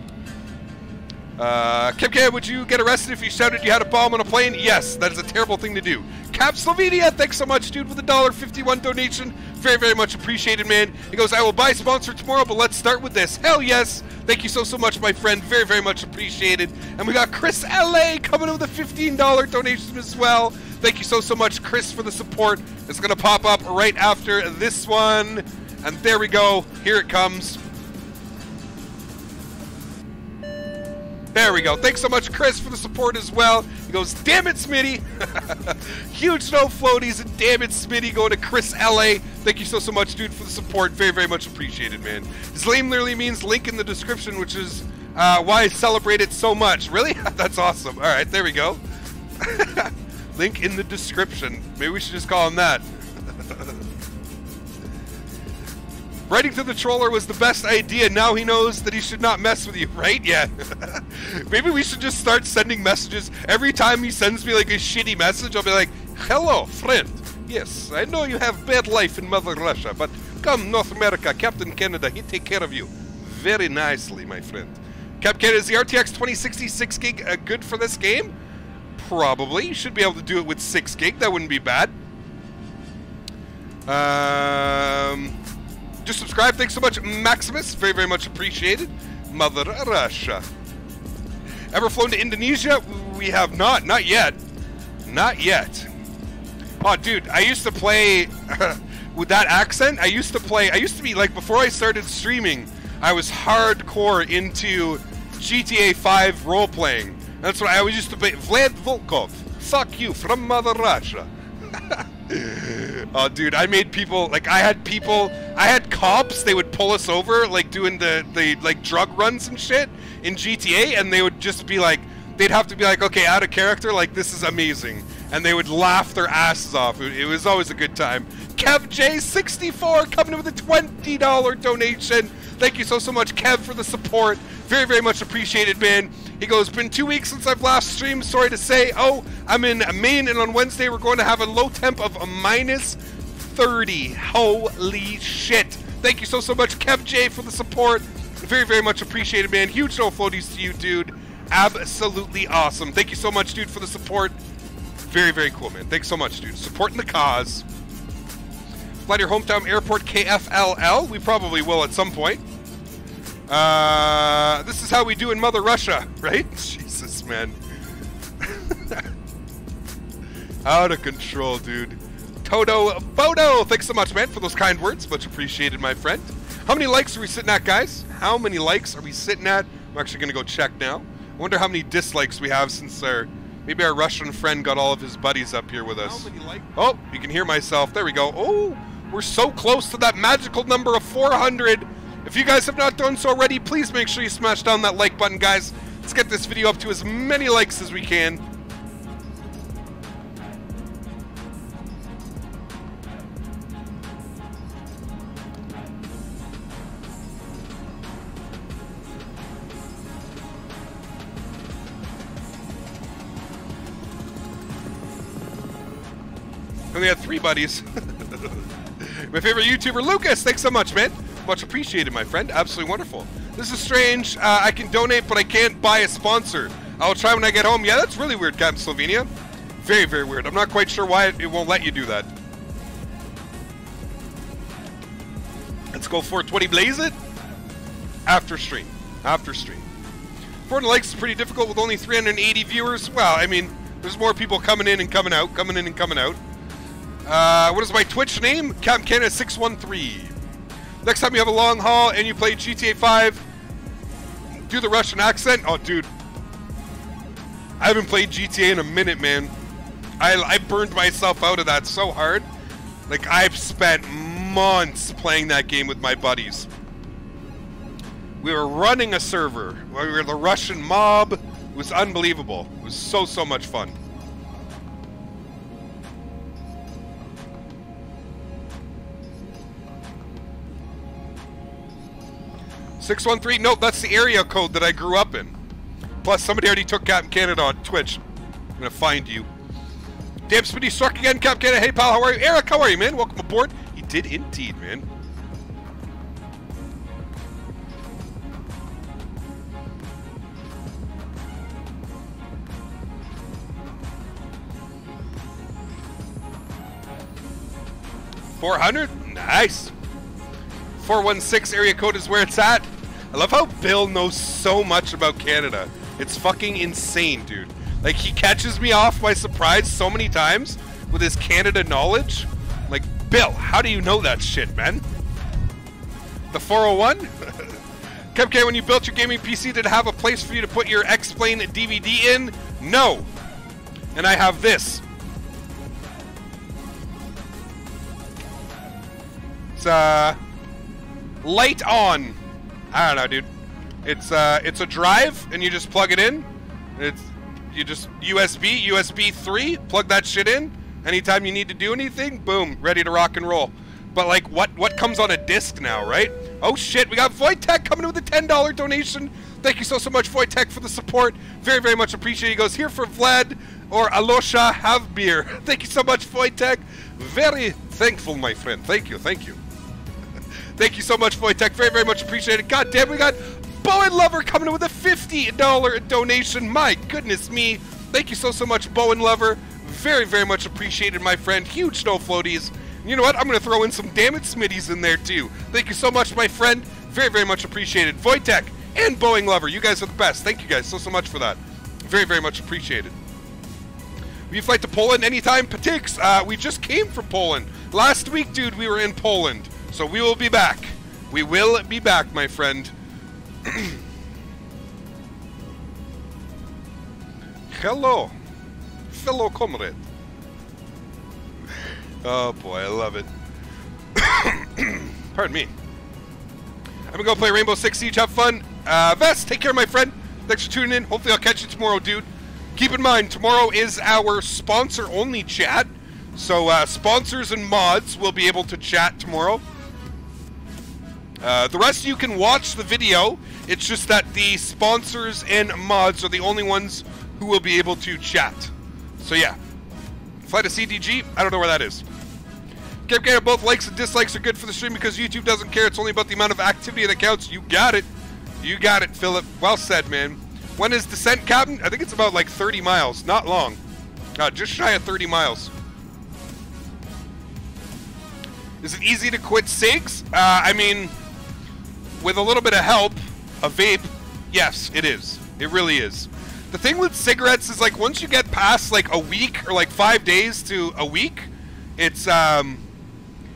Speaker 1: Uh, would you get arrested if you shouted you had a bomb on a plane? Yes, that is a terrible thing to do. Cap Slovenia, thanks so much, dude, with a dollar fifty-one donation. Very, very much appreciated, man. He goes, I will buy sponsor tomorrow, but let's start with this. Hell yes. Thank you so, so much, my friend. Very, very much appreciated. And we got Chris LA coming in with a $15 donation as well. Thank you so, so much, Chris, for the support. It's going to pop up right after this one. And there we go. Here it comes. There we go. Thanks so much, Chris, for the support as well. He goes, damn it, Smitty. Huge snow floaties and damn it, Smitty going to Chris LA. Thank you so, so much, dude, for the support. Very, very much appreciated, man. His name literally means link in the description, which is uh, why I celebrate it so much. Really? That's awesome. All right, there we go. link in the description. Maybe we should just call him that. Writing to the troller was the best idea. Now he knows that he should not mess with you, right? Yeah. Maybe we should just start sending messages. Every time he sends me like a shitty message, I'll be like, Hello, friend. Yes, I know you have bad life in Mother Russia, but come North America, Captain Canada, he take care of you very nicely, my friend. Cap Canada, is the RTX 2060 6 gig uh, good for this game? Probably. You should be able to do it with 6 gig. That wouldn't be bad. Um... Just subscribe. Thanks so much, Maximus. Very, very much appreciated. Mother Russia. Ever flown to Indonesia? We have not. Not yet. Not yet. Oh, dude, I used to play with that accent. I used to play. I used to be like before I started streaming. I was hardcore into GTA 5 role playing. That's what I always used to play. Vlad Volkov. Fuck you from Mother Russia. oh, dude, I made people like I had people. I had cops. They would pull us over, like doing the the like drug runs and shit in GTA, and they would just be like, they'd have to be like, okay, out of character, like this is amazing, and they would laugh their asses off. It, it was always a good time. Kev J64 coming in with a twenty dollar donation. Thank you so so much, Kev, for the support. Very very much appreciated, man. He goes, been two weeks since I've last streamed. Sorry to say. Oh, I'm in Maine, and on Wednesday we're going to have a low temp of a minus 30. Holy shit. Thank you so, so much, Kev J, for the support. Very, very much appreciated, man. Huge no floaties to you, dude. Absolutely awesome. Thank you so much, dude, for the support. Very, very cool, man. Thanks so much, dude. Supporting the cause. Fly to your hometown airport, KFLL. We probably will at some point. Uh, this is how we do in Mother Russia, right? Jesus, man. Out of control, dude. Toto Photo, thanks so much, man, for those kind words. Much appreciated, my friend. How many likes are we sitting at, guys? How many likes are we sitting at? I'm actually going to go check now. I wonder how many dislikes we have since our maybe our Russian friend got all of his buddies up here with us. Oh, you can hear myself. There we go. Oh, we're so close to that magical number of 400. If you guys have not done so already, please make sure you smash down that like button, guys. Let's get this video up to as many likes as we can. Only had three buddies. My favorite YouTuber, Lucas. Thanks so much, man. Much appreciated, my friend. Absolutely wonderful. This is strange. Uh, I can donate, but I can't buy a sponsor. I'll try when I get home. Yeah, that's really weird, Captain Slovenia. Very, very weird. I'm not quite sure why it, won't let you do that. Let's go 420 blaze it. After stream. After stream. 400 likes is pretty difficult with only 380 viewers. Well, I mean, there's more people coming in and coming out, coming in and coming out. Uh, what is my Twitch name? Captain Canada 613. Next time you have a long haul and you play GTA 5, do the Russian accent. Oh, dude. I haven't played GTA in a minute, man. I, I burned myself out of that so hard. Like, I've spent months playing that game with my buddies. We were running a server. We were the Russian mob. It was unbelievable. It was so, so much fun. Six one three. Nope, that's the area code that I grew up in. Plus, somebody already took Captain Canada on Twitch. I'm gonna find you. Damn, Spinny struck again, Captain Canada. Hey, pal, how are you? Eric, how are you, man? Welcome aboard. He did indeed, man. Four hundred, nice. 416 area code is where it's at. I love how Bill knows so much about Canada. It's fucking insane, dude. Like, he catches me off by surprise so many times with his Canada knowledge. Like, Bill, how do you know that shit, man? The 401? Cupcake, when you built your gaming PC, did it have a place for you to put your X-Plane DVD in? No. And I have this. It's, uh light on. I don't know, dude. It's uh, it's a drive, and you just plug it in. It's you just USB, USB three, plug that shit in. Anytime you need to do anything, boom, ready to rock and roll. But like, what what comes on a disc now, right? Oh shit, we got Voitech coming in with a ten dollar donation. Thank you so so much, Voitech, for the support. Very very much appreciated. He goes here for Vlad or Alosha have beer. Thank you so much, Voitech. Very thankful, my friend. Thank you, thank you. Thank you so much, Voitech. Very, very much appreciated. God damn, we got Boeing Lover coming in with a $50 donation. My goodness me. Thank you so, so much, Boeing Lover. Very, very much appreciated, my friend. Huge snow floaties. You know what? I'm going to throw in some damn it Smitties in there, too. Thank you so much, my friend. Very, very much appreciated. Voitech and Boeing Lover, you guys are the best. Thank you guys so, so much for that. Very, very much appreciated. You flight to Poland anytime? Patix, uh, we just came from Poland. Last week, dude, we were in Poland. So we will be back. We will be back, my friend. Hello, fellow comrade. Oh boy, I love it. Pardon me. I'm gonna go play Rainbow Six Siege. Have fun. Uh, Vest, take care, my friend. Thanks for tuning in. Hopefully, I'll catch you tomorrow, dude. Keep in mind, tomorrow is our sponsor-only chat. So, uh, sponsors and mods will be able to chat tomorrow. Uh, the rest you can watch the video. It's just that the sponsors and mods are the only ones who will be able to chat. So yeah. Flight of CDG, I don't know where that is. Keep getting both likes and dislikes are good for the stream because YouTube doesn't care. It's only about the amount of activity that counts. You got it. You got it, Philip. Well said, man. When is descent, Captain? I think it's about like 30 miles. Not long. Uh, just shy of 30 miles. Is it easy to quit SIGs? Uh, I mean, with a little bit of help, a vape, yes, it is. It really is. The thing with cigarettes is like once you get past like a week or like five days to a week, it's um,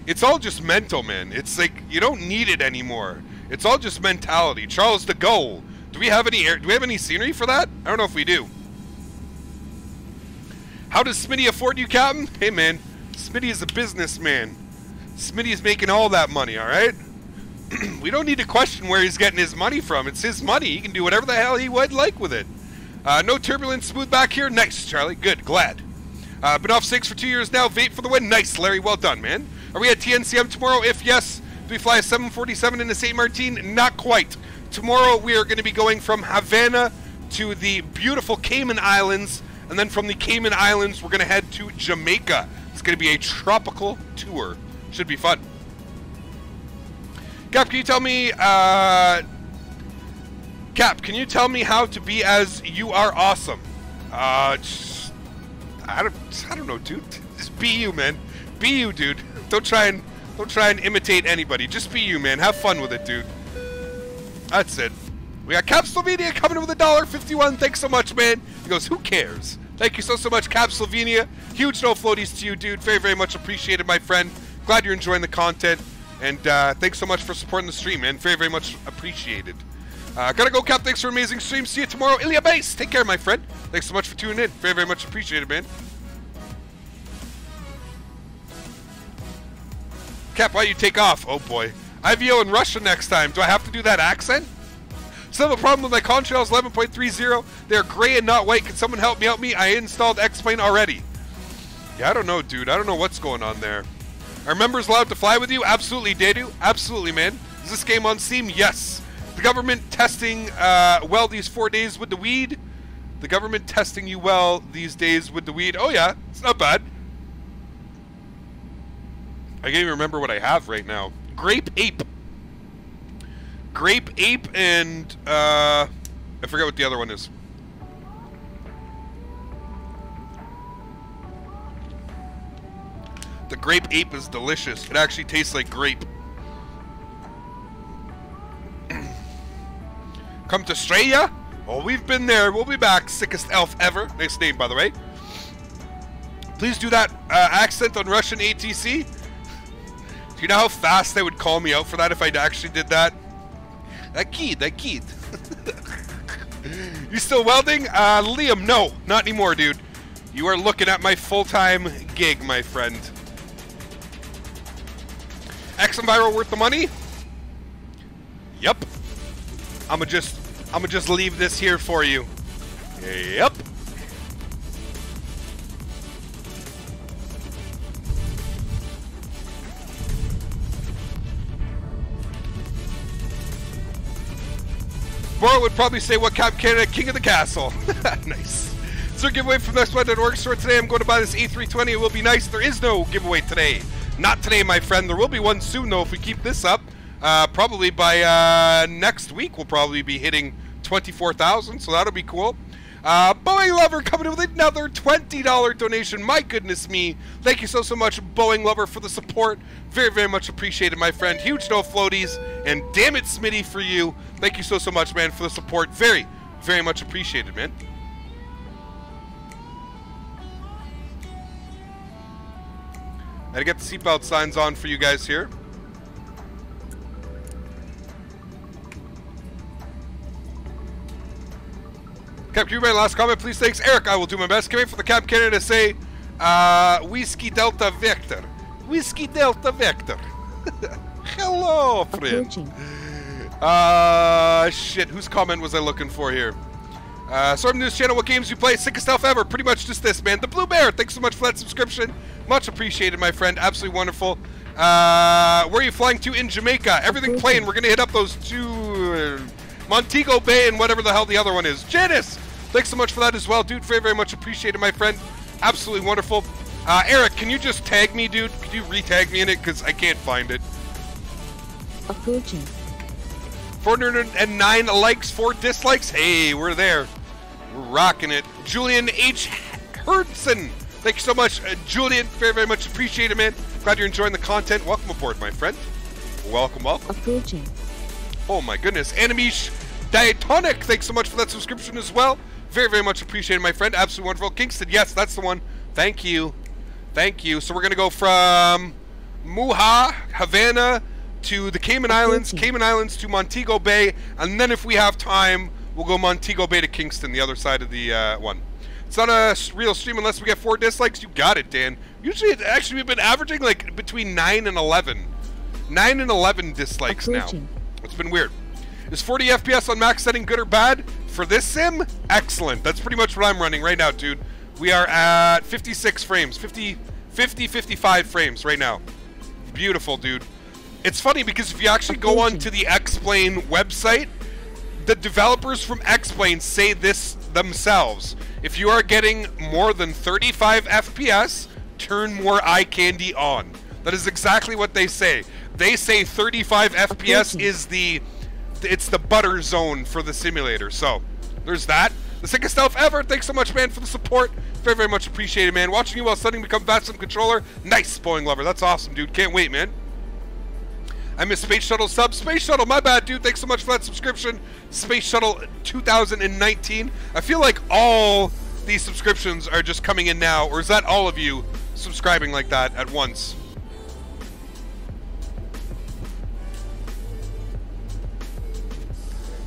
Speaker 1: it's all just mental, man. It's like you don't need it anymore. It's all just mentality. Charles de Gaulle. Do we have any air? Do we have any scenery for that? I don't know if we do. How does Smitty afford you, Captain? Hey, man, Smitty is a businessman. Smitty is making all that money. All right. we don't need to question where he's getting his money from. It's his money. He can do whatever the hell he would like with it. Uh, no turbulence, smooth back here. Nice, Charlie. Good, glad. Uh, been off six for two years now. Vape for the win. Nice, Larry. Well done, man. Are we at TNCM tomorrow? If yes, do we fly a 747 into St. Martin? Not quite. Tomorrow we are going to be going from Havana to the beautiful Cayman Islands, and then from the Cayman Islands we're going to head to Jamaica. It's going to be a tropical tour. Should be fun. Cap, can you tell me, uh, Cap, can you tell me how to be as you are awesome? Uh, just, I don't, I don't know, dude. Just be you, man. Be you, dude. Don't try and, don't try and imitate anybody. Just be you, man. Have fun with it, dude. That's it. We got Cap Slovenia coming in with a dollar fifty-one. Thanks so much, man. He goes, who cares? Thank you so so much, Cap Slovenia. Huge no floaties to you, dude. Very very much appreciated, my friend. Glad you're enjoying the content. And uh, thanks so much for supporting the stream, man. Very, very much appreciated. Uh, gotta go, Cap. Thanks for amazing stream. See you tomorrow. Ilya Base. Take care, my friend. Thanks so much for tuning in. Very, very much appreciated, man. Cap, why you take off? Oh, boy. IVO in Russia next time. Do I have to do that accent? Still have a problem with my contrails 11.30. They're gray and not white. Can someone help me out? Me, I installed X-Plane already. Yeah, I don't know, dude. I don't know what's going on there. Are members allowed to fly with you? Absolutely, do. Absolutely, man. Is this game on Steam? Yes. The government testing uh, well these four days with the weed. The government testing you well these days with the weed. Oh yeah, it's not bad. I can't even remember what I have right now. Grape ape. Grape ape and uh, I forget what the other one is. The grape ape is delicious. It actually tastes like grape. Come to Australia? Oh, we've been there. We'll be back. Sickest elf ever. Nice name, by the way. Please do that uh, accent on Russian ATC. Do you know how fast they would call me out for that if I actually did that? That kid, that kid. you still welding? Uh, Liam, no, not anymore, dude. You are looking at my full-time gig, my friend. X Enviro worth the money? Yep. I'ma just I'ma just leave this here for you. Yep. Bora would probably say what Cap Canada King of the Castle. nice. So giveaway from the NextWeb.org store today. I'm going to buy this A320. It will be nice. There is no giveaway today. Not today, my friend. There will be one soon, though, if we keep this up. Uh, probably by uh, next week, we'll probably be hitting 24,000, so that'll be cool. Uh, Boeing Lover coming in with another $20 donation. My goodness me. Thank you so, so much, Boeing Lover, for the support. Very, very much appreciated, my friend. Huge no floaties. And damn it, Smitty, for you. Thank you so, so much, man, for the support. Very, very much appreciated, man. I get the seatbelt signs on for you guys here. Cap Cuban, last comment, please. Thanks, Eric. I will do my best. Coming for the Cap Canada to say, uh, Whiskey Delta Vector. Whiskey Delta Vector. Hello, friend. Uh, shit. Whose comment was I looking for here? Uh, Storm News Channel, what games you play? Sickest stuff ever. Pretty much just this, man. The Blue Bear. Thanks so much for that subscription. Much appreciated, my friend. Absolutely wonderful. Uh, where are you flying to in Jamaica? Everything playing. We're going to hit up those two... Uh, Montego Bay and whatever the hell the other one is. Janice! Thanks so much for that as well, dude. Very, very much appreciated, my friend. Absolutely wonderful. Uh, Eric, can you just tag me, dude? Could you re-tag me in it? Because I can't find it.
Speaker 12: Approaching.
Speaker 1: 409 likes, 4 dislikes. Hey, we're there. We're rocking it. Julian H. Herdson. Thank you so much, uh, Julian. Very, very much appreciated, man. Glad you're enjoying the content. Welcome aboard, my friend. Welcome, welcome.
Speaker 12: Approaching.
Speaker 1: Oh my goodness. Animish Diatonic, thanks so much for that subscription as well. Very, very much appreciated, my friend. Absolutely wonderful. Kingston, yes, that's the one. Thank you. Thank you. So we're going to go from Muha, Havana, to the Cayman Islands, Cayman Islands to Montego Bay, and then if we have time, we'll go Montego Bay to Kingston, the other side of the uh, one. It's not a real stream unless we get four dislikes. You got it, Dan. Usually, it, actually, we've been averaging like between 9 and 11. 9 and 11 dislikes
Speaker 12: Approaching.
Speaker 1: now. It's been weird. Is 40 FPS on max setting good or bad? For this sim, excellent. That's pretty much what I'm running right now, dude. We are at 56 frames, 50, 50, 55 frames right now. Beautiful, dude. It's funny because if you actually go on to the X-Plane website, the developers from X-Plane say this themselves. If you are getting more than 35 FPS, turn more eye candy on. That is exactly what they say. They say 35 FPS is the it's the butter zone for the simulator. So, there's that. The sickest elf ever. Thanks so much, man, for the support. Very, very much appreciated, man. Watching you while studying become fast controller. Nice, Boeing lover. That's awesome, dude. Can't wait, man. I missed Space Shuttle sub. Space Shuttle, my bad, dude. Thanks so much for that subscription. Space Shuttle 2019. I feel like all these subscriptions are just coming in now, or is that all of you subscribing like that at once?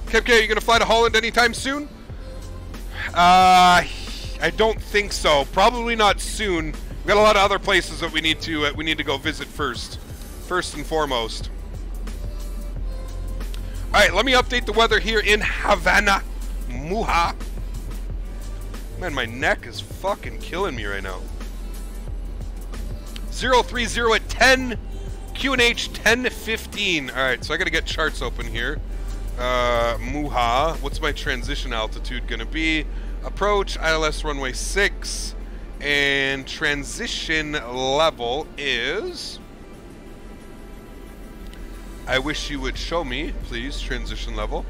Speaker 1: Kepke, are you going to fly to Holland anytime soon? Uh, I don't think so. Probably not soon. We've got a lot of other places that we need to uh, we need to go visit first, first and foremost. All right, let me update the weather here in Havana, Muha. Man, my neck is fucking killing me right now. 030 at 10, QNH 1015. All right, so I got to get charts open here. Uh, Muha, what's my transition altitude going to be? Approach, ILS runway 6, and transition level is... I wish you would show me, please, transition level.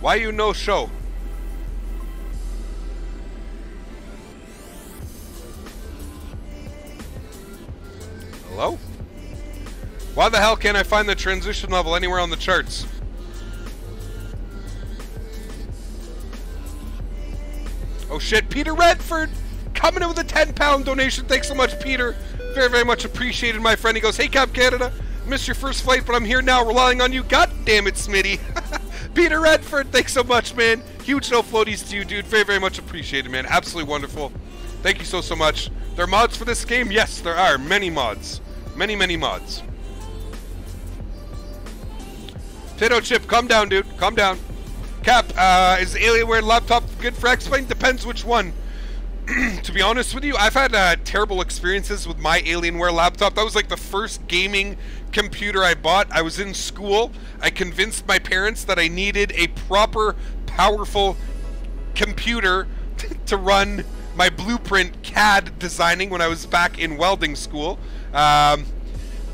Speaker 1: Why you no show? Hello? Why the hell can't I find the transition level anywhere on the charts? Oh shit, Peter Redford coming in with a 10 pound donation. Thanks so much, Peter. Very, very much appreciated, my friend. He goes, Hey, Cap Canada, missed your first flight, but I'm here now, relying on you. God damn it, Smitty. Peter Redford, thanks so much, man. Huge no floaties to you, dude. Very, very much appreciated, man. Absolutely wonderful. Thank you so, so much. There are mods for this game? Yes, there are. Many mods. Many, many mods. Potato Chip, calm down, dude. Calm down. Cap, uh, is Alienware laptop good for X-Plane? Depends which one. to be honest with you, I've had uh, terrible experiences with my Alienware laptop. That was like the first gaming computer I bought. I was in school. I convinced my parents that I needed a proper, powerful computer to run my blueprint CAD designing when I was back in welding school. Um,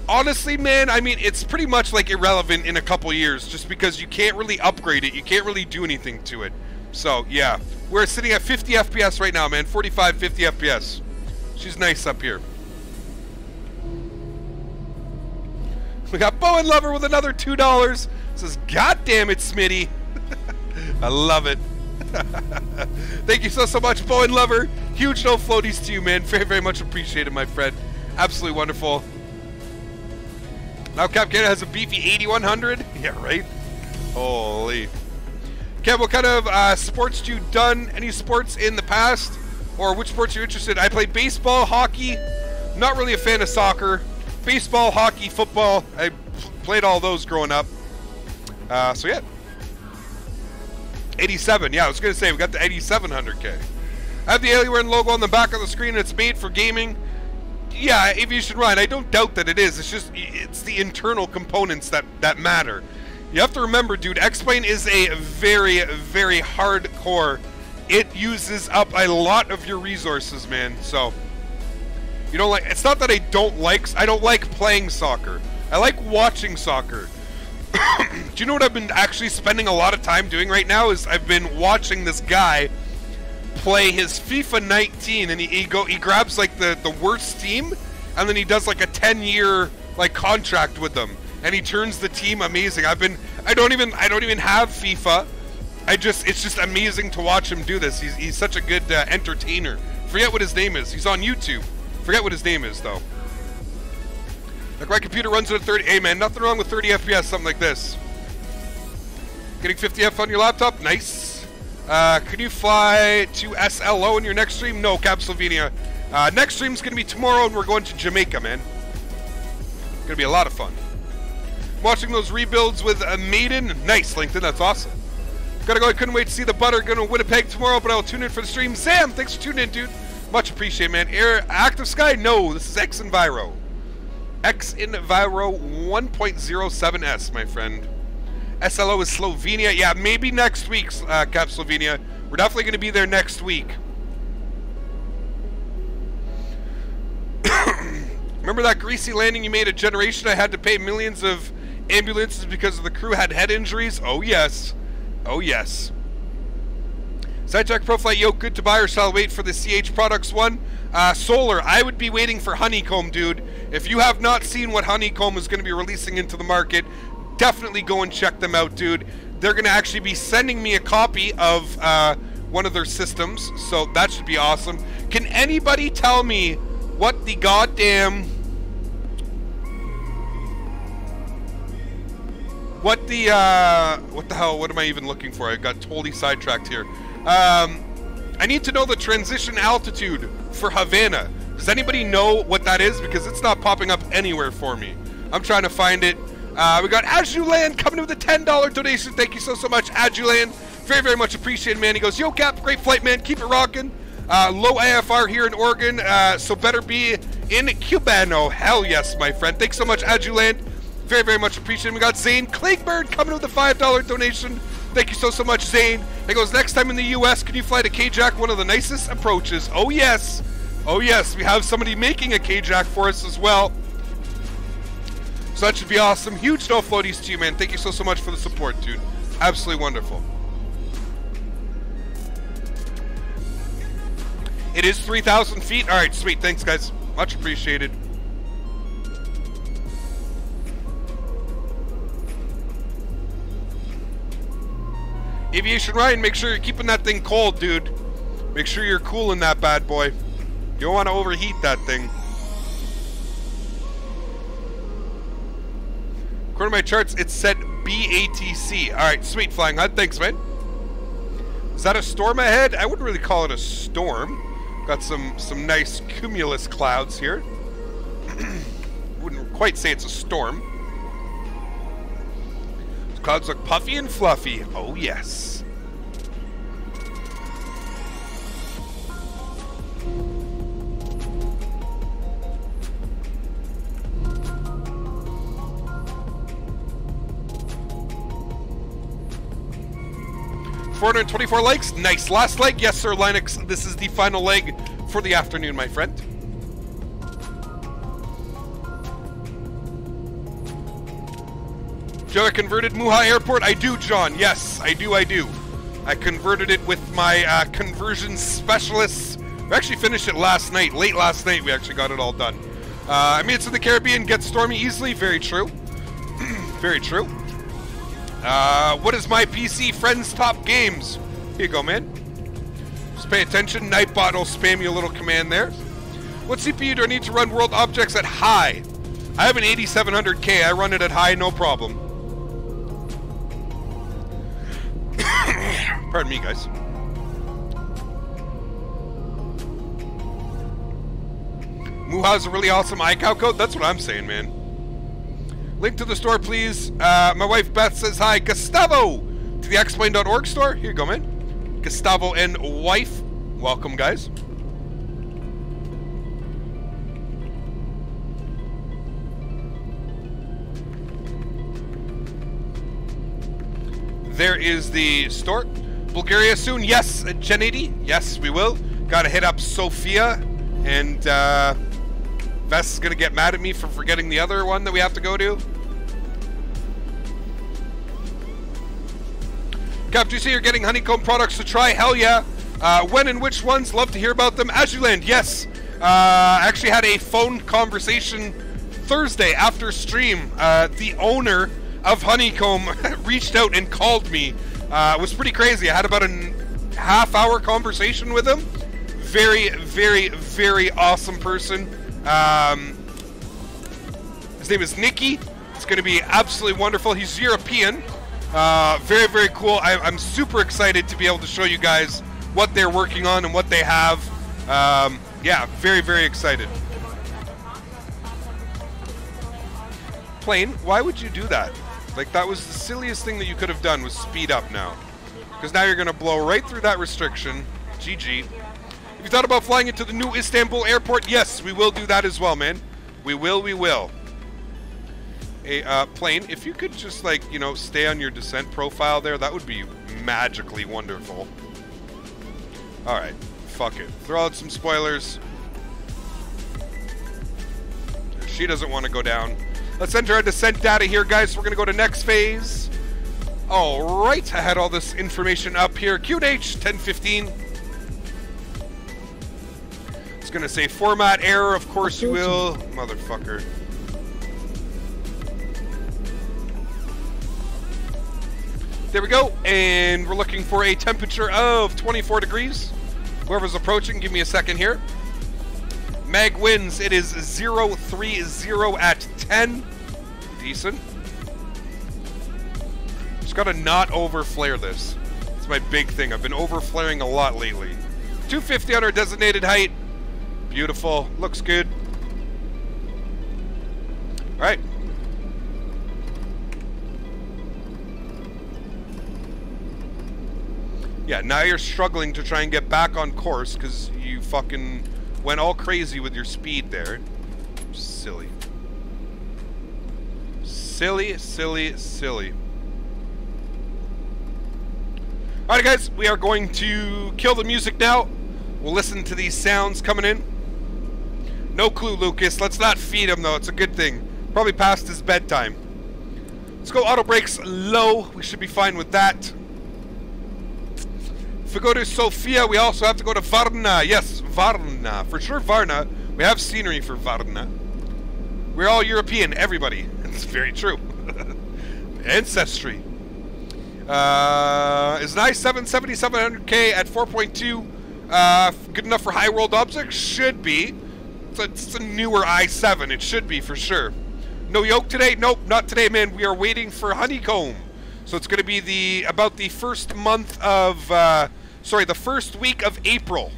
Speaker 1: honestly, man, I mean, it's pretty much like irrelevant in a couple years just because you can't really upgrade it. You can't really do anything to it. So, yeah. We're sitting at 50 FPS right now, man. 45, 50 FPS. She's nice up here. We got Boeing Lover with another $2. Says, God damn it, Smitty. I love it. Thank you so, so much, Boeing Lover. Huge no floaties to you, man. Very, very much appreciated, my friend. Absolutely wonderful. Now Cap Canada has a beefy 8100. Yeah, right? Holy. Kev, what kind of uh, sports you done? Any sports in the past? Or which sports you're interested in? I play baseball, hockey. Not really a fan of soccer. Baseball, hockey, football. I played all those growing up. Uh, so yeah. 87. Yeah, I was going to say, we got the 8700K. I have the Alienware logo on the back of the screen. It's made for gaming. Yeah, Aviation Ryan, I don't doubt that it is. It's just, it's the internal components that, that matter. You have to remember, dude, X-Plane is a very, very hardcore. It uses up a lot of your resources, man. So, you know, like, it's not that I don't like, I don't like playing soccer. I like watching soccer. Do you know what I've been actually spending a lot of time doing right now? Is I've been watching this guy play his FIFA 19, and he, he go he grabs like the the worst team, and then he does like a 10 year like contract with them, and he turns the team amazing. I've been I don't even I don't even have FIFA. I just it's just amazing to watch him do this. He's he's such a good uh, entertainer. Forget what his name is. He's on YouTube. Forget what his name is though. Like my computer runs at 30. Hey man, nothing wrong with 30 FPS, something like this. Getting 50 F on your laptop, nice. Uh, can you fly to SLO in your next stream? No, Cap Slovenia. Uh, next stream's gonna be tomorrow, and we're going to Jamaica, man. Gonna be a lot of fun. Watching those rebuilds with a maiden. Nice, LinkedIn. That's awesome. Gotta go. I couldn't wait to see the butter. Gonna Winnipeg tomorrow, but I'll tune in for the stream. Sam, thanks for tuning in, dude. Much appreciated, man. Air Active Sky? No, this is X Enviro. X Enviro 1.07S, my friend. SLO is Slovenia. Yeah, maybe next week, uh, Cap Slovenia. We're definitely going to be there next week. Remember that greasy landing you made a generation? I had to pay millions of ambulances because of the crew had head injuries? Oh, yes. Oh, yes. Saitek Pro Flight, yo, good to buy or shall wait for the CH Products one? Uh, solar, I would be waiting for Honeycomb, dude. If you have not seen what Honeycomb is going to be releasing into the market, definitely go and check them out, dude. They're going to actually be sending me a copy of uh, one of their systems, so that should be awesome. Can anybody tell me what the goddamn... What the, uh... What the hell, what am I even looking for? I got totally sidetracked here. Um... I need to know the transition altitude for Havana. Does anybody know what that is? Because it's not popping up anywhere for me. I'm trying to find it. Uh, we got Ajulan coming in with a $10 donation. Thank you so, so much, Ajulan. Very, very much appreciated, man. He goes, Yo, Cap, great flight, man. Keep it rocking. Uh, low AFR here in Oregon, uh, so better be in Cubano. Hell yes, my friend. Thanks so much, Ajulan. Very, very much appreciated. We got Zane Klingberg coming with a $5 donation. Thank you so, so much, Zane. It goes, Next time in the U.S., can you fly to K-Jack, one of the nicest approaches? Oh, yes. Oh, yes. We have somebody making a K-Jack for us as well. So that should be awesome. Huge no floaties to you, man. Thank you so, so much for the support, dude. Absolutely wonderful. It is 3,000 feet. All right, sweet. Thanks, guys. Much appreciated. Aviation Ryan, make sure you're keeping that thing cold, dude. Make sure you're cooling that bad boy. You don't want to overheat that thing. According to my charts, it said BATC. All right, sweet flying hut. Thanks, man. Is that a storm ahead? I wouldn't really call it a storm. Got some some nice cumulus clouds here. wouldn't quite say it's a storm. Clouds look puffy and fluffy. Oh yes. Four hundred twenty-four likes. Nice. Last leg. Yes, sir, Linux. This is the final leg for the afternoon, my friend. Do you have a converted Muha Airport? I do, John. Yes, I do, I do. I converted it with my uh, conversion specialists. We actually finished it last night. Late last night, we actually got it all done. Uh, I mean, it's in the Caribbean, gets stormy easily. Very true. Very true. Uh, what is my PC friends top games? Here you go, man. Just pay attention. Nightbot will spam you a little command there. What CPU do I need to run world objects at high? I have an 8700K. I run it at high, no problem. Pardon me, guys. Muha's a really awesome ICAO code. That's what I'm saying, man. Link to the store, please. Uh, my wife Beth says hi. Gustavo to the X-Plane.org store. Here you go, man. Gustavo and wife. Welcome, guys. There is the store. Bulgaria soon. Yes, Genady. Yes, we will. Gotta hit up Sofia. And, uh, Vess is gonna get mad at me for forgetting the other one that we have to go to. Cap, do you see you're getting honeycomb products to try? Hell yeah. Uh, when and which ones? Love to hear about them. As you land, yes. Uh, actually had a phone conversation Thursday after stream. Uh, the owner of Honeycomb reached out and called me. Uh, it was pretty crazy. I had about a half hour conversation with him. Very, very, very awesome person. Um, his name is Nikki. It's going to be absolutely wonderful. He's European. Uh, very, very cool. I, I'm super excited to be able to show you guys what they're working on and what they have. Um, yeah, very, very excited. Plane, why would you do that? Like, that was the silliest thing that you could have done was speed up now. Because now you're going to blow right through that restriction. GG. Have you thought about flying into the new Istanbul airport? Yes, we will do that as well, man. We will, we will. A uh, plane, if you could just, like, you know, stay on your descent profile there, that would be magically wonderful. Alright, fuck it. Throw out some spoilers. She doesn't want to go down. Let's enter our descent data here, guys. We're going to go to next phase. All right, I had all this information up here. QNH 1015. It's going to say format error. Of course you will. Motherfucker. There we go. And we're looking for a temperature of 24 degrees. Whoever's approaching, give me a second here. Mag wins. It is 030 at 10. Decent. Just gotta not over flare this. It's my big thing. I've been over flaring a lot lately. 250 on our designated height. Beautiful. Looks good. All right. Yeah, now you're struggling to try and get back on course because you fucking went all crazy with your speed there. Silly. Silly, silly, silly. Alright guys, we are going to kill the music now. We'll listen to these sounds coming in. No clue, Lucas. Let's not feed him though, it's a good thing. Probably past his bedtime. Let's go auto brakes low. We should be fine with that. If we go to Sofia, we also have to go to Varna. Yes, Varna. For sure, Varna. We have scenery for Varna. We're all European, everybody. It's very true. Ancestry. Uh, is an i7 7700K at 4.2 uh, good enough for high world objects? Should be. It's a, it's a newer i7. It should be for sure. No yoke today? Nope, not today, man. We are waiting for honeycomb. So it's going to be the about the first month of, uh, sorry, the first week of April.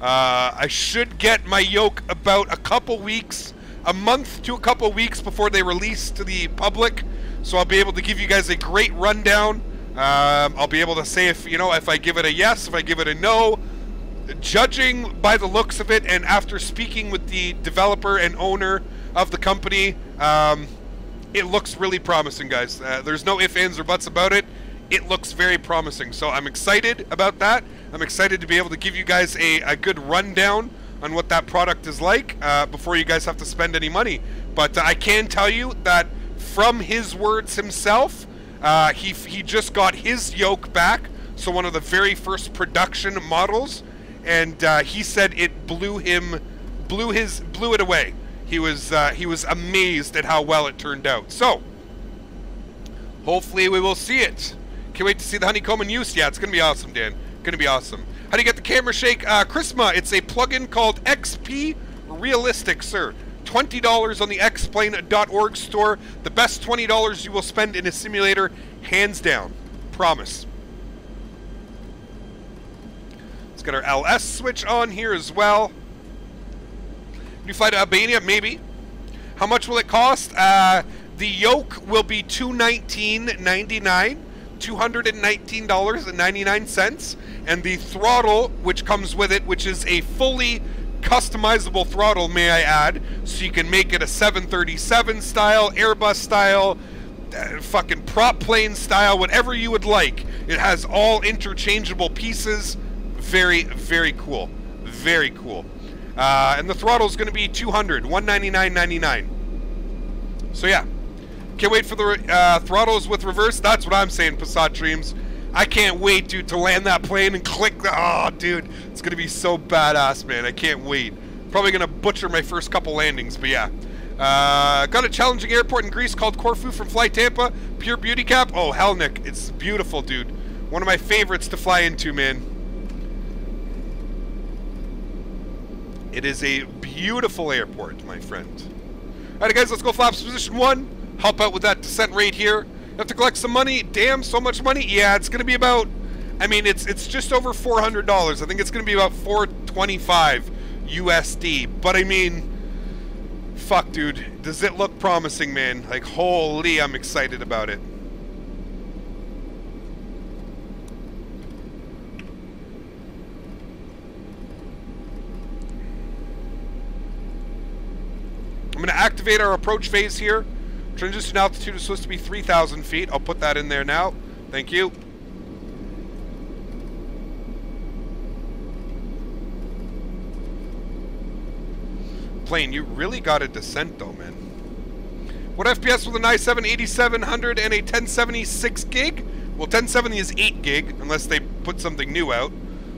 Speaker 1: Uh, I should get my yoke about a couple weeks, a month to a couple weeks before they release to the public. So I'll be able to give you guys a great rundown. Um, I'll be able to say if you know if I give it a yes, if I give it a no. Judging by the looks of it, and after speaking with the developer and owner of the company, um, it looks really promising, guys. Uh, there's no ifs, ands, or buts about it. It looks very promising. So I'm excited about that. I'm excited to be able to give you guys a, a good rundown on what that product is like uh, before you guys have to spend any money. But uh, I can tell you that from his words himself, uh, he, he just got his yoke back. So one of the very first production models. And uh, he said it blew him, blew his, blew it away. He was uh, he was amazed at how well it turned out. So hopefully we will see it. Can't wait to see the honeycomb in use. Yeah, it's gonna be awesome, Dan. Gonna be awesome. How do you get the camera shake? Uh, Chrisma, it's a plugin called XP Realistic, sir. $20 on the X-Plane.org store. The best $20 you will spend in a simulator, hands down. Promise. Let's get our LS switch on here as well. You fly to Albania? Maybe. How much will it cost? Uh, the yoke will be $219.99. $219.99 and the throttle which comes with it which is a fully customizable throttle may I add. So you can make it a 737 style Airbus style uh, fucking prop plane style whatever you would like. It has all interchangeable pieces. Very very cool. Very cool. Uh, and the throttle is going to be 200 199.99 so yeah can't wait for the uh, throttles with reverse. That's what I'm saying, Passat Dreams. I can't wait, dude, to land that plane and click the. Oh, dude, it's gonna be so badass, man. I can't wait. Probably gonna butcher my first couple landings, but yeah. Uh, got a challenging airport in Greece called Corfu from FlyTampa. Pure beauty cap. Oh, hell, Nick. It's beautiful, dude. One of my favorites to fly into, man. It is a beautiful airport, my friend. Alright, guys, let's go flaps position one help out with that descent rate here. You have to collect some money. Damn, so much money. Yeah, it's going to be about. I mean, it's it's just over four hundred dollars. I think it's going to be about four twenty-five USD. But I mean, fuck, dude, does it look promising, man? Like, holy, I'm excited about it. I'm going to activate our approach phase here. Transition altitude is supposed to be 3,000 feet. I'll put that in there now. Thank you. Plane, you really got a descent though, man. What FPS with an i7 8700 and a 1076 gig? Well, 1070 is 8 gig, unless they put something new out.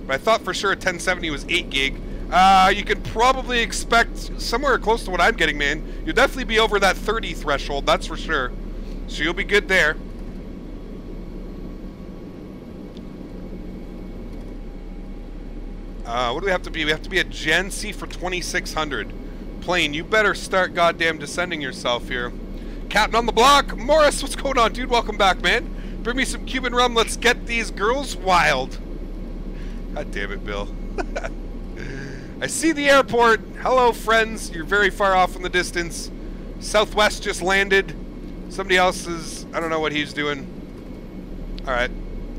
Speaker 1: But I thought for sure a 1070 was 8 gig. Uh, you can probably expect somewhere close to what I'm getting, man. You'll definitely be over that 30 threshold, that's for sure. So you'll be good there. Uh, what do we have to be? We have to be a Gen C for 2600. Plane, you better start goddamn descending yourself here. Captain on the block, Morris, what's going on, dude? Welcome back, man. Bring me some Cuban rum. Let's get these girls wild. God damn it, Bill. I see the airport. Hello, friends. You're very far off in the distance. Southwest just landed. Somebody else is. I don't know what he's doing. Alright.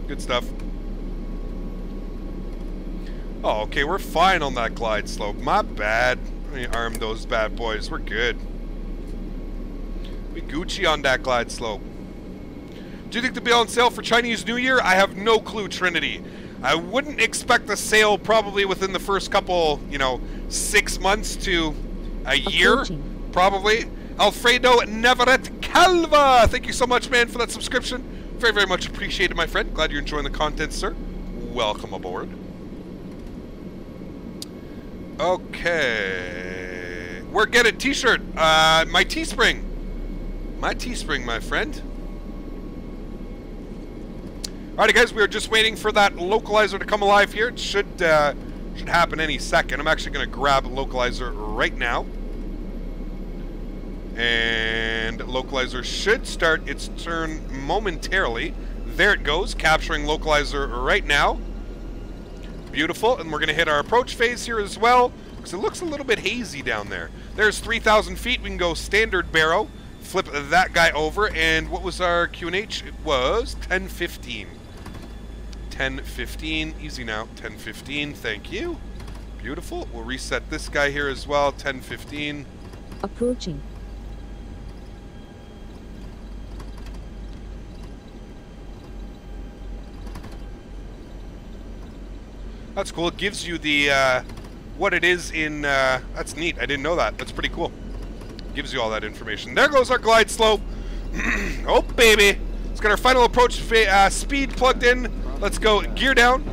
Speaker 1: Good stuff. Oh, okay. We're fine on that glide slope. My bad. Let me arm those bad boys. We're good. We Gucci on that glide slope. Do you think they'll be on sale for Chinese New Year? I have no clue, Trinity. I wouldn't expect a sale probably within the first couple, you know, six months to a year, probably. Alfredo Nevaret Calva, thank you so much, man, for that subscription. Very, very much appreciated, my friend. Glad you're enjoying the content, sir. Welcome aboard. Okay. We're getting t-shirt. Uh, my Teespring. My Teespring, my friend. Alrighty, guys, we are just waiting for that localizer to come alive here. It should uh, should happen any second. I'm actually going to grab localizer right now. And localizer should start its turn momentarily. There it goes, capturing localizer right now. Beautiful, and we're going to hit our approach phase here as well, because it looks a little bit hazy down there. There's 3,000 feet. We can go standard baro, flip that guy over, and what was our QNH? It was 1015. 1015, easy now, 1015, thank you. Beautiful. We'll reset this guy here as well, 1015.
Speaker 12: Approaching.
Speaker 1: That's cool. It gives you the uh, what it is in. Uh, that's neat. I didn't know that. That's pretty cool. Gives you all that information. There goes our glide slope. oh baby, it's got our final approach uh, speed plugged in. Let's go gear down.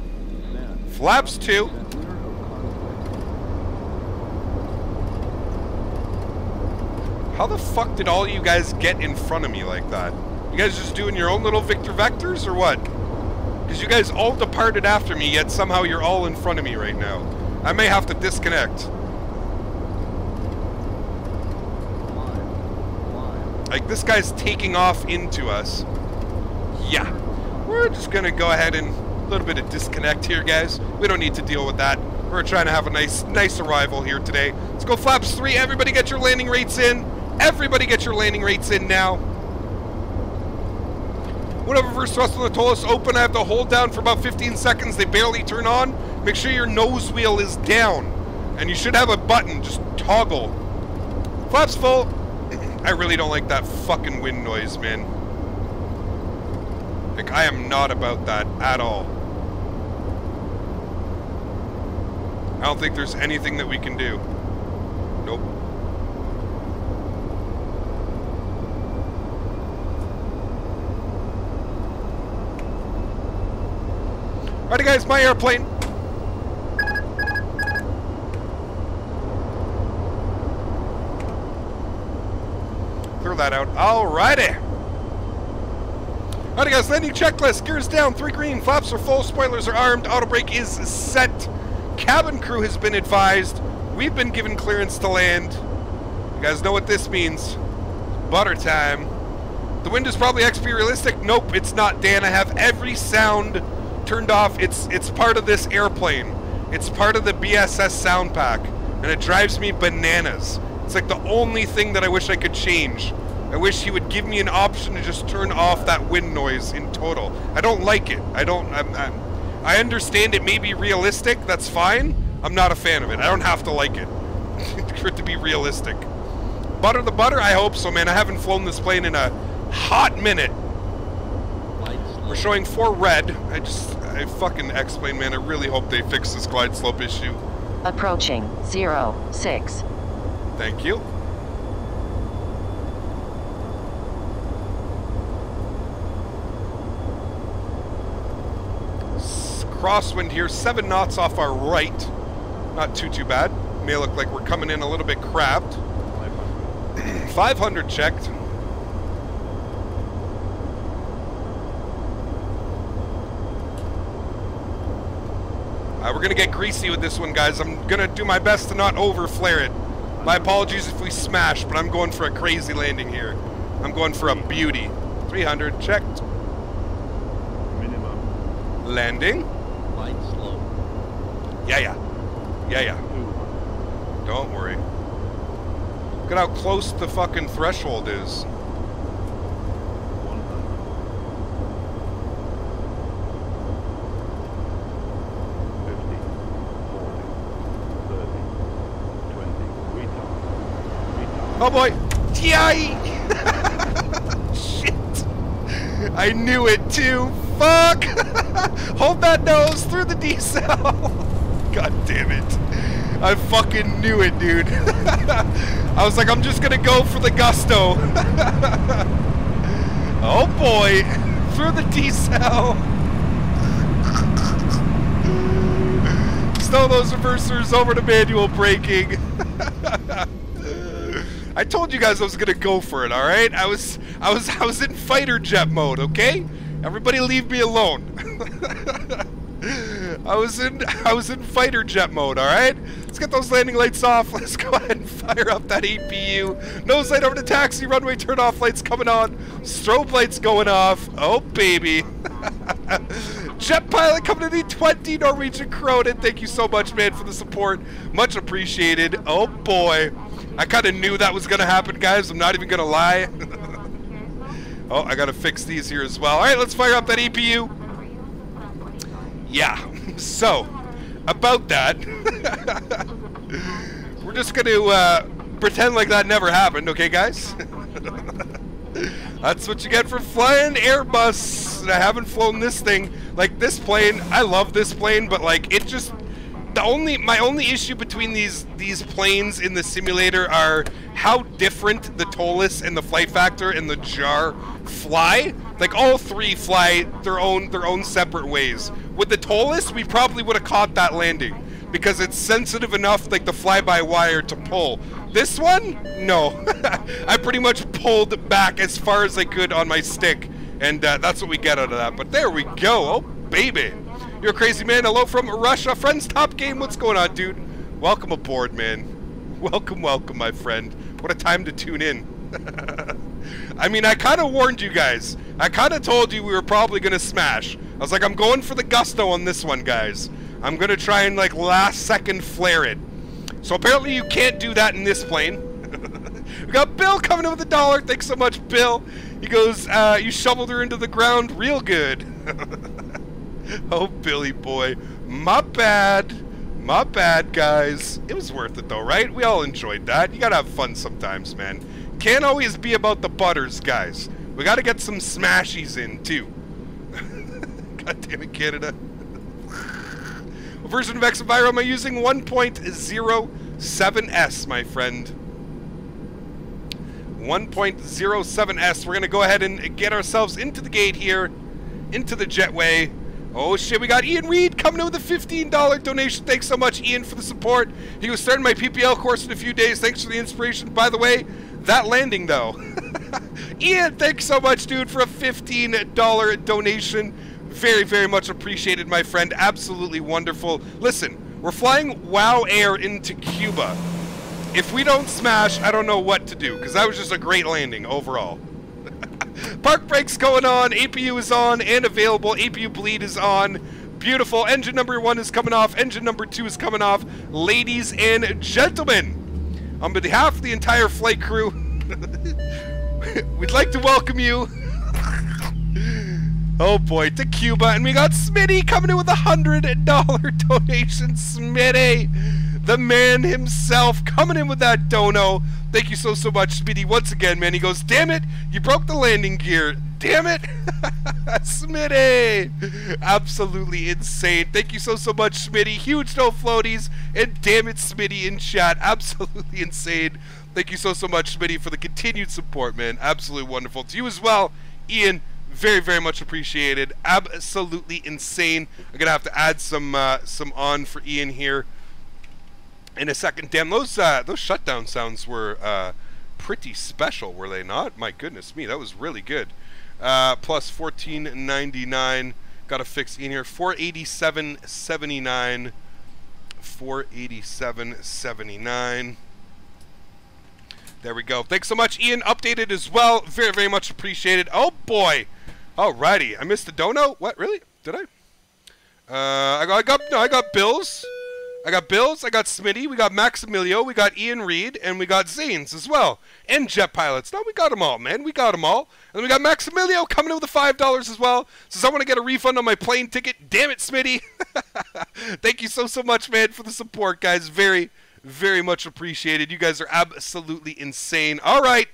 Speaker 1: Flaps two. How the fuck did all you guys get in front of me like that? You guys just doing your own little Victor Vectors or what? Because you guys all departed after me, yet somehow you're all in front of me right now. I may have to disconnect. Like, this guy's taking off into us. Yeah. We're just gonna go ahead and a little bit of disconnect here, guys. We don't need to deal with that. We're trying to have a nice, nice arrival here today. Let's go flaps three. Everybody get your landing rates in. Everybody get your landing rates in now. Whenever first thrust on the ToLiss open, I have to hold down for about 15 seconds. They barely turn on. Make sure your nose wheel is down. And you should have a button. Just toggle. Flaps full. I really don't like that fucking wind noise, man. Like, I am not about that at all. I don't think there's anything that we can do. Nope. Alrighty guys, my airplane. Clear that out. Alrighty. Alrighty guys, landing checklist. Gears down, three green, flaps are full, spoilers are armed, auto brake is set. Cabin crew has been advised. We've been given clearance to land. You guys know what this means. Butter time. The wind is probably XP realistic. Nope, it's not, Dan. I have every sound turned off. It's it's part of this airplane. It's part of the BSS sound pack, and it drives me bananas. It's like the only thing that I wish I could change. I wish he would give me an option to just turn off that wind noise in total. I don't like it. I don't. I'm, I'm, I understand it may be realistic. That's fine. I'm not a fan of it. I don't have to like it for it to be realistic. Butter the butter. I hope so, man. I haven't flown this plane in a hot minute. We're showing four red. I just, I fucking X-Plane, man. I really hope they fix this glide slope issue.
Speaker 13: Approaching zero six.
Speaker 1: Thank you. S- Crosswind here, seven knots off our right. Not too, too bad. May look like we're coming in a little bit crabbed. 500 checked. Uh, we're going to get greasy with this one, guys. I'm going to do my best to not over-flare it. My apologies if we smash, but I'm going for a crazy landing here. I'm going for a beauty. 300, checked.
Speaker 9: Minimum.
Speaker 1: Landing. Yeah, yeah. Yeah, yeah. Don't worry. Look at how close the fucking threshold is. Oh boy! Yay! Shit! I knew it too! Fuck! Hold that nose through the decel! God damn it. I fucking knew it, dude. I was like, I'm just gonna go for the gusto. oh boy! Through the decel! Stow those reversers over to manual braking. I told you guys I was gonna go for it, alright? I was I was I was in fighter jet mode, okay? Everybody leave me alone. I was in I was in fighter jet mode, alright? Let's get those landing lights off. Let's go ahead and fire up that APU. Nose light over to taxi, runway turn off lights coming on. Strobe lights going off. Oh baby. Jet pilot coming to the 20 Norwegian kroner. Thank you so much, man, for the support. Much appreciated. Oh boy. I kind of knew that was to happen, guys. I'm not even to lie. oh, I got to fix these here as well. All right, let's fire up that EPU. Yeah. So, about that, we're just going to uh, pretend like that never happened, okay, guys? That's what you get for flying Airbus. I haven't flown this thing. Like, this plane, I love this plane, but, like, it just the only my only issue between these these planes in the simulator are how different the ToLiss and the Flight Factor and the Jar fly. Like all three fly their own their own separate ways. With the ToLiss, we probably would have caught that landing because it's sensitive enough like the fly-by-wire to pull. This one, no. I pretty much pulled back as far as I could on my stick, and uh, that's what we get out of that. But there we go. Oh baby. You're a crazy man. Hello from Russia. Friends, top game. What's going on, dude? Welcome aboard, man. Welcome, welcome, my friend. What a time to tune in. I mean, I kind of warned you guys. I kind of told you we were probably going to smash. I was like, I'm going for the gusto on this one, guys. I'm going to try and, like, last second flare it. So apparently you can't do that in this plane. we got Bill coming in with a dollar. Thanks so much, Bill. He goes, uh, you shoveled her into the ground real good. oh, Billy boy. My bad. My bad, guys. It was worth it, though, right? We all enjoyed that. You gotta have fun sometimes, man. Can't always be about the butters, guys. We gotta get some smashies in, too. God damn it, Canada. what version of X Enviro am I using? 1.07S, my friend. 1.07S. We're gonna go ahead and get ourselves into the gate here, into the jetway. Oh shit, we got Ian Reed coming in with a $15 donation. Thanks so much, Ian, for the support. He was starting my PPL course in a few days. Thanks for the inspiration. By the way, that landing though. Ian, thanks so much, dude, for a $15 donation. Very, very much appreciated, my friend. Absolutely wonderful. Listen, we're flying WOW Air into Cuba. If we don't smash, I don't know what to do, because that was just a great landing overall. Park brakes going on, APU is on and available, APU bleed is on. Beautiful. Engine number one is coming off, engine number two is coming off. Ladies and gentlemen, on behalf of the entire flight crew, we'd like to welcome you. oh boy, to Cuba, and we got Smitty coming in with a hundred dollar donation. Smitty, the man himself, coming in with that dono. Thank you so, so much, Smitty. Once again, man, he goes, damn it, you broke the landing gear. Damn it. Smitty. Absolutely insane. Thank you so, so much, Smitty. Huge no floaties. And damn it, Smitty in chat. Absolutely insane. Thank you so, so much, Smitty, for the continued support, man. Absolutely wonderful. To you as well, Ian. Very, very much appreciated. Absolutely insane. I'm gonna have to add some uh, some on for Ian here in a second. Damn, those uh, those shutdown sounds were uh, pretty special, were they not? My goodness me, that was really good. Uh, plus 14.99. Got to fix in here. 487.79. 487.79. There we go. Thanks so much, Ian. Updated as well. Very, very much appreciated. Oh boy. Alrighty. I missed the dono. What? Really? Did I? Uh, I got, I got no. I got bills. I got Bills, I got Smitty, we got Maximilio, we got Ian Reed, and we got Zanes as well. And jet pilots. No, we got them all, man. We got them all. And we got Maximilio coming in with the $5 as well. Says, I want to get a refund on my plane ticket. Damn it, Smitty. Thank you so, so much, man, for the support, guys. Very, very much appreciated. You guys are absolutely insane. All right.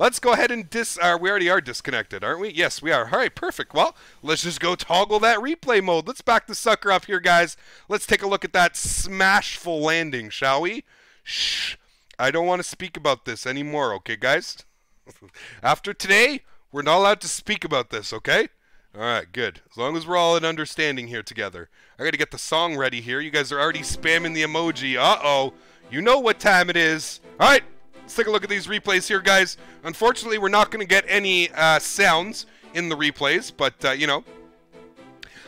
Speaker 1: Let's go ahead and dis. Uh, we already are disconnected, aren't we? Yes, we are. All right, perfect. Well, let's just go toggle that replay mode. Let's back the sucker up here, guys. Let's take a look at that smashful landing, shall we? Shh. I don't want to speak about this anymore, okay, guys? After today, we're not allowed to speak about this, okay? All right, good. As long as we're all in understanding here together. I got to get the song ready here. You guys are already spamming the emoji. Uh-oh. You know what time it is. All right, let's take a look at these replays here, guys. Unfortunately, we're not going to get any uh, sounds in the replays, but, uh, you know.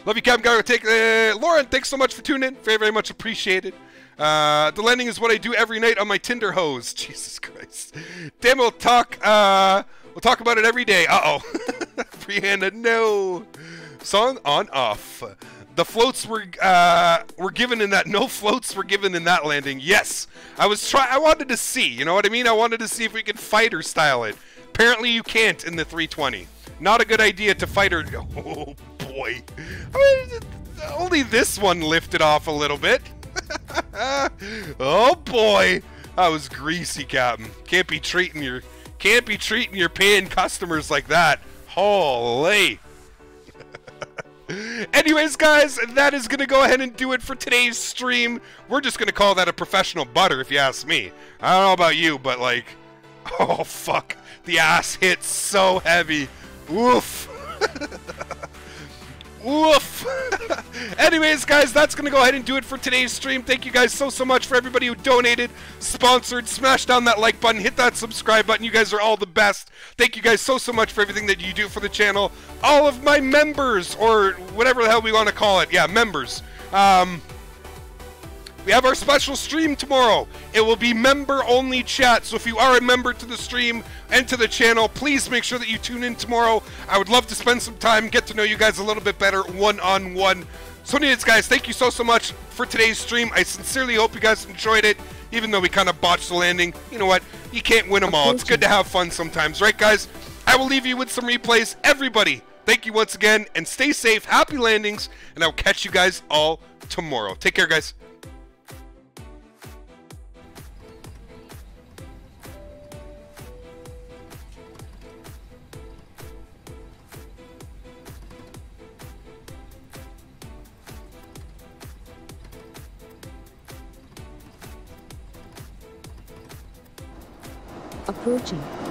Speaker 1: Love you, Captain Guy. Take, uh, Lauren, thanks so much for tuning in. Very, very much appreciated. Uh, the landing is what I do every night on my Tinder hose. Jesus Christ. Damn, we'll talk, uh, we'll talk about it every day. Uh-oh. Brianna, no. Song on off. The floats were uh, were given in that. No floats were given in that landing. Yes, I was try. I wanted to see. You know what I mean? I wanted to see if we could fighter style it. Apparently, you can't in the 320. Not a good idea to fighter. Oh boy. I mean, only this one lifted off a little bit. oh boy, that was greasy, Captain. Can't be treating your can't be treating your paying customers like that. Holy. Anyways, guys, that is going to go ahead and do it for today's stream. We're just going to call that a professional butter, if you ask me. I don't know about you, but like, oh, fuck. The ass hits so heavy. Woof. Woof. Anyways, guys, that's going to go ahead and do it for today's stream. Thank you guys so, so much for everybody who donated, sponsored, smash down that like button, hit that subscribe button. You guys are all the best. Thank you guys so, so much for everything that you do for the channel. All of my members, or whatever the hell we want to call it. Yeah, members. Um, we have our special stream tomorrow. It will be member only chat. So if you are a member to the stream and to the channel, please make sure that you tune in tomorrow. I would love to spend some time, get to know you guys a little bit better one on one. So, anyways, guys, thank you so, so much for today's stream. I sincerely hope you guys enjoyed it, even though we kind of botched the landing. You know what? You can't win them all. It's good to have fun sometimes, right, guys? I will leave you with some replays. Everybody, thank you once again, and stay safe. Happy landings, and I will catch you guys all tomorrow. Take care, guys.
Speaker 12: Approaching.